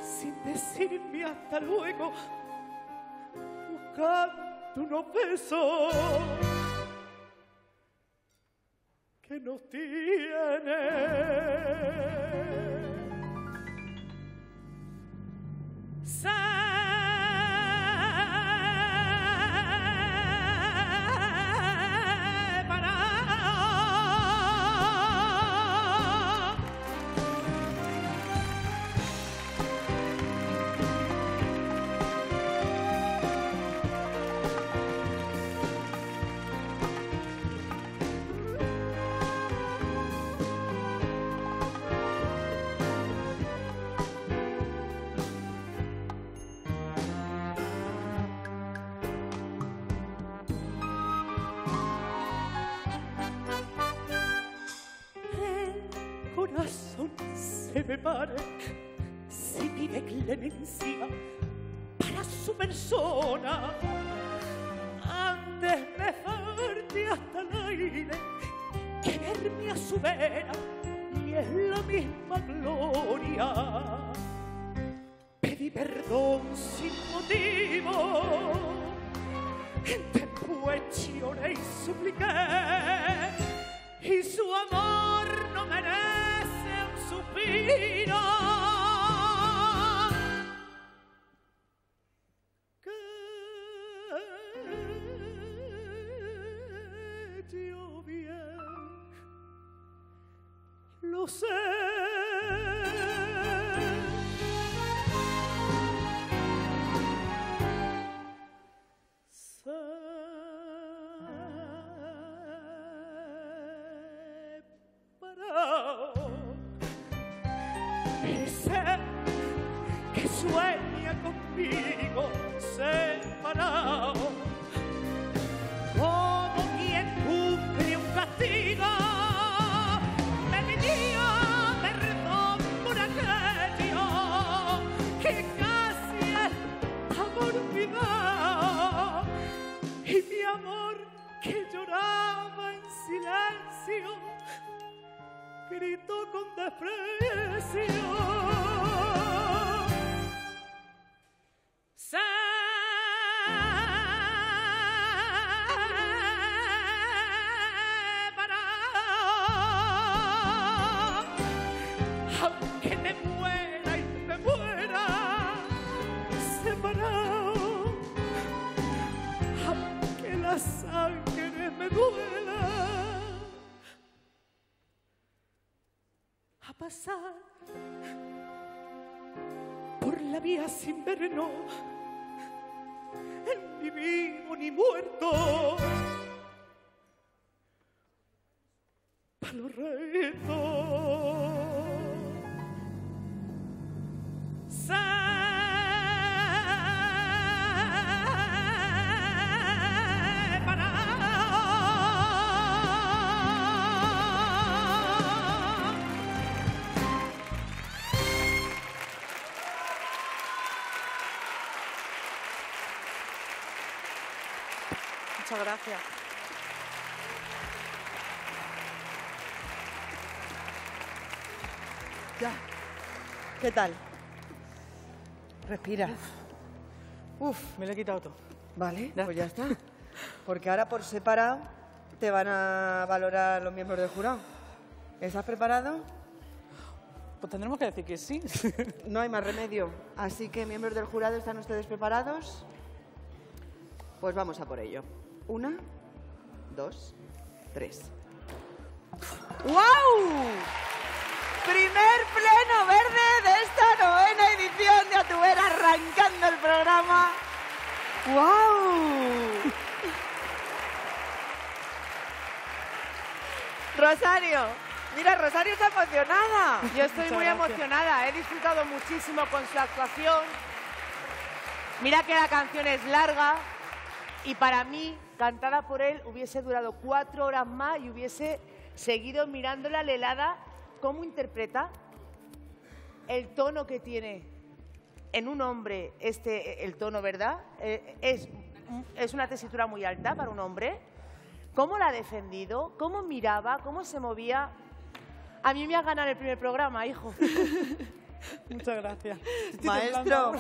sin decirme hasta luego, buscando unos besos que nos tiene. everybody en ni vivo ni muerto. Pa' los gracias. Ya. ¿Qué tal? Respira. Uf, me lo he quitado todo. Vale, pues ya está. Porque ahora por separado te van a valorar los miembros del jurado. ¿Estás preparado? Pues tendremos que decir que sí. No hay más remedio. Así que, miembros del jurado, ¿están ustedes preparados? Pues vamos a por ello. Una, dos, tres. ¡Wow! Primer pleno verde de esta novena edición de Atubera, arrancando el programa. ¡Wow! Rosario, mira, Rosario está emocionada. Yo estoy Muchas muy gracias. emocionada, he disfrutado muchísimo con su actuación. Mira que la canción es larga y para mí, cantada por él, hubiese durado cuatro horas más y hubiese seguido mirándola la helada cómo interpreta el tono que tiene en un hombre, este, el tono, ¿verdad? Eh, es, es una tesitura muy alta para un hombre. ¿Cómo la ha defendido? ¿Cómo miraba? ¿Cómo se movía? A mí me ha ganado el primer programa, hijo. Muchas gracias. Maestro.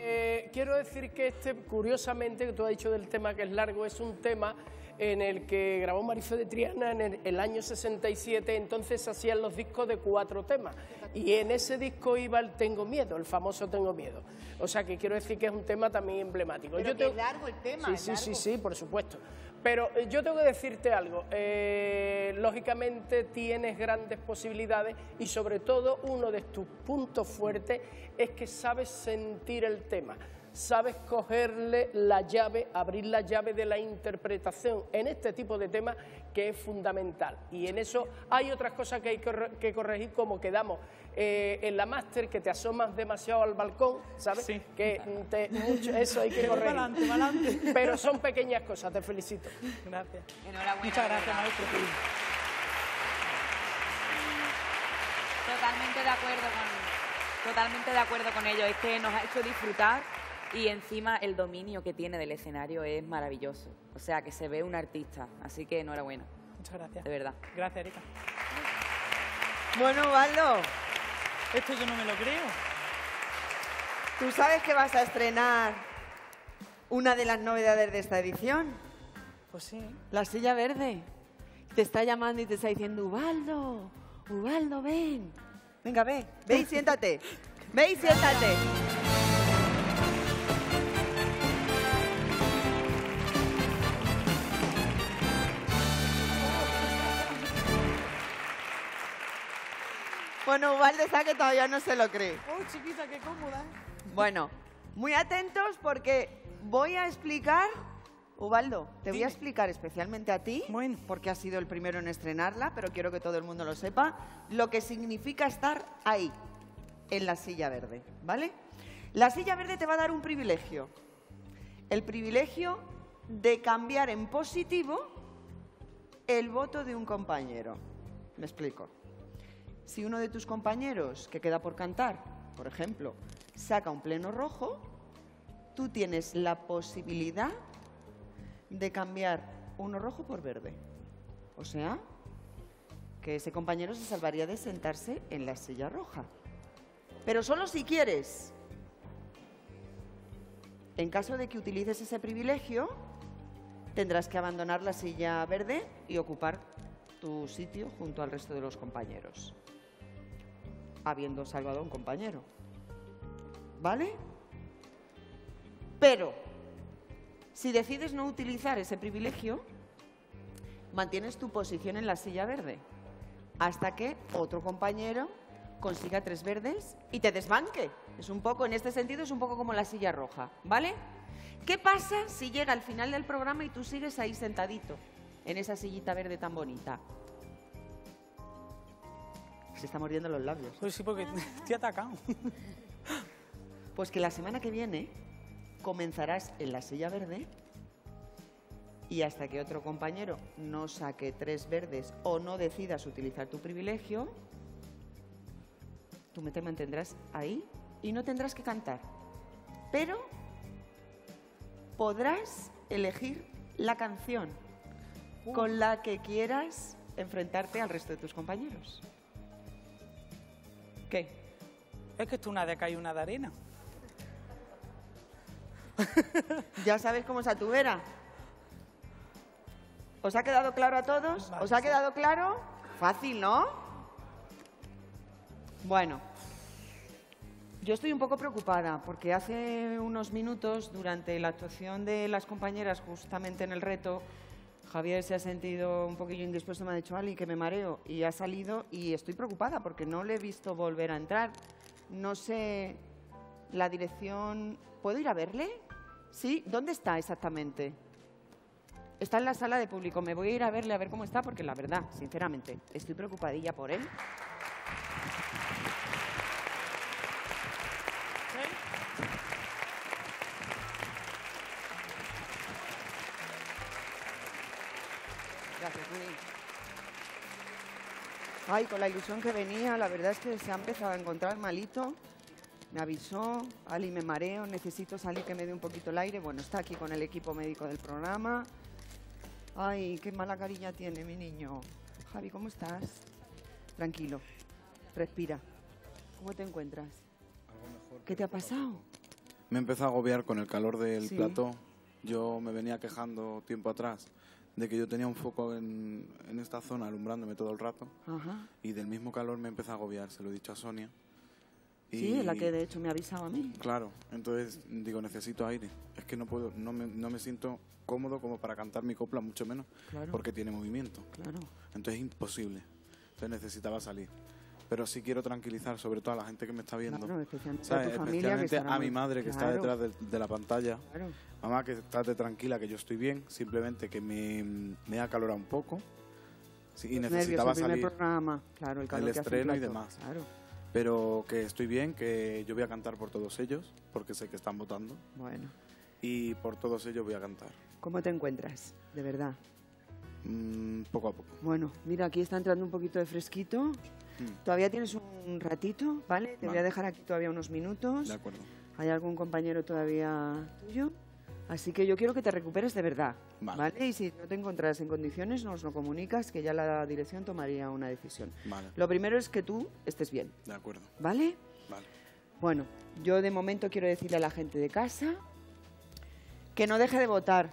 Eh, quiero decir que este, curiosamente, que tú has dicho del tema que es largo, es un tema en el que grabó Marife de Triana en el, el año 67, entonces hacían los discos de cuatro temas. Y en ese disco iba el Tengo Miedo, el famoso Tengo Miedo. O sea que quiero decir que es un tema también emblemático. Pero Yo que tengo- es largo el tema, Sí, sí, sí, sí, por supuesto. Pero eh, yo tengo que decirte algo. eh, lógicamente tienes grandes posibilidades y sobre todo uno de tus puntos fuertes es que sabes sentir el tema. Sabes cogerle la llave, abrir la llave de la interpretación en este tipo de temas que es fundamental. Y en eso hay otras cosas que hay que corre- que corregir, como quedamos eh, en la máster, que te asomas demasiado al balcón, ¿sabes? Que te- mucho- eso hay que Que corregir. Pero son pequeñas cosas, te felicito. Gracias. Enhorabuena. Muchas gracias, maestro. Totalmente de acuerdo con, totalmente de acuerdo con ello. Es que nos ha hecho disfrutar y encima el dominio que tiene del escenario es maravilloso. O sea, que se ve un artista. Así que enhorabuena. Muchas gracias. De verdad. Gracias, Erika. Bueno, Valdo, Esto yo no me lo creo. ¿tú sabes que vas a estrenar una de las novedades de esta edición? Pues sí. La silla verde. Te está llamando y te está diciendo, Ubaldo, Ubaldo, ven. Venga, ve, ve y siéntate. Ve y siéntate. Bueno, Ubaldo está que todavía no se lo cree. Oh, chiquita, qué cómoda. Bueno, muy atentos porque voy a explicar, Ubaldo, te voy a explicar especialmente a ti, porque has sido el primero en estrenarla, pero quiero que todo el mundo lo sepa, lo que significa estar ahí, en la silla verde, ¿vale? La silla verde te va a dar un privilegio, el privilegio de cambiar en positivo el voto de un compañero. Me explico. Si uno de tus compañeros que queda por cantar, por ejemplo, saca un pleno rojo, tú tienes la posibilidad de cambiar uno rojo por verde. O sea, que ese compañero se salvaría de sentarse en la silla roja. Pero solo si quieres. En caso de que utilices ese privilegio, tendrás que abandonar la silla verde y ocupar tu sitio junto al resto de los compañeros, habiendo salvado a un compañero. ¿Vale? Pero, si decides no utilizar ese privilegio, mantienes tu posición en la silla verde hasta que otro compañero consiga tres verdes y te desbanque. Es un poco, en este sentido, es un poco como la silla roja, ¿vale? ¿Qué pasa si llega al final del programa y tú sigues ahí sentadito, en esa sillita verde tan bonita? Se está mordiendo los labios. Pues sí, porque estoy atacado. Pues que la semana que viene comenzarás en la silla verde y hasta que otro compañero no saque tres verdes o no decidas utilizar tu privilegio, tú me te mantendrás ahí y no tendrás que cantar. Pero podrás elegir la canción con la que quieras enfrentarte al resto de tus compañeros. ¿Qué? Es que esto es una de acá y una de arena. ¿Ya sabes cómo es a tu vera? ¿Os ha quedado claro a todos? ¿Os ha quedado claro? Fácil, ¿no? Bueno, yo estoy un poco preocupada porque hace unos minutos, durante la actuación de las compañeras justamente en el reto, Javier se ha sentido un poquillo indispuesto, me ha dicho, Ali, que me mareo, y ha salido y estoy preocupada porque no le he visto volver a entrar. No sé la dirección. ¿Puedo ir a verle? ¿Sí? ¿Dónde está exactamente? Está en la sala de público. Me voy a ir a verle a ver cómo está porque la verdad, sinceramente, estoy preocupadilla por él. Ay, con la ilusión que venía, la verdad es que se ha empezado a encontrar malito. Me avisó, Ali, me mareo, necesito salir que me dé un poquito el aire. Bueno, está aquí con el equipo médico del programa. Ay, qué mala carilla tiene mi niño. Javi, ¿cómo estás? Tranquilo, respira. ¿Cómo te encuentras? ¿Qué te ha pasado? Me empezó a agobiar con el calor del Sí. plató. Yo me venía quejando tiempo atrás de que yo tenía un foco en, en esta zona alumbrándome todo el rato Ajá. y del mismo calor me empezó a agobiar, se lo he dicho a Sonia. Sí, es la que de hecho me ha avisado a mí. Claro, entonces digo, necesito aire. Es que no puedo, no me, no me siento cómodo como para cantar mi copla, mucho menos, Claro. porque tiene movimiento. Claro. Entonces es imposible. Entonces necesitaba salir. Pero sí quiero tranquilizar sobre todo a la gente que me está viendo. Claro, especialmente a ¿Sabes? tu familia, que Especialmente estará a mi madre que Claro. está detrás de, de la pantalla. Claro. Mamá, que estate tranquila, que yo estoy bien. Simplemente que me, me ha acalorado un poco. Sí, y necesitaba nervios, el salir programa, claro, el un estreno y demás. claro. Pero que estoy bien, que yo voy a cantar por todos ellos, porque sé que están votando. Bueno. Y por todos ellos voy a cantar. ¿Cómo te encuentras? De verdad. Mm, poco a poco. Bueno, mira, aquí está entrando un poquito de fresquito. Todavía tienes un ratito, ¿vale? Te voy a Vale. dejar aquí todavía unos minutos. De acuerdo. ¿Hay algún compañero todavía tuyo? Así que yo quiero que te recuperes de verdad, Vale. ¿vale? Y si no te encuentras en condiciones, nos lo comunicas, que ya la dirección tomaría una decisión. Vale. Lo primero es que tú estés bien, De acuerdo. ¿vale? Vale. Bueno, yo de momento quiero decirle a la gente de casa que no deje de votar,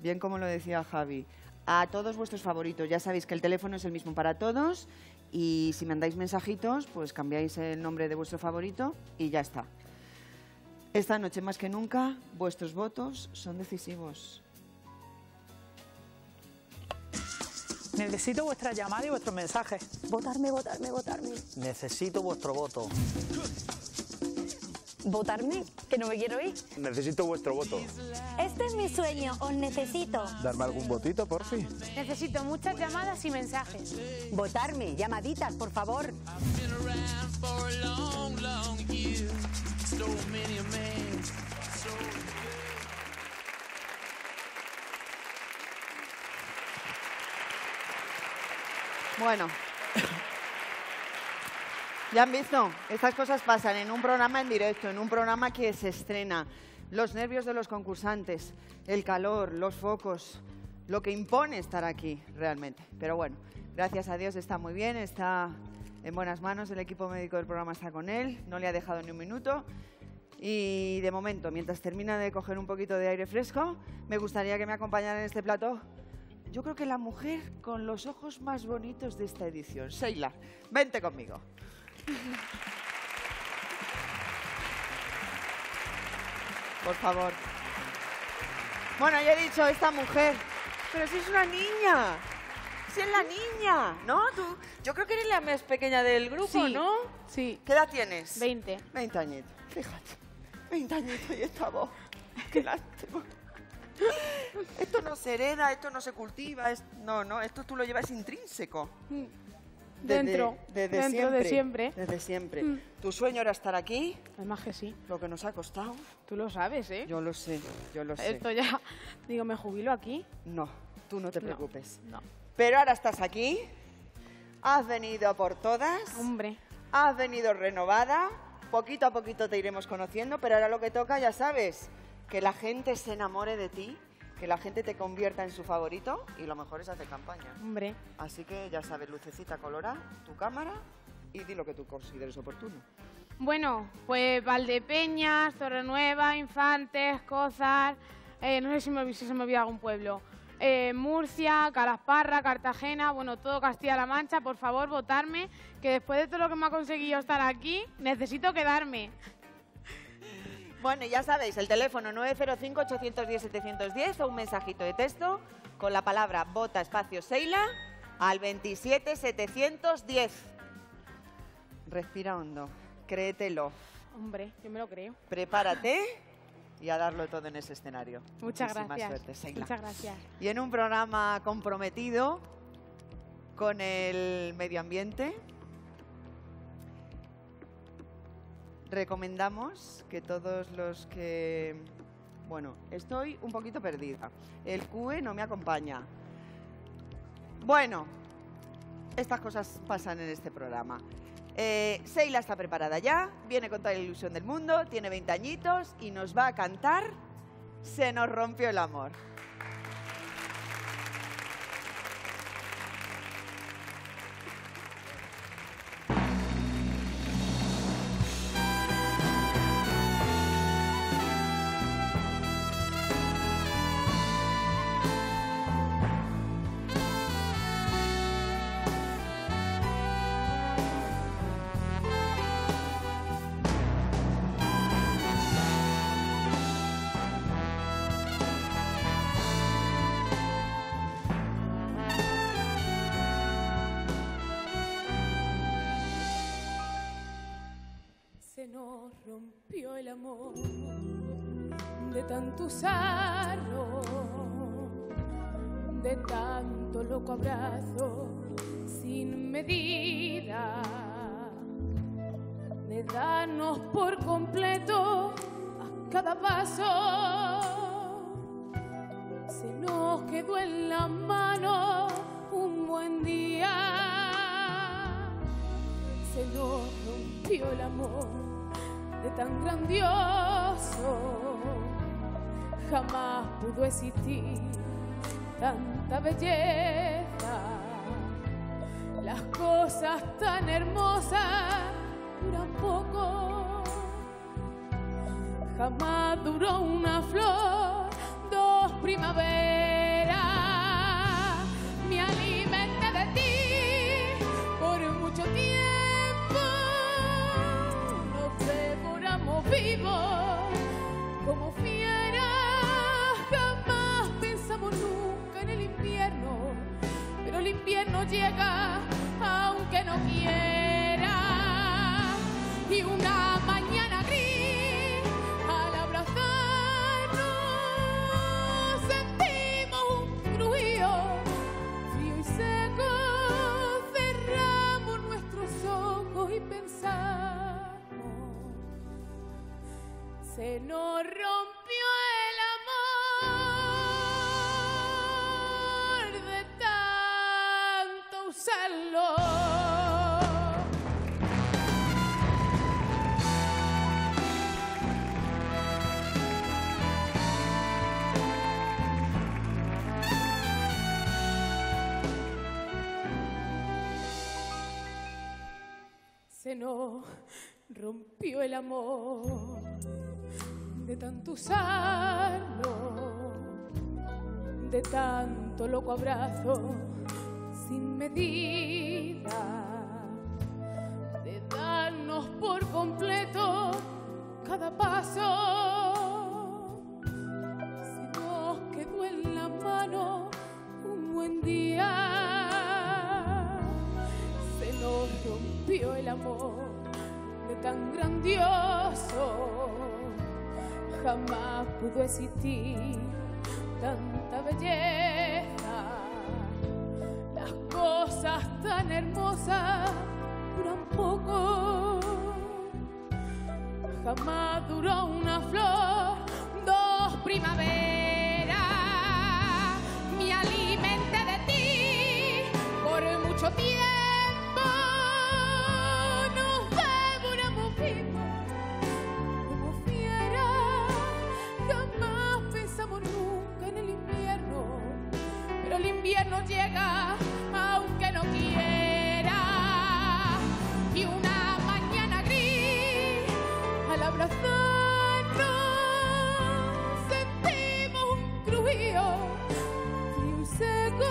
bien como lo decía Javi, a todos vuestros favoritos. Ya sabéis que el teléfono es el mismo para todos y si mandáis mensajitos, pues cambiáis el nombre de vuestro favorito y ya está. Esta noche más que nunca, vuestros votos son decisivos. Necesito vuestra llamada y vuestros mensajes. Votarme, votarme, votarme. Necesito vuestro voto. Votarme, que no me quiero ir. Necesito vuestro voto. Este es mi sueño, os necesito. Darme algún votito, por fin. Necesito muchas llamadas y mensajes. Votarme, llamaditas, por favor. Bueno. Ya han visto, estas cosas pasan en un programa en directo, en un programa que se estrena. Los nervios de los concursantes, el calor, los focos, lo que impone estar aquí realmente. Pero bueno, gracias a Dios está muy bien, está en buenas manos, el equipo médico del programa está con él, no le ha dejado ni un minuto. Y de momento, mientras termina de coger un poquito de aire fresco, me gustaría que me acompañara en este plató yo creo que la mujer con los ojos más bonitos de esta edición. Sheila, vente conmigo. Por favor. Bueno, ya he dicho, esta mujer. Pero si es una niña. Si es la niña, ¿no? Tú, yo creo que eres la más pequeña del grupo, Sí. ¿no? Sí. ¿Qué edad tienes? 20. 20 añitos, fíjate. 20 añitos y esta voz. Qué lástima. Esto no se hereda, esto no se cultiva. es- No, no, esto tú lo llevas intrínseco. Desde- Dentro, desde dentro siempre, de siempre. Desde siempre. Mm. Tu sueño era estar aquí. Además que sí. Lo que nos ha costado. Tú lo sabes, ¿eh? Yo lo sé, yo lo sé. Esto ya, digo, me jubilo aquí. No, tú no te No, preocupes. no. Pero ahora estás aquí. Has venido a por todas. Hombre. Has venido renovada. Poquito a poquito te iremos conociendo, pero ahora lo que toca, ya sabes, que la gente se enamore de ti, que la gente te convierta en su favorito y lo mejor es hacer campaña. Hombre. Así que ya sabes, lucecita colora, tu cámara y di lo que tú consideres oportuno. Bueno, pues Valdepeñas, Torrenueva, Infantes, Cozar, eh, no sé si, me, si se me olvida algún pueblo. Eh, Murcia, Calasparra, Cartagena, bueno, todo Castilla-La Mancha, por favor, votarme, que después de todo lo que me ha conseguido estar aquí, necesito quedarme. Bueno, ya sabéis, el teléfono 905-810-710 o un mensajito de texto con la palabra vota espacio Seila al 27710. Respira hondo, créetelo, Hombre, yo me lo creo. prepárate y a darlo todo en ese escenario. Muchas Muchísima gracias. suerte, Seila. Muchas gracias. Y en un programa comprometido con el medio ambiente, recomendamos que todos los que... Bueno, estoy un poquito perdida. El CUE no me acompaña. Bueno, estas cosas pasan en este programa. Eh, Seila está preparada ya, viene con toda la ilusión del mundo, tiene 20 añitos y nos va a cantar Se nos rompió el amor. El amor de tanto usarlo, de tanto loco abrazo sin medida, de darnos por completo a cada paso. Se nos quedó en la mano un buen día se nos rompió el amor tan grandioso. Jamás pudo existir tanta belleza. Las cosas tan hermosas duran poco. Jamás duró una flor, dos primaveras. Vivos como fieras. Jamás pensamos nunca en el invierno, pero el invierno llega aunque no quiera. Se nos rompió el amor de tanto usarlo. Se nos rompió el amor de tanto usarlo, de tanto loco abrazo sin medida, de darnos por completo cada paso. Se nos quedó en la mano un buen día, se nos rompió el amor tan grandioso. Jamás pudo existir tanta belleza. Las cosas tan hermosas duran poco. Jamás duró una flor, dos primaveras. Invierno llega aunque no quiera. Y una mañana gris, al abrazarnos, sentimos un crujío frío y seco.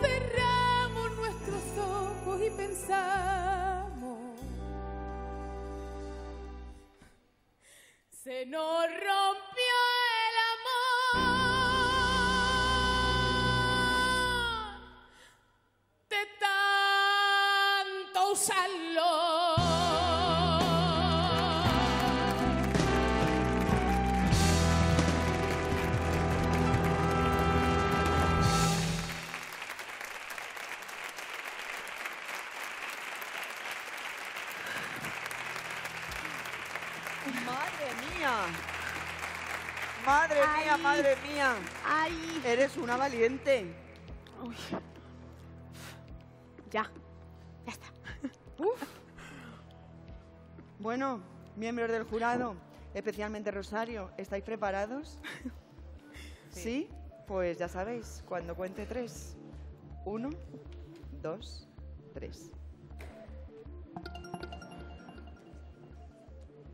Cerramos nuestros ojos y pensamos. Se nos rompió de tanto usarlo. ¡Madre mía! ¡Madre mía, Ay. madre mía! ¡Ay! Eres una valiente. Ya, ya está. Bueno, miembros del jurado, especialmente Rosario, ¿estáis preparados? ¿Sí? Pues ya sabéis, cuando cuente tres. Uno, dos, tres.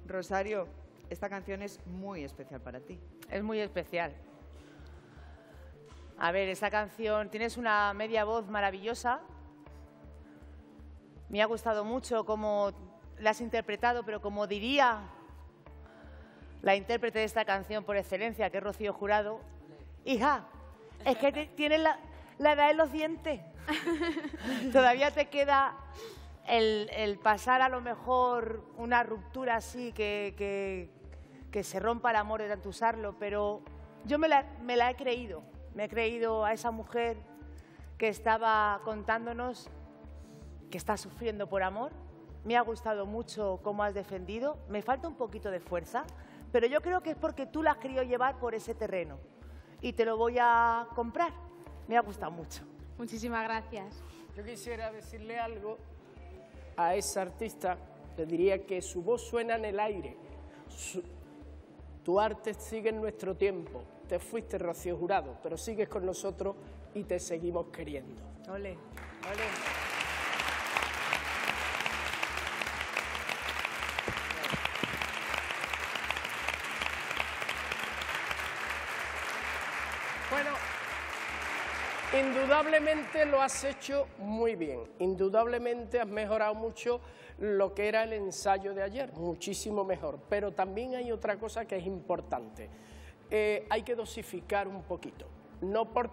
Rosario, esta canción es muy especial para ti. Es muy especial. A ver, esta canción, tienes una media voz maravillosa. Me ha gustado mucho cómo la has interpretado, pero como diría la intérprete de esta canción por excelencia, que es Rocío Jurado, hija, es que te- tienes la, la edad en los dientes. Todavía te queda el, el pasar a lo mejor una ruptura así, que, que- que se rompa el amor de tanto usarlo, pero yo me la, me la he creído. Me he creído a esa mujer que estaba contándonos que está sufriendo por amor. Me ha gustado mucho cómo has defendido. Me falta un poquito de fuerza, pero yo creo que es porque tú la has querido llevar por ese terreno y te lo voy a comprar. Me ha gustado mucho. Muchísimas gracias. Yo quisiera decirle algo a esa artista. Le diría que su voz suena en el aire. Su- tu arte sigue en nuestro tiempo. Te fuiste, Rocío Jurado, pero sigues con nosotros y te seguimos queriendo. Ole, ole. Bueno, indudablemente lo has hecho muy bien. Indudablemente has mejorado mucho lo que era el ensayo de ayer, muchísimo mejor. Pero también hay otra cosa que es importante. Eh, hay que dosificar un poquito. No por,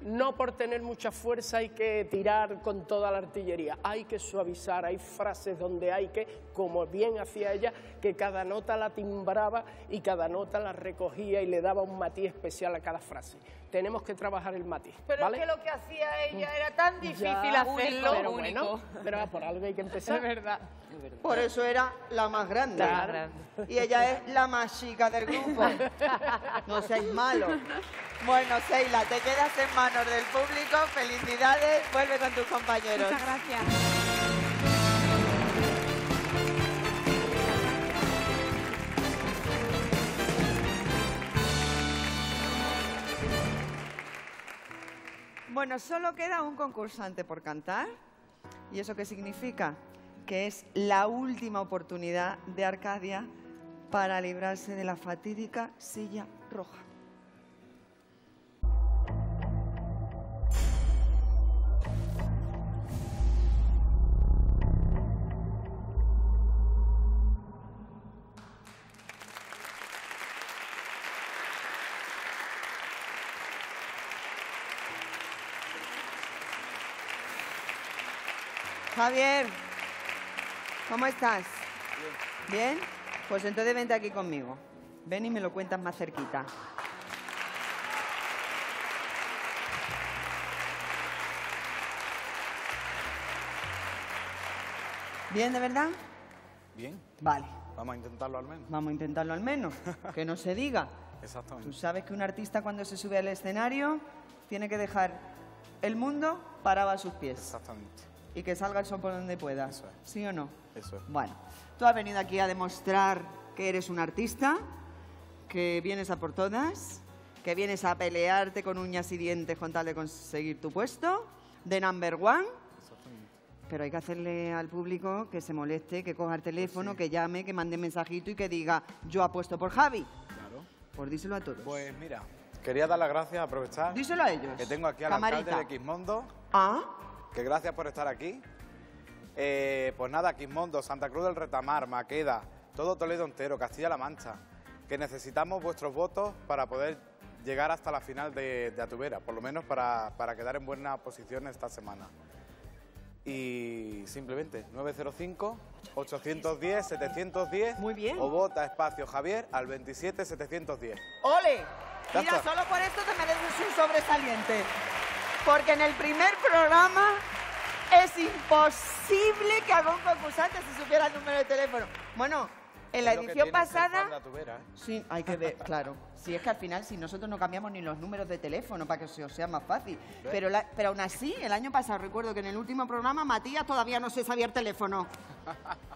no por tener mucha fuerza hay que tirar con toda la artillería. Hay que suavizar. Hay frases donde hay que, como bien hacía ella, que cada nota la timbraba y cada nota la recogía y le daba un matiz especial a cada frase. Tenemos que trabajar el matiz. Pero ¿vale? es que lo que hacía ella era tan difícil Ya, hacerlo. pero bueno, pero por algo hay que empezar. Es verdad. Por eso era la más grande. La más grande. Y ella es la más chica del grupo. No seáis malos. Bueno, Seila, te quedas en manos del público. Felicidades. Vuelve con tus compañeros. Muchas gracias. Bueno, solo queda un concursante por cantar. ¿Y eso qué significa? Que es la última oportunidad de Arcadia para librarse de la fatídica silla roja. Javier, ¿cómo estás? Bien, pues entonces vente aquí conmigo. Ven y me lo cuentas más cerquita. ¿Bien, de verdad? Bien. Vale. Vamos a intentarlo al menos. Vamos a intentarlo al menos, que no se diga. Exactamente. Tú sabes que un artista cuando se sube al escenario tiene que dejar el mundo parado a sus pies. Exactamente. Y que salga el sol por donde pueda. ¿Sí o no? Eso es. Bueno, tú has venido aquí a demostrar que eres un artista, que vienes a por todas, que vienes a pelearte con uñas y dientes con tal de conseguir tu puesto de number one. Pero hay que hacerle al público que se moleste, que coja el teléfono, que llame, que mande mensajito y que diga, yo apuesto por Javi. Claro. Pues díselo a todos. Pues mira, quería dar las gracias, aprovechar. Díselo a ellos. Que tengo aquí al Camarita. alcalde de Quismondo. Ah. Que gracias por estar aquí. Eh, pues nada, Quismondo, Santa Cruz del Retamar, Maqueda, todo Toledo entero, Castilla-La Mancha. Que necesitamos vuestros votos para poder llegar hasta la final de, de Atubera, por lo menos para, para quedar en buena posición esta semana. Y simplemente 905-810-710. Muy bien. O vota espacio Javier al 27-710. ¡Ole! Mira, solo por esto te mereces un sobresaliente. Porque en el primer programa es imposible que algún concursante se supiera el número de teléfono. Bueno, en la edición pasada... ¿eh? Sí, hay que ver, claro. Si es que al final, si nosotros no cambiamos ni los números de teléfono para que se os sea más fácil. Pero, la- pero aún así, el año pasado recuerdo que en el último programa Matías todavía no se sabía el teléfono.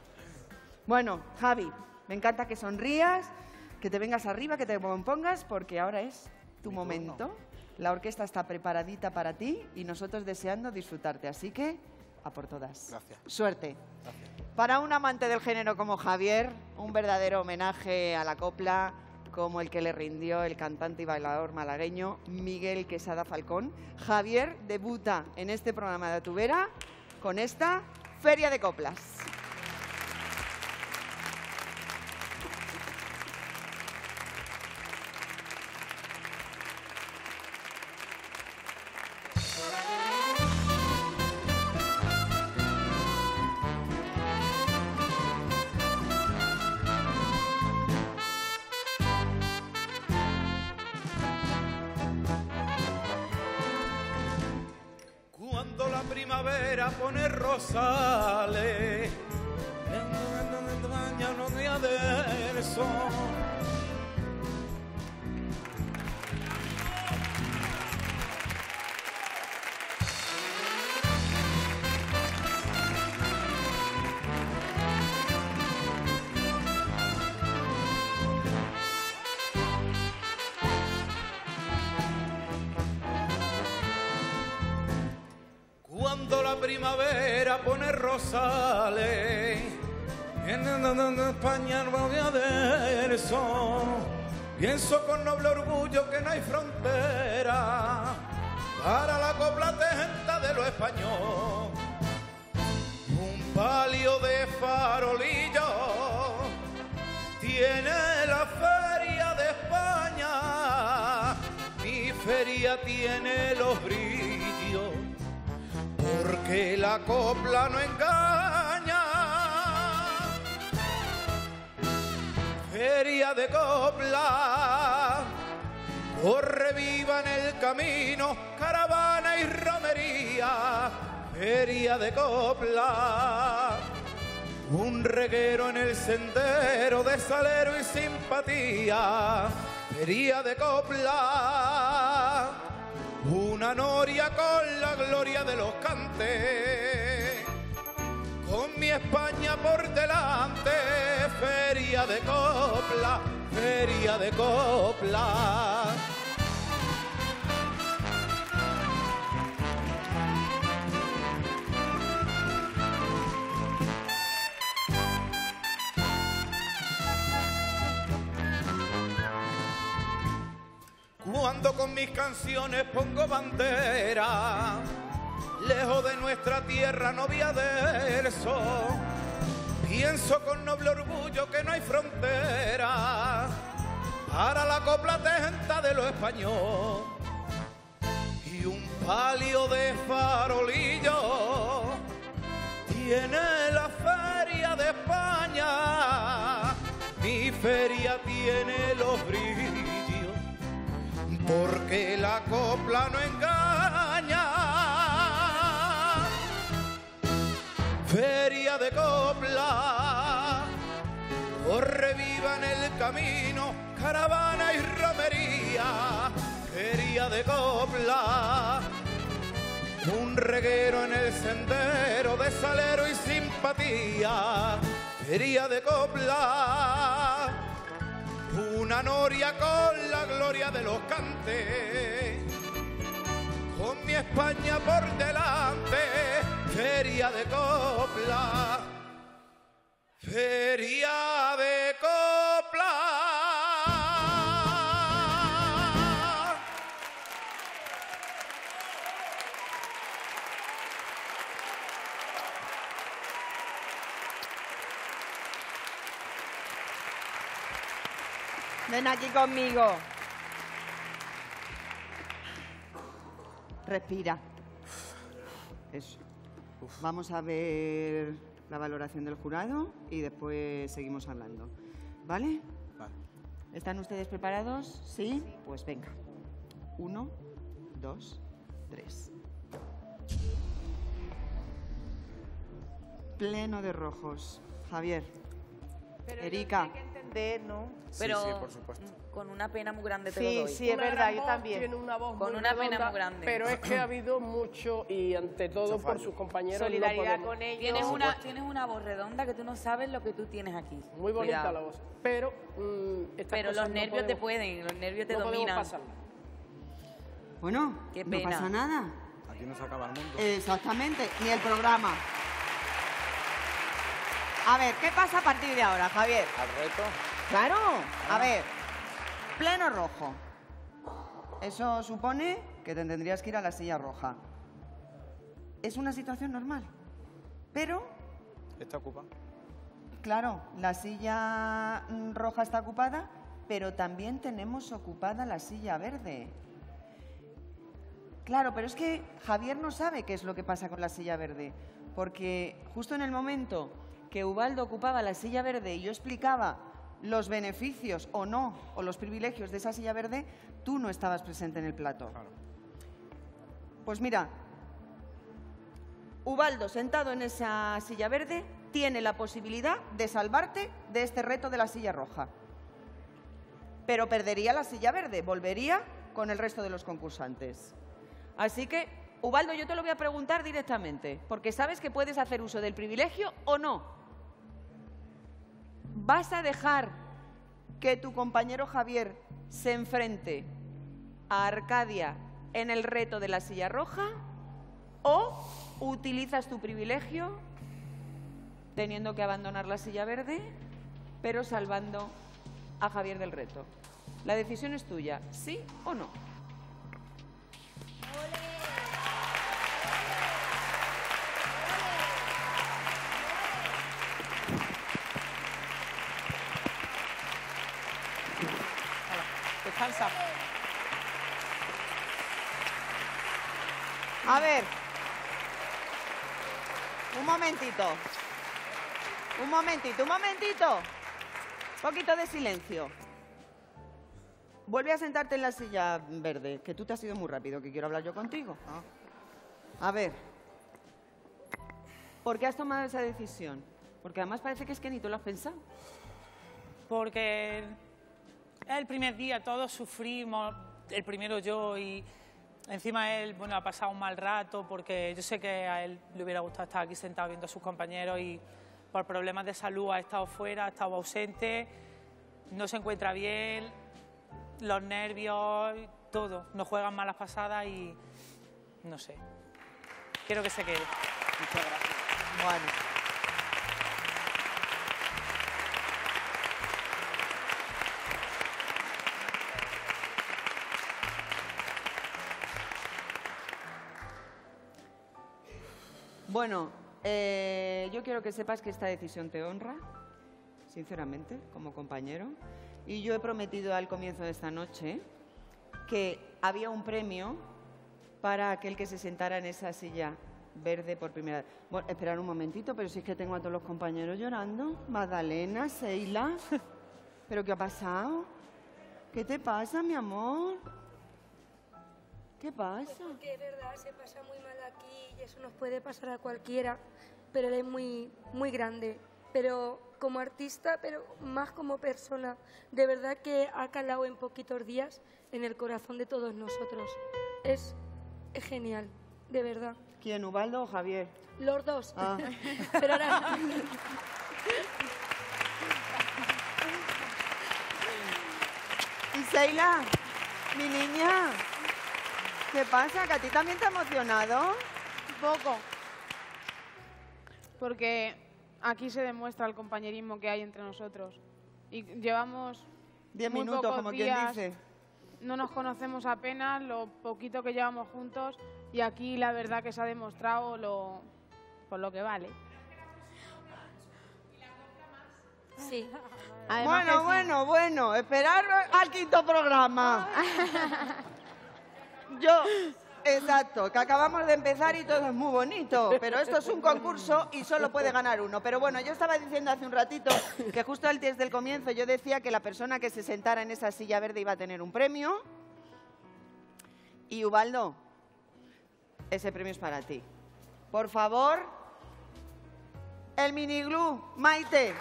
Bueno, Javi, me encanta que sonrías, que te vengas arriba, que te compongas, porque ahora es tu momento. La orquesta está preparadita para ti y nosotros deseando disfrutarte. Así que, a por todas. Gracias. Suerte. Para un amante del género como Javier, un verdadero homenaje a la copla como el que le rindió el cantante y bailador malagueño Miguel Quesada Falcón. Javier debuta en este programa de Atubera con esta Feria de Coplas. Rosales, en España no voy a del sol. Pienso con noble orgullo que no hay frontera para la copla tejenta de lo español. Un palio de farolillo tiene la feria de España. Mi feria tiene los porque la copla no engaña. Feria de copla, corre viva en el camino, caravana y romería. Feria de copla, un reguero en el sendero de salero y simpatía. Feria de copla, una noria con la gloria de los cantes, con mi España por delante, feria de copla, feria de copla. Con mis canciones pongo bandera, lejos de nuestra tierra novia del sol, pienso con noble orgullo que no hay frontera para la copla tejenta de lo español. Y un palio de farolillo tiene la feria de España, mi feria tiene los brillos, porque la copla no engaña. Feria de copla, corre viva en el camino, caravana y romería. Feria de copla, un reguero en el sendero de salero y simpatía. Feria de copla, una noria con la gloria de los cantes. Con mi España por delante, feria de copla, feria de copla. Ven aquí conmigo. Respira. Eso. Vamos a ver la valoración del jurado y después seguimos hablando. ¿Vale? Vale. ¿Están ustedes preparados? ¿Sí? Pues venga. Uno, dos, tres. Pleno de rojos. Javier. Erika. ¿No? Pero sí, por supuesto. con una pena muy grande te Sí, lo doy. sí, es Una verdad, yo voz, también. Tiene una voz Con muy una pena muy grande. Pero es que ha habido mucho y ante todo por sus compañeros. Solidaridad con ellos. Tienes una, tienes una voz redonda que tú no sabes lo que tú tienes aquí. Muy bonita Cuidado. la voz. Pero, mm, Pero los no nervios te pueden, los nervios te no dominan. Bueno, Qué no pasa nada. Aquí no se acaba el mundo. Exactamente, ni el programa. A ver, ¿qué pasa a partir de ahora, Javier? Al reto. Claro, a ver, pleno rojo. Eso supone que te tendrías que ir a la silla roja. Es una situación normal, pero, ¿Está ocupa? claro, la silla roja está ocupada, pero también tenemos ocupada la silla verde. Claro, pero es que Javier no sabe qué es lo que pasa con la silla verde, porque justo en el momento que Ubaldo ocupaba la silla verde y yo explicaba los beneficios o no, o los privilegios de esa silla verde, tú no estabas presente en el plato. Pues mira, Ubaldo sentado en esa silla verde tiene la posibilidad de salvarte de este reto de la silla roja. Pero perdería la silla verde, volvería con el resto de los concursantes. Así que, Ubaldo, yo te lo voy a preguntar directamente, porque sabes que puedes hacer uso del privilegio o no. ¿Vas a dejar que tu compañero Javier se enfrente a Arcadia en el reto de la silla roja o utilizas tu privilegio teniendo que abandonar la silla verde, pero salvando a Javier del reto? La decisión es tuya, sí o no. A ver. Un momentito. Un momentito, un momentito. Un poquito de silencio. Vuelve a sentarte en la silla verde, que tú te has ido muy rápido, que quiero hablar yo contigo. A ver. ¿Por qué has tomado esa decisión? Porque además parece que es que ni tú lo has pensado. Porque el primer día todos sufrimos, el primero yo y encima él, bueno, ha pasado un mal rato porque yo sé que a él le hubiera gustado estar aquí sentado viendo a sus compañeros y por problemas de salud ha estado fuera, ha estado ausente, no se encuentra bien, los nervios, todo, nos juegan malas pasadas y no sé. Quiero que se quede. Muchas gracias. Bueno. Bueno, eh, yo quiero que sepas que esta decisión te honra, sinceramente, como compañero. Y yo he prometido al comienzo de esta noche que había un premio para aquel que se sentara en esa silla verde por primera vez. Bueno, esperar un momentito, pero si es que tengo a todos los compañeros llorando. Magdalena, Seila. ¿Pero qué ha pasado? ¿Qué te pasa, mi amor? ¿Qué pasa? Porque es verdad, se pasa muy mal aquí y eso nos puede pasar a cualquiera, pero él es muy, muy grande. Pero como artista, pero más como persona, de verdad que ha calado en poquitos días en el corazón de todos nosotros. Es, es genial, de verdad. ¿Quién, Ubaldo o Javier? Los dos. Ah. pero ahora... Y Seila, mi niña, ¿qué pasa? ¿Que a ti también te ha emocionado? Un poco. Porque aquí se demuestra el compañerismo que hay entre nosotros. Y llevamos Diez muy minutos, pocos como quien días, dice. No nos conocemos apenas, lo poquito que llevamos juntos. Y aquí la verdad que se ha demostrado lo, por lo que vale. Sí. Además bueno, sí. bueno, bueno, esperar al quinto programa. Yo, exacto, que acabamos de empezar y todo es muy bonito, pero esto es un concurso y solo puede ganar uno. Pero bueno, yo estaba diciendo hace un ratito que justo al- desde el comienzo yo decía que la persona que se sentara en esa silla verde iba a tener un premio. Y Ubaldo, ese premio es para ti. Por favor, el miniglú, Maite.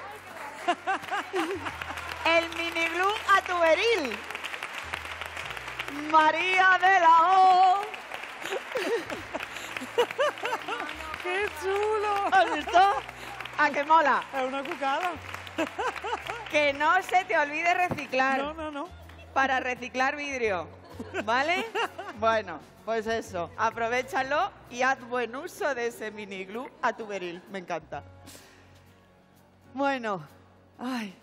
El miniglú a tuberil. María de la O. ¡Qué chulo! ¿Has visto? ¿A qué mola? Es una cucada. Que no se te olvide reciclar. No, no, no. Para reciclar vidrio. ¿Vale? Bueno, pues eso. Aprovechalo y haz buen uso de ese miniglú a tuberil. Me encanta. Bueno. Ay.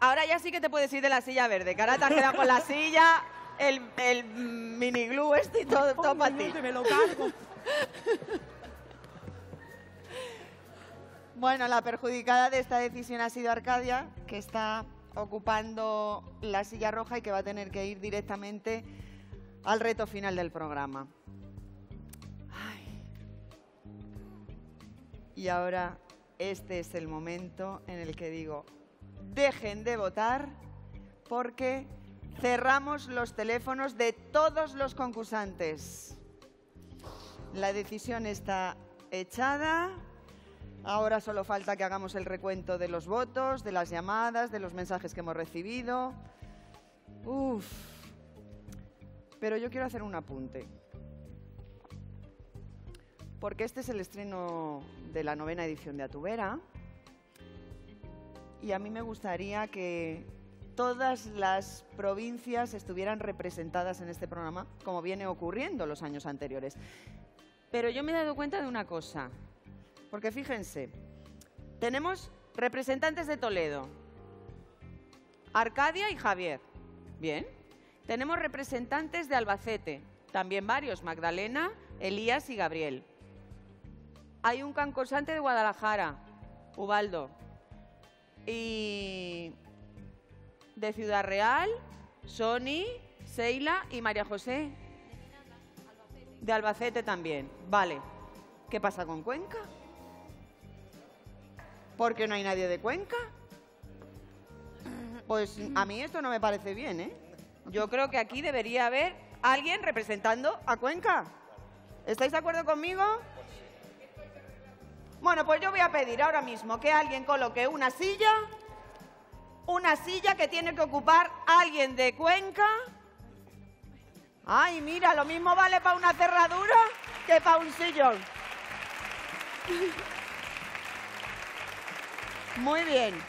Ahora ya sí que te puedes ir de la silla verde. Que ahora te has quedado con la silla, el, el miniglú este y todo, todo para ti. me lo cargo. Bueno, la perjudicada de esta decisión ha sido Arcadia, que está ocupando la silla roja y que va a tener que ir directamente al reto final del programa. Ay. Y ahora este es el momento en el que digo, dejen de votar porque cerramos los teléfonos de todos los concursantes. La decisión está echada. Ahora solo falta que hagamos el recuento de los votos, de las llamadas, de los mensajes que hemos recibido. Uf. Pero yo quiero hacer un apunte. Porque este es el estreno de la novena edición de Atubera. Y a mí me gustaría que todas las provincias estuvieran representadas en este programa, como viene ocurriendo los años anteriores. Pero yo me he dado cuenta de una cosa. Porque fíjense, tenemos representantes de Toledo, Arcadia y Javier. Bien. Tenemos representantes de Albacete, también varios, Magdalena, Elías y Gabriel. Hay un concursante de Guadalajara, Ubaldo. Y de Ciudad Real, Sony, Seila y María José. De Albacete también. Vale. ¿Qué pasa con Cuenca? ¿Por qué no hay nadie de Cuenca? Pues a mí esto no me parece bien, ¿eh? Yo creo que aquí debería haber alguien representando a Cuenca. ¿Estáis de acuerdo conmigo? Bueno, pues yo voy a pedir ahora mismo que alguien coloque una silla, una silla que tiene que ocupar alguien de Cuenca. Ay, mira, lo mismo vale para una cerradura que para un sillón. Muy bien.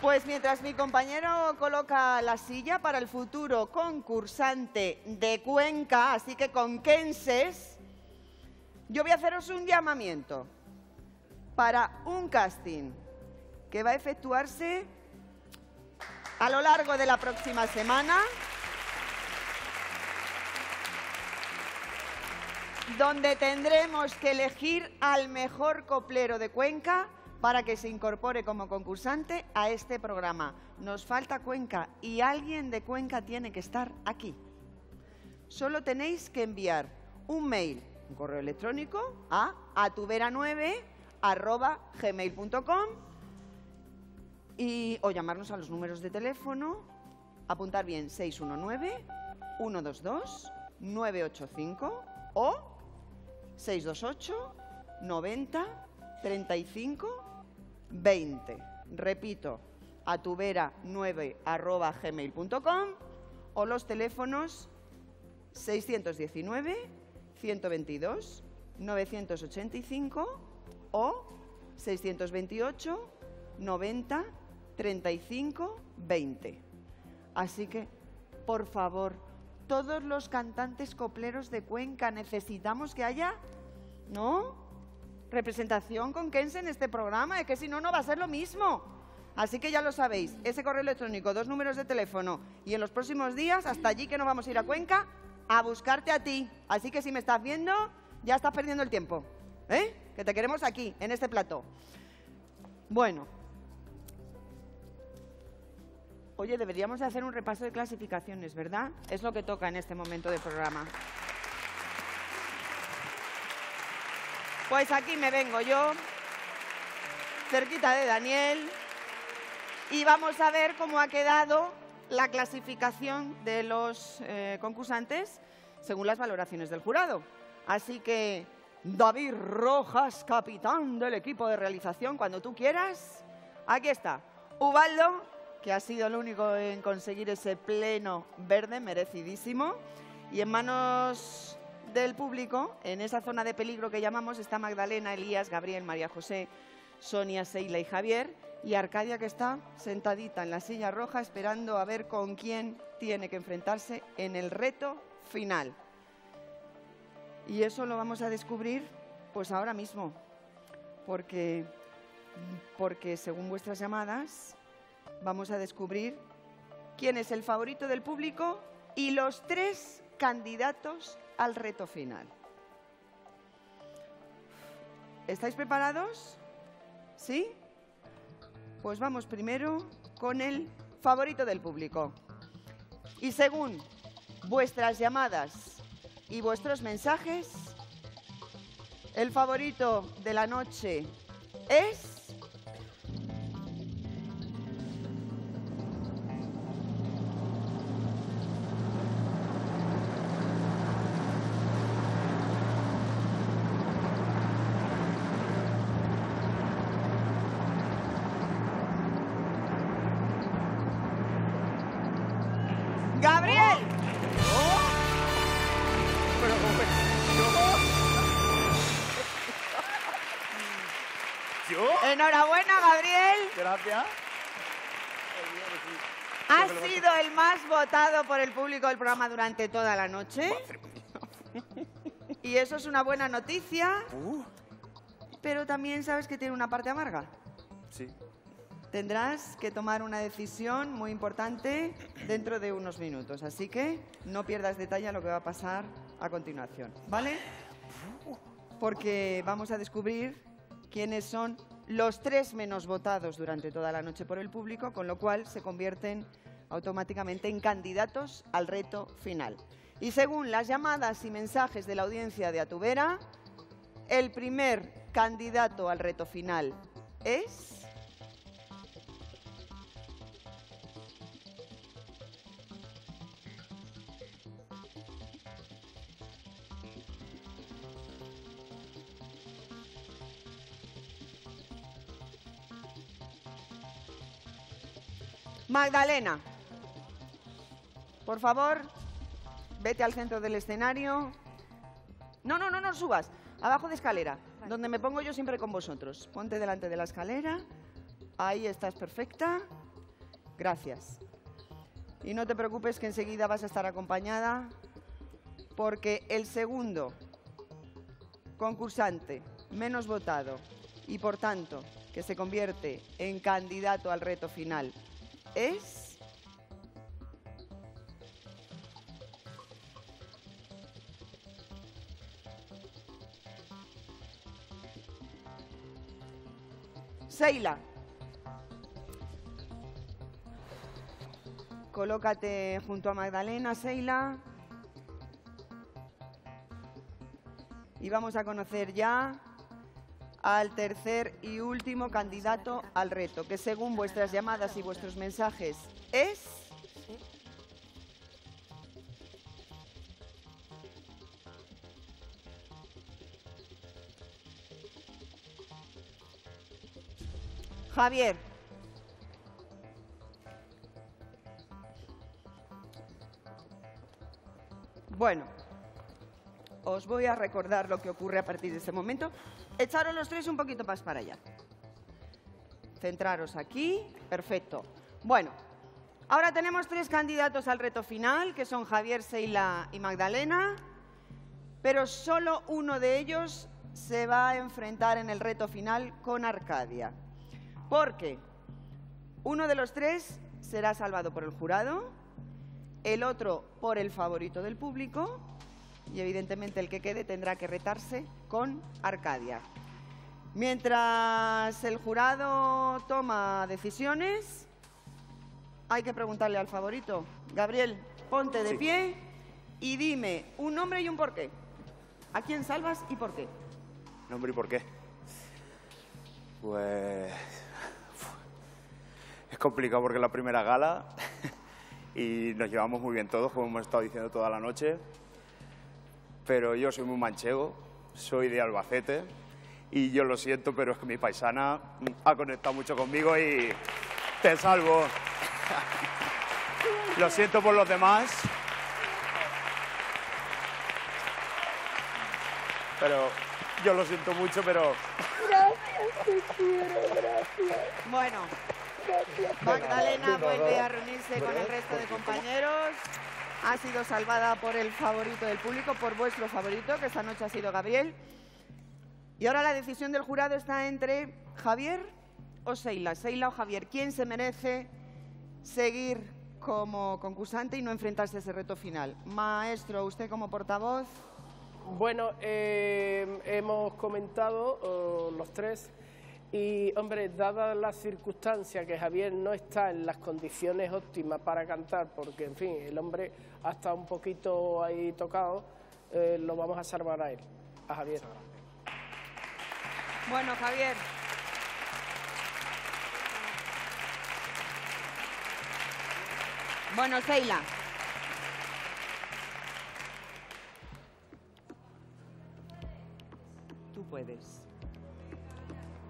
Pues mientras mi compañero coloca la silla para el futuro concursante de Cuenca, así que conquenses, yo voy a haceros un llamamiento para un casting que va a efectuarse a lo largo de la próxima semana, donde tendremos que elegir al mejor coplero de Cuenca para que se incorpore como concursante a este programa. Nos falta Cuenca y alguien de Cuenca tiene que estar aquí. solo tenéis que enviar un mail, correo electrónico a atubera9 arroba gmail.com y, o llamarnos a los números de teléfono, apuntar bien 619-122-985 o 628 90 35 20. Repito, atubera9 arroba gmail.com o los teléfonos 619 122 985 o 628 90 35 20. Así que, por favor, todos los cantantes copleros de Cuenca necesitamos que haya, ¿no? Representación con Kense en este programa, es que si no, no va a ser lo mismo. Así que ya lo sabéis, ese correo electrónico, dos números de teléfono y en los próximos días, hasta allí que nos vamos a ir a Cuenca, a buscarte a ti. Así que si me estás viendo, ya estás perdiendo el tiempo. ¿Eh? Que te queremos aquí, en este plato. Bueno. Oye, deberíamos de hacer un repaso de clasificaciones, ¿verdad? Es lo que toca en este momento del programa. Pues aquí me vengo yo, cerquita de Daniel, y vamos a ver cómo ha quedado la clasificación de los eh, concursantes según las valoraciones del jurado. Así que, David Rojas, capitán del equipo de realización, cuando tú quieras, aquí está. Ubaldo, que ha sido el único en conseguir ese pleno verde, merecidísimo. Y en manos del público, en esa zona de peligro que llamamos, está Magdalena, Elías, Gabriel, María José, Sonia, Seila y Javier. Y Arcadia que está sentadita en la silla roja esperando a ver con quién tiene que enfrentarse en el reto final. Y eso lo vamos a descubrir pues ahora mismo, porque, porque según vuestras llamadas vamos a descubrir quién es el favorito del público y los tres candidatos al reto final. ¿Estáis preparados? ¿Sí? Pues vamos primero con el favorito del público. Y según vuestras llamadas y vuestros mensajes, el favorito de la noche es... votado por el público del programa durante toda la noche. Y eso es una buena noticia. Pero también sabes que tiene una parte amarga. Sí. Tendrás que tomar una decisión muy importante dentro de unos minutos. Así que no pierdas detalle a lo que va a pasar a continuación. ¿Vale? Porque vamos a descubrir quiénes son los tres menos votados durante toda la noche por el público, con lo cual se convierten automáticamente en candidatos al reto final. Y según las llamadas y mensajes de la audiencia de Atubera, el primer candidato al reto final es... Magdalena, por favor, vete al centro del escenario. No, no, no, no subas. Abajo de escalera, donde me pongo yo siempre con vosotros. Ponte delante de la escalera. Ahí estás perfecta. Gracias. Y no te preocupes que enseguida vas a estar acompañada porque el segundo concursante menos votado y por tanto que se convierte en candidato al reto final es... Seila. Colócate junto a Magdalena, Seila. Y vamos a conocer ya al tercer y último candidato al reto, que según vuestras llamadas y vuestros mensajes es... Javier. Bueno, os voy a recordar lo que ocurre a partir de este momento. Echaros los tres un poquito más para allá. Centraros aquí. Perfecto. Bueno, ahora tenemos tres candidatos al reto final, que son Javier, Seila y Magdalena, pero solo uno de ellos se va a enfrentar en el reto final con Arcadia. Porque uno de los tres será salvado por el jurado, el otro por el favorito del público y evidentemente el que quede tendrá que retarse con Arcadia. Mientras el jurado toma decisiones, hay que preguntarle al favorito. Gabriel, ponte de Sí. pie y dime un nombre y un porqué. ¿A quién salvas y por qué? ¿Nombre y por qué? Pues... Es complicado porque es la primera gala y nos llevamos muy bien todos, como hemos estado diciendo toda la noche. Pero yo soy muy manchego, soy de Albacete y yo lo siento, pero es que mi paisana ha conectado mucho conmigo y te salvo. Lo siento por los demás. Pero yo lo siento mucho, pero Gracias, te quiero, gracias. Bueno, Magdalena vuelve a reunirse con el resto de compañeros. Ha sido salvada por el favorito del público, por vuestro favorito, que esta noche ha sido Gabriel. Y ahora la decisión del jurado está entre Javier o Seila. Seila o Javier. ¿Quién se merece seguir como concursante y no enfrentarse a ese reto final? Maestro, usted como portavoz. Bueno, eh, hemos comentado eh, los tres y, hombre, dadas las circunstancias que Javier no está en las condiciones óptimas para cantar, porque, en fin, el hombre ha estado un poquito ahí tocado, eh, lo vamos a salvar a él, a Javier. Bueno, Javier. Bueno, Seila. Tú puedes.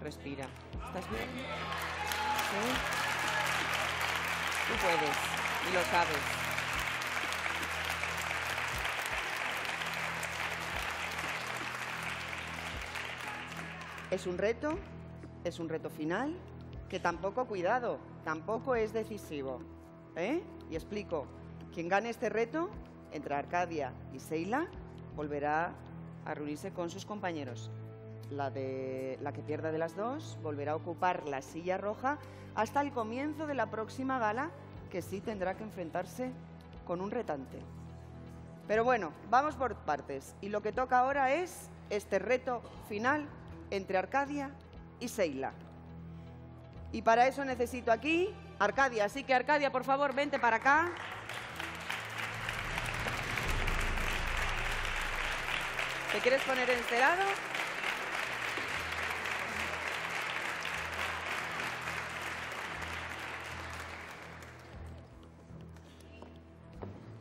Respira. ¿Estás bien? ¿Sí? Tú puedes. Y lo sabes. Es un reto, es un reto final, que tampoco, cuidado, tampoco es decisivo. ¿eh? Y explico, quien gane este reto, entre Arcadia y Seila, volverá a reunirse con sus compañeros. La, de, la que pierda de las dos volverá a ocupar la silla roja hasta el comienzo de la próxima gala, que sí tendrá que enfrentarse con un retante. Pero bueno, vamos por partes. Y lo que toca ahora es este reto final entre Arcadia y Seila. Y para eso necesito aquí Arcadia. Así que Arcadia, por favor, vente para acá. ¿Te quieres poner en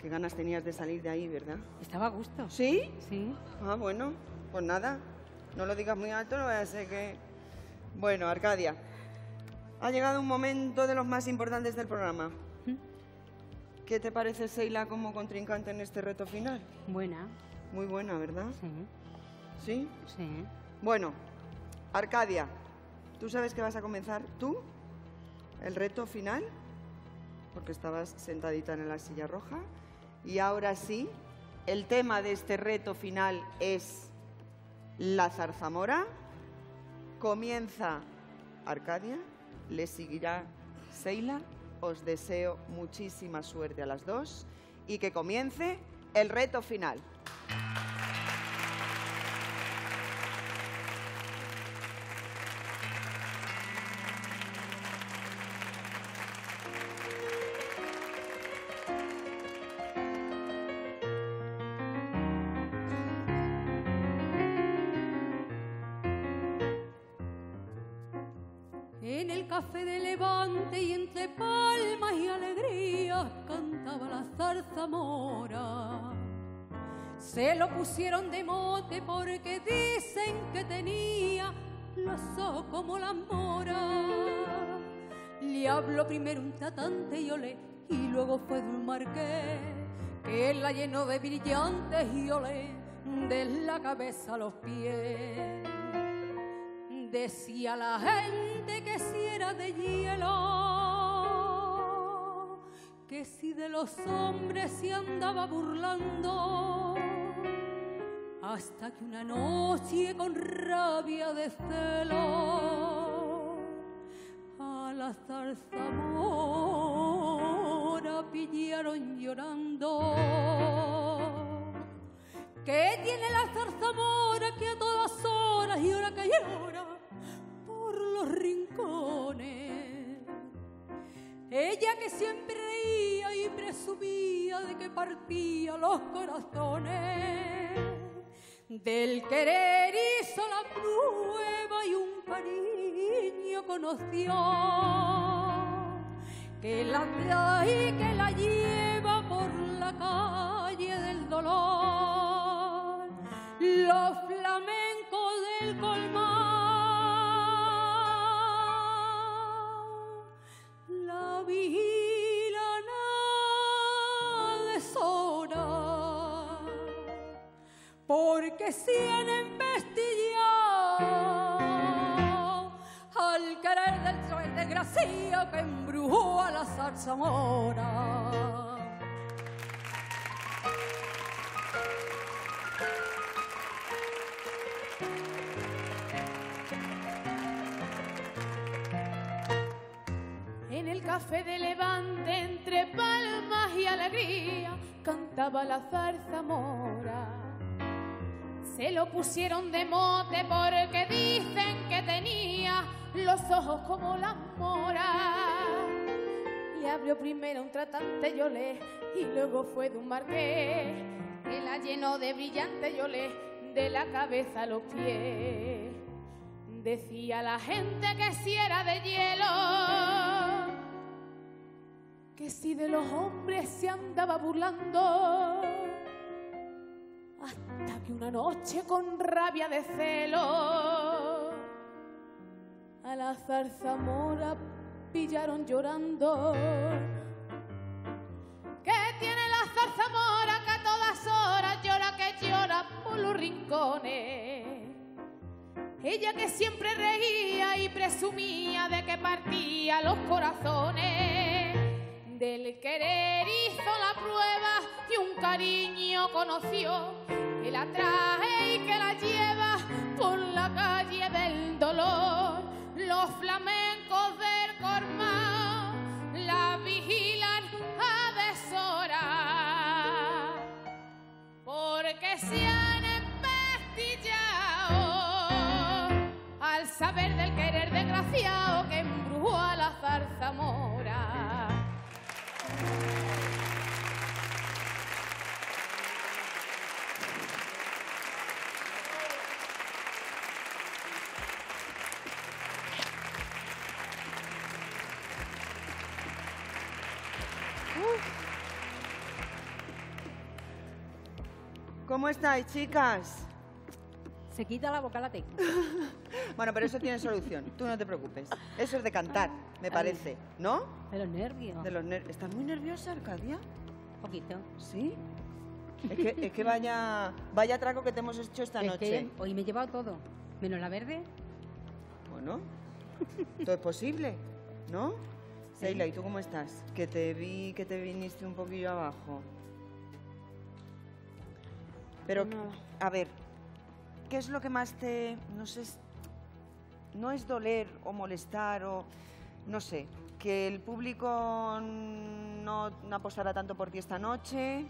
Qué ganas tenías de salir de ahí, ¿verdad? Estaba a gusto. ¿Sí? Sí. Ah, bueno, pues nada. No lo digas muy alto, no vaya a ser que... Bueno, Arcadia, ha llegado un momento de los más importantes del programa. ¿Qué te parece Seila como contrincante en este reto final? Buena. Muy buena, ¿verdad? Sí. ¿Sí? Sí. Bueno, Arcadia, ¿tú sabes que vas a comenzar tú el reto final? Porque estabas sentadita en la silla roja. Y ahora sí, el tema de este reto final es la zarzamora. Comienza Arcadia, le seguirá Seila. Os deseo muchísima suerte a las dos y que comience el reto final. Como las moras. Le habló primero un tratante y olé, y luego fue de un marqués que la llenó de brillantes y olé de la cabeza a los pies. Decía la gente que si era de hielo, que si de los hombres se andaba burlando, hasta que una noche con rabia de celo a la zarzamora pillaron llorando. ¿Qué tiene la zarzamora que a todas horas y hora que llora por los rincones? Ella que siempre reía y presumía de que partía los corazones. Del querer hizo la prueba y un cariño conoció. Que la trae y que la lleva por la calle del dolor. Los flamencos del colmar. La vigilan porque si han embestillado al querer del sol desgraciado que embrujó a la zarzamora. En el café de Levante, entre palmas y alegría, cantaba la zarzamora. Se lo pusieron de mote porque dicen que tenía los ojos como las moras. Le abrió primero un tratante yolé y luego fue de un marqués que la llenó de brillante yolé de la cabeza a los pies. Decía la gente que si era de hielo, que si de los hombres se andaba burlando hasta que una noche con rabia de celo a la zarzamora pillaron llorando. ¿Qué tiene la zarzamora que a todas horas llora que llora por los rincones? Ella que siempre reía y presumía de que partía los corazones. Del querer hizo la prueba y un cariño conoció que la trae y que la lleva por la calle del dolor. Los flamencos del Cormao la vigilan a deshora porque se han empestillado al saber del querer desgraciado que embrujó a la zarzamora. ¿Cómo estáis, chicas? Se quita la boca la tengo. Bueno, pero eso tiene solución. Tú no te preocupes. Eso es de cantar, me parece. ¿No? De los nervios. De los ner- ¿Estás muy nerviosa, Arcadia? Poquito. ¿Sí? Es que, es que vaya, vaya trago que te hemos hecho esta Es noche. que hoy me he llevado todo, menos la verde. Bueno, todo es posible, ¿no? Sí. Seila, ¿y tú cómo estás? Que te vi que te viniste un poquillo abajo. Pero, Pues a ver, ¿qué es lo que más te... no sé, no es doler o molestar o... no sé, que el público no, no apostara tanto por ti esta noche,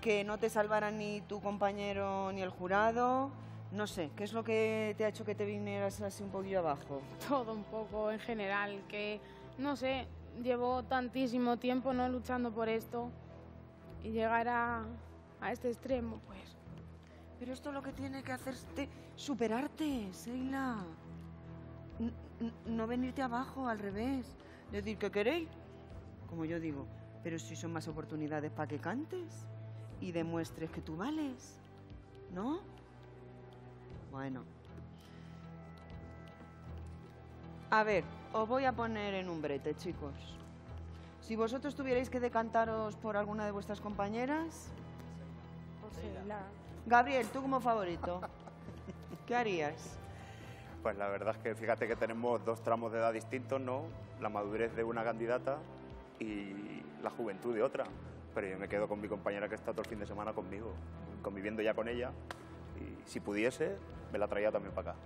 que no te salvara ni tu compañero ni el jurado, no sé, ¿qué es lo que te ha hecho que te vinieras así un poquillo abajo? todo un poco en general, que no sé, llevo tantísimo tiempo no luchando por esto y llegar a, a este extremo. Pero esto lo que tiene que hacerte superarte, Seila. No venirte abajo, al revés. Decir que queréis, como yo digo, pero si son más oportunidades para que cantes y demuestres que tú vales, ¿no? Bueno. A ver, os voy a poner en un brete, chicos. Si vosotros tuvierais que decantaros por alguna de vuestras compañeras, Gabriel, tú como favorito, ¿qué harías? Pues la verdad es que fíjate que tenemos dos tramos de edad distintos, ¿no? La madurez de una candidata y la juventud de otra. Pero yo me quedo con mi compañera que está todo el fin de semana conmigo, conviviendo ya con ella. Y si pudiese, me la traía también para acá.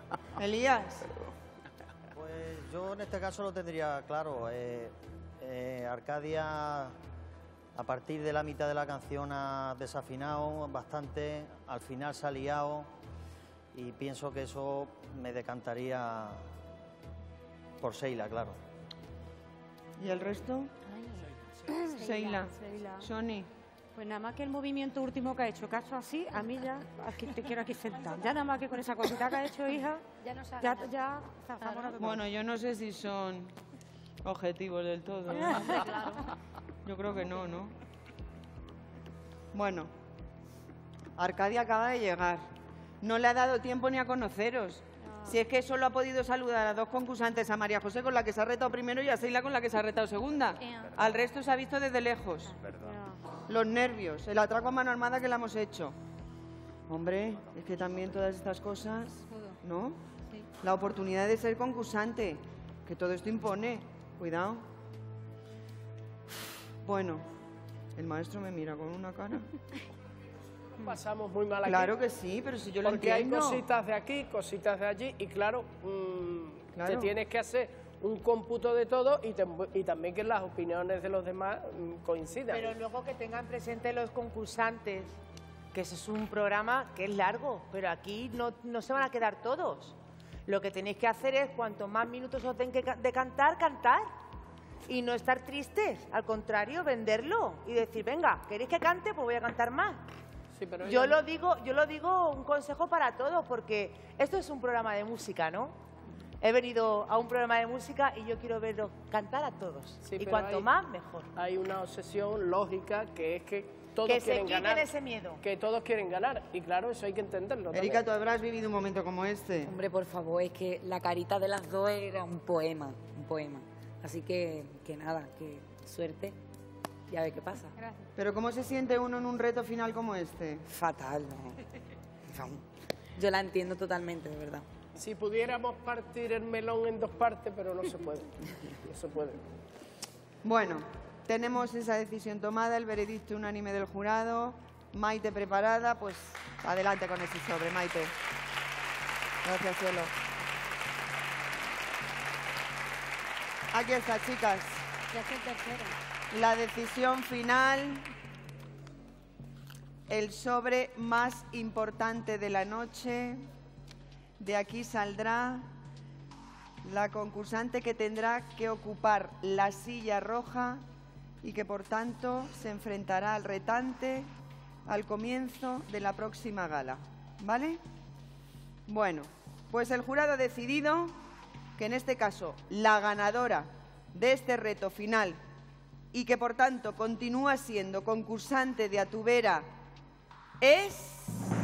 Elías. Pues yo en este caso lo tendría claro. eh, eh, Arcadia, a partir de la mitad de la canción ha desafinado bastante, al final se ha liado y pienso que eso me decantaría por Seila, claro. ¿Y el resto? Seila. Sony. Pues nada más que el movimiento último que ha hecho, hecho así, a mí ya, aquí te quiero aquí sentar. Ya nada más que con esa cosita que ha hecho, hija, Ya no se ha ya, ya, zafamos Bueno, yo no sé si son objetivos del todo. ¿eh? Claro. Yo creo que no, ¿no? Bueno, Arcadia acaba de llegar. No le ha dado tiempo ni a conoceros. Si es que solo ha podido saludar a dos concursantes, a María José con la que se ha retado primero y a Seila con la que se ha retado segunda. Al resto se ha visto desde lejos. Los nervios, el atraco a mano armada que le hemos hecho. Hombre, es que también todas estas cosas, ¿no? La oportunidad de ser concursante, que todo esto impone. Cuidado. Bueno, el maestro me mira con una cara. Pasamos muy mal aquí. Claro que sí, pero si yo lo Porque hay entiendo. cositas de aquí, cositas de allí, y claro, mm, Claro. te tienes que hacer un cómputo de todo y, te- y también que las opiniones de los demás mm, coincidan. Pero luego que tengan presente los concursantes, que ese es un programa que es largo, pero aquí no, no se van a quedar todos. Lo que tenéis que hacer es, cuanto más minutos os den que ca- de cantar, cantar. Y no estar tristes, al contrario, venderlo y decir, venga, ¿queréis que cante? Pues voy a cantar más. pero Yo lo digo, yo lo digo un consejo para todos, porque esto es un programa de música, ¿no? He venido a un programa de música y yo quiero verlos cantar a todos. Sí, y cuanto hay- más, mejor. Hay una obsesión lógica que es que todos Que se quieren quiten ganar. ese miedo. Que todos quieren ganar. Y claro, eso hay que entenderlo. Erika, tú habrás vivido un momento como este. Hombre, por favor, es que la carita de las dos era un poema, un poema. Así que, que nada, que suerte y a ver qué pasa. Pero ¿cómo se siente uno en un reto final como este? Fatal, ¿no? Yo la entiendo totalmente, de verdad. Si pudiéramos partir el melón en dos partes, pero no se puede. No se puede. Bueno, tenemos esa decisión tomada, el veredicto unánime del jurado. Maite preparada, pues adelante con ese sobre, Maite. Gracias, cielo. Aquí está, chicas. La decisión final, el sobre más importante de la noche. De aquí saldrá la concursante que tendrá que ocupar la silla roja y que por tanto se enfrentará al retante al comienzo de la próxima gala. ¿Vale? Bueno, pues el jurado ha decidido que en este caso la ganadora de este reto final y que por tanto continúa siendo concursante de Atubera es...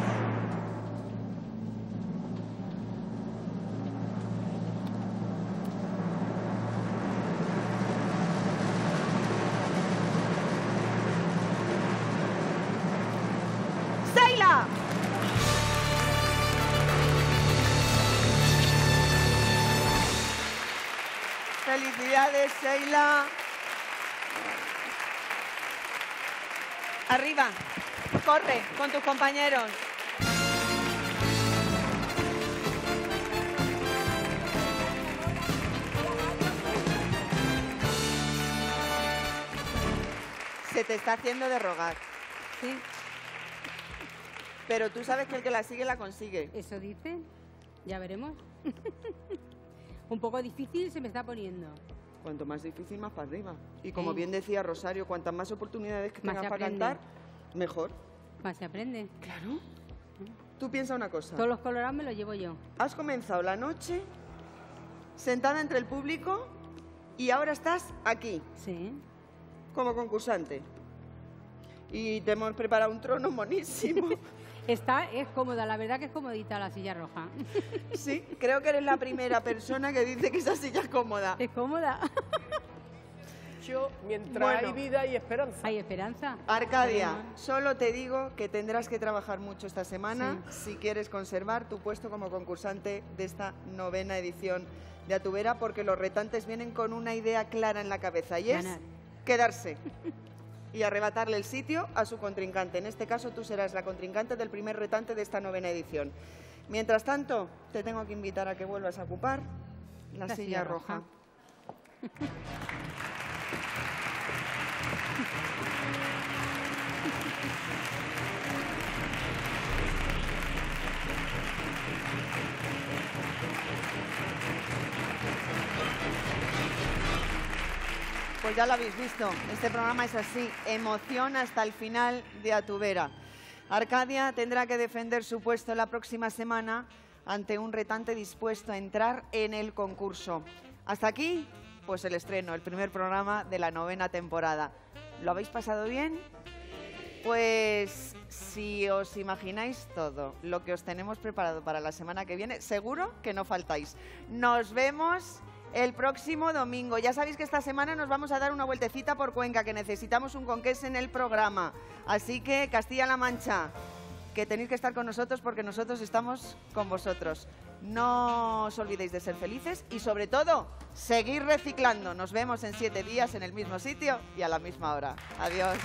Felicidades, Sheila. Arriba, corre con tus compañeros. Se te está haciendo de rogar. Sí. Pero tú sabes que el que la sigue la consigue. Eso dice. Ya veremos. Un poco difícil se me está poniendo. Cuanto más difícil, más para arriba. Y como Sí. bien decía Rosario, cuantas más oportunidades que Más tengas para cantar, mejor. Más se aprende. Claro. Tú piensa una cosa. Todos los colorados me los llevo yo. Has comenzado la noche sentada entre el público y ahora estás aquí. Sí. Como concursante. Y te hemos preparado un trono monísimo. Está, es cómoda, la verdad que es comodita la silla roja. Sí, creo que eres la primera persona que dice que esa silla es cómoda. Es cómoda. Yo, mientras Bueno. hay vida hay esperanza. Hay esperanza. Arcadia, solo te digo que tendrás que trabajar mucho esta semana si quieres conservar tu puesto como concursante de esta novena edición de Atubera, porque los retantes vienen con una idea clara en la cabeza y es Ganar. quedarse y arrebatarle el sitio a su contrincante. En este caso tú serás la contrincante del primer retante de esta novena edición. Mientras tanto, te tengo que invitar a que vuelvas a ocupar la, La silla, silla roja. roja. Pues ya lo habéis visto, este programa es así, emoción hasta el final de Atubera. Arcadia tendrá que defender su puesto la próxima semana ante un retante dispuesto a entrar en el concurso. Hasta aquí, pues el estreno, el primer programa de la novena temporada. ¿Lo habéis pasado bien? Pues si os imagináis todo lo que os tenemos preparado para la semana que viene, seguro que no faltáis. Nos vemos el próximo domingo. Ya sabéis que esta semana nos vamos a dar una vueltecita por Cuenca, que necesitamos un conqués en el programa. Así que Castilla-La Mancha, que tenéis que estar con nosotros porque nosotros estamos con vosotros. No os olvidéis de ser felices y sobre todo, seguir reciclando. Nos vemos en siete días en el mismo sitio y a la misma hora. Adiós.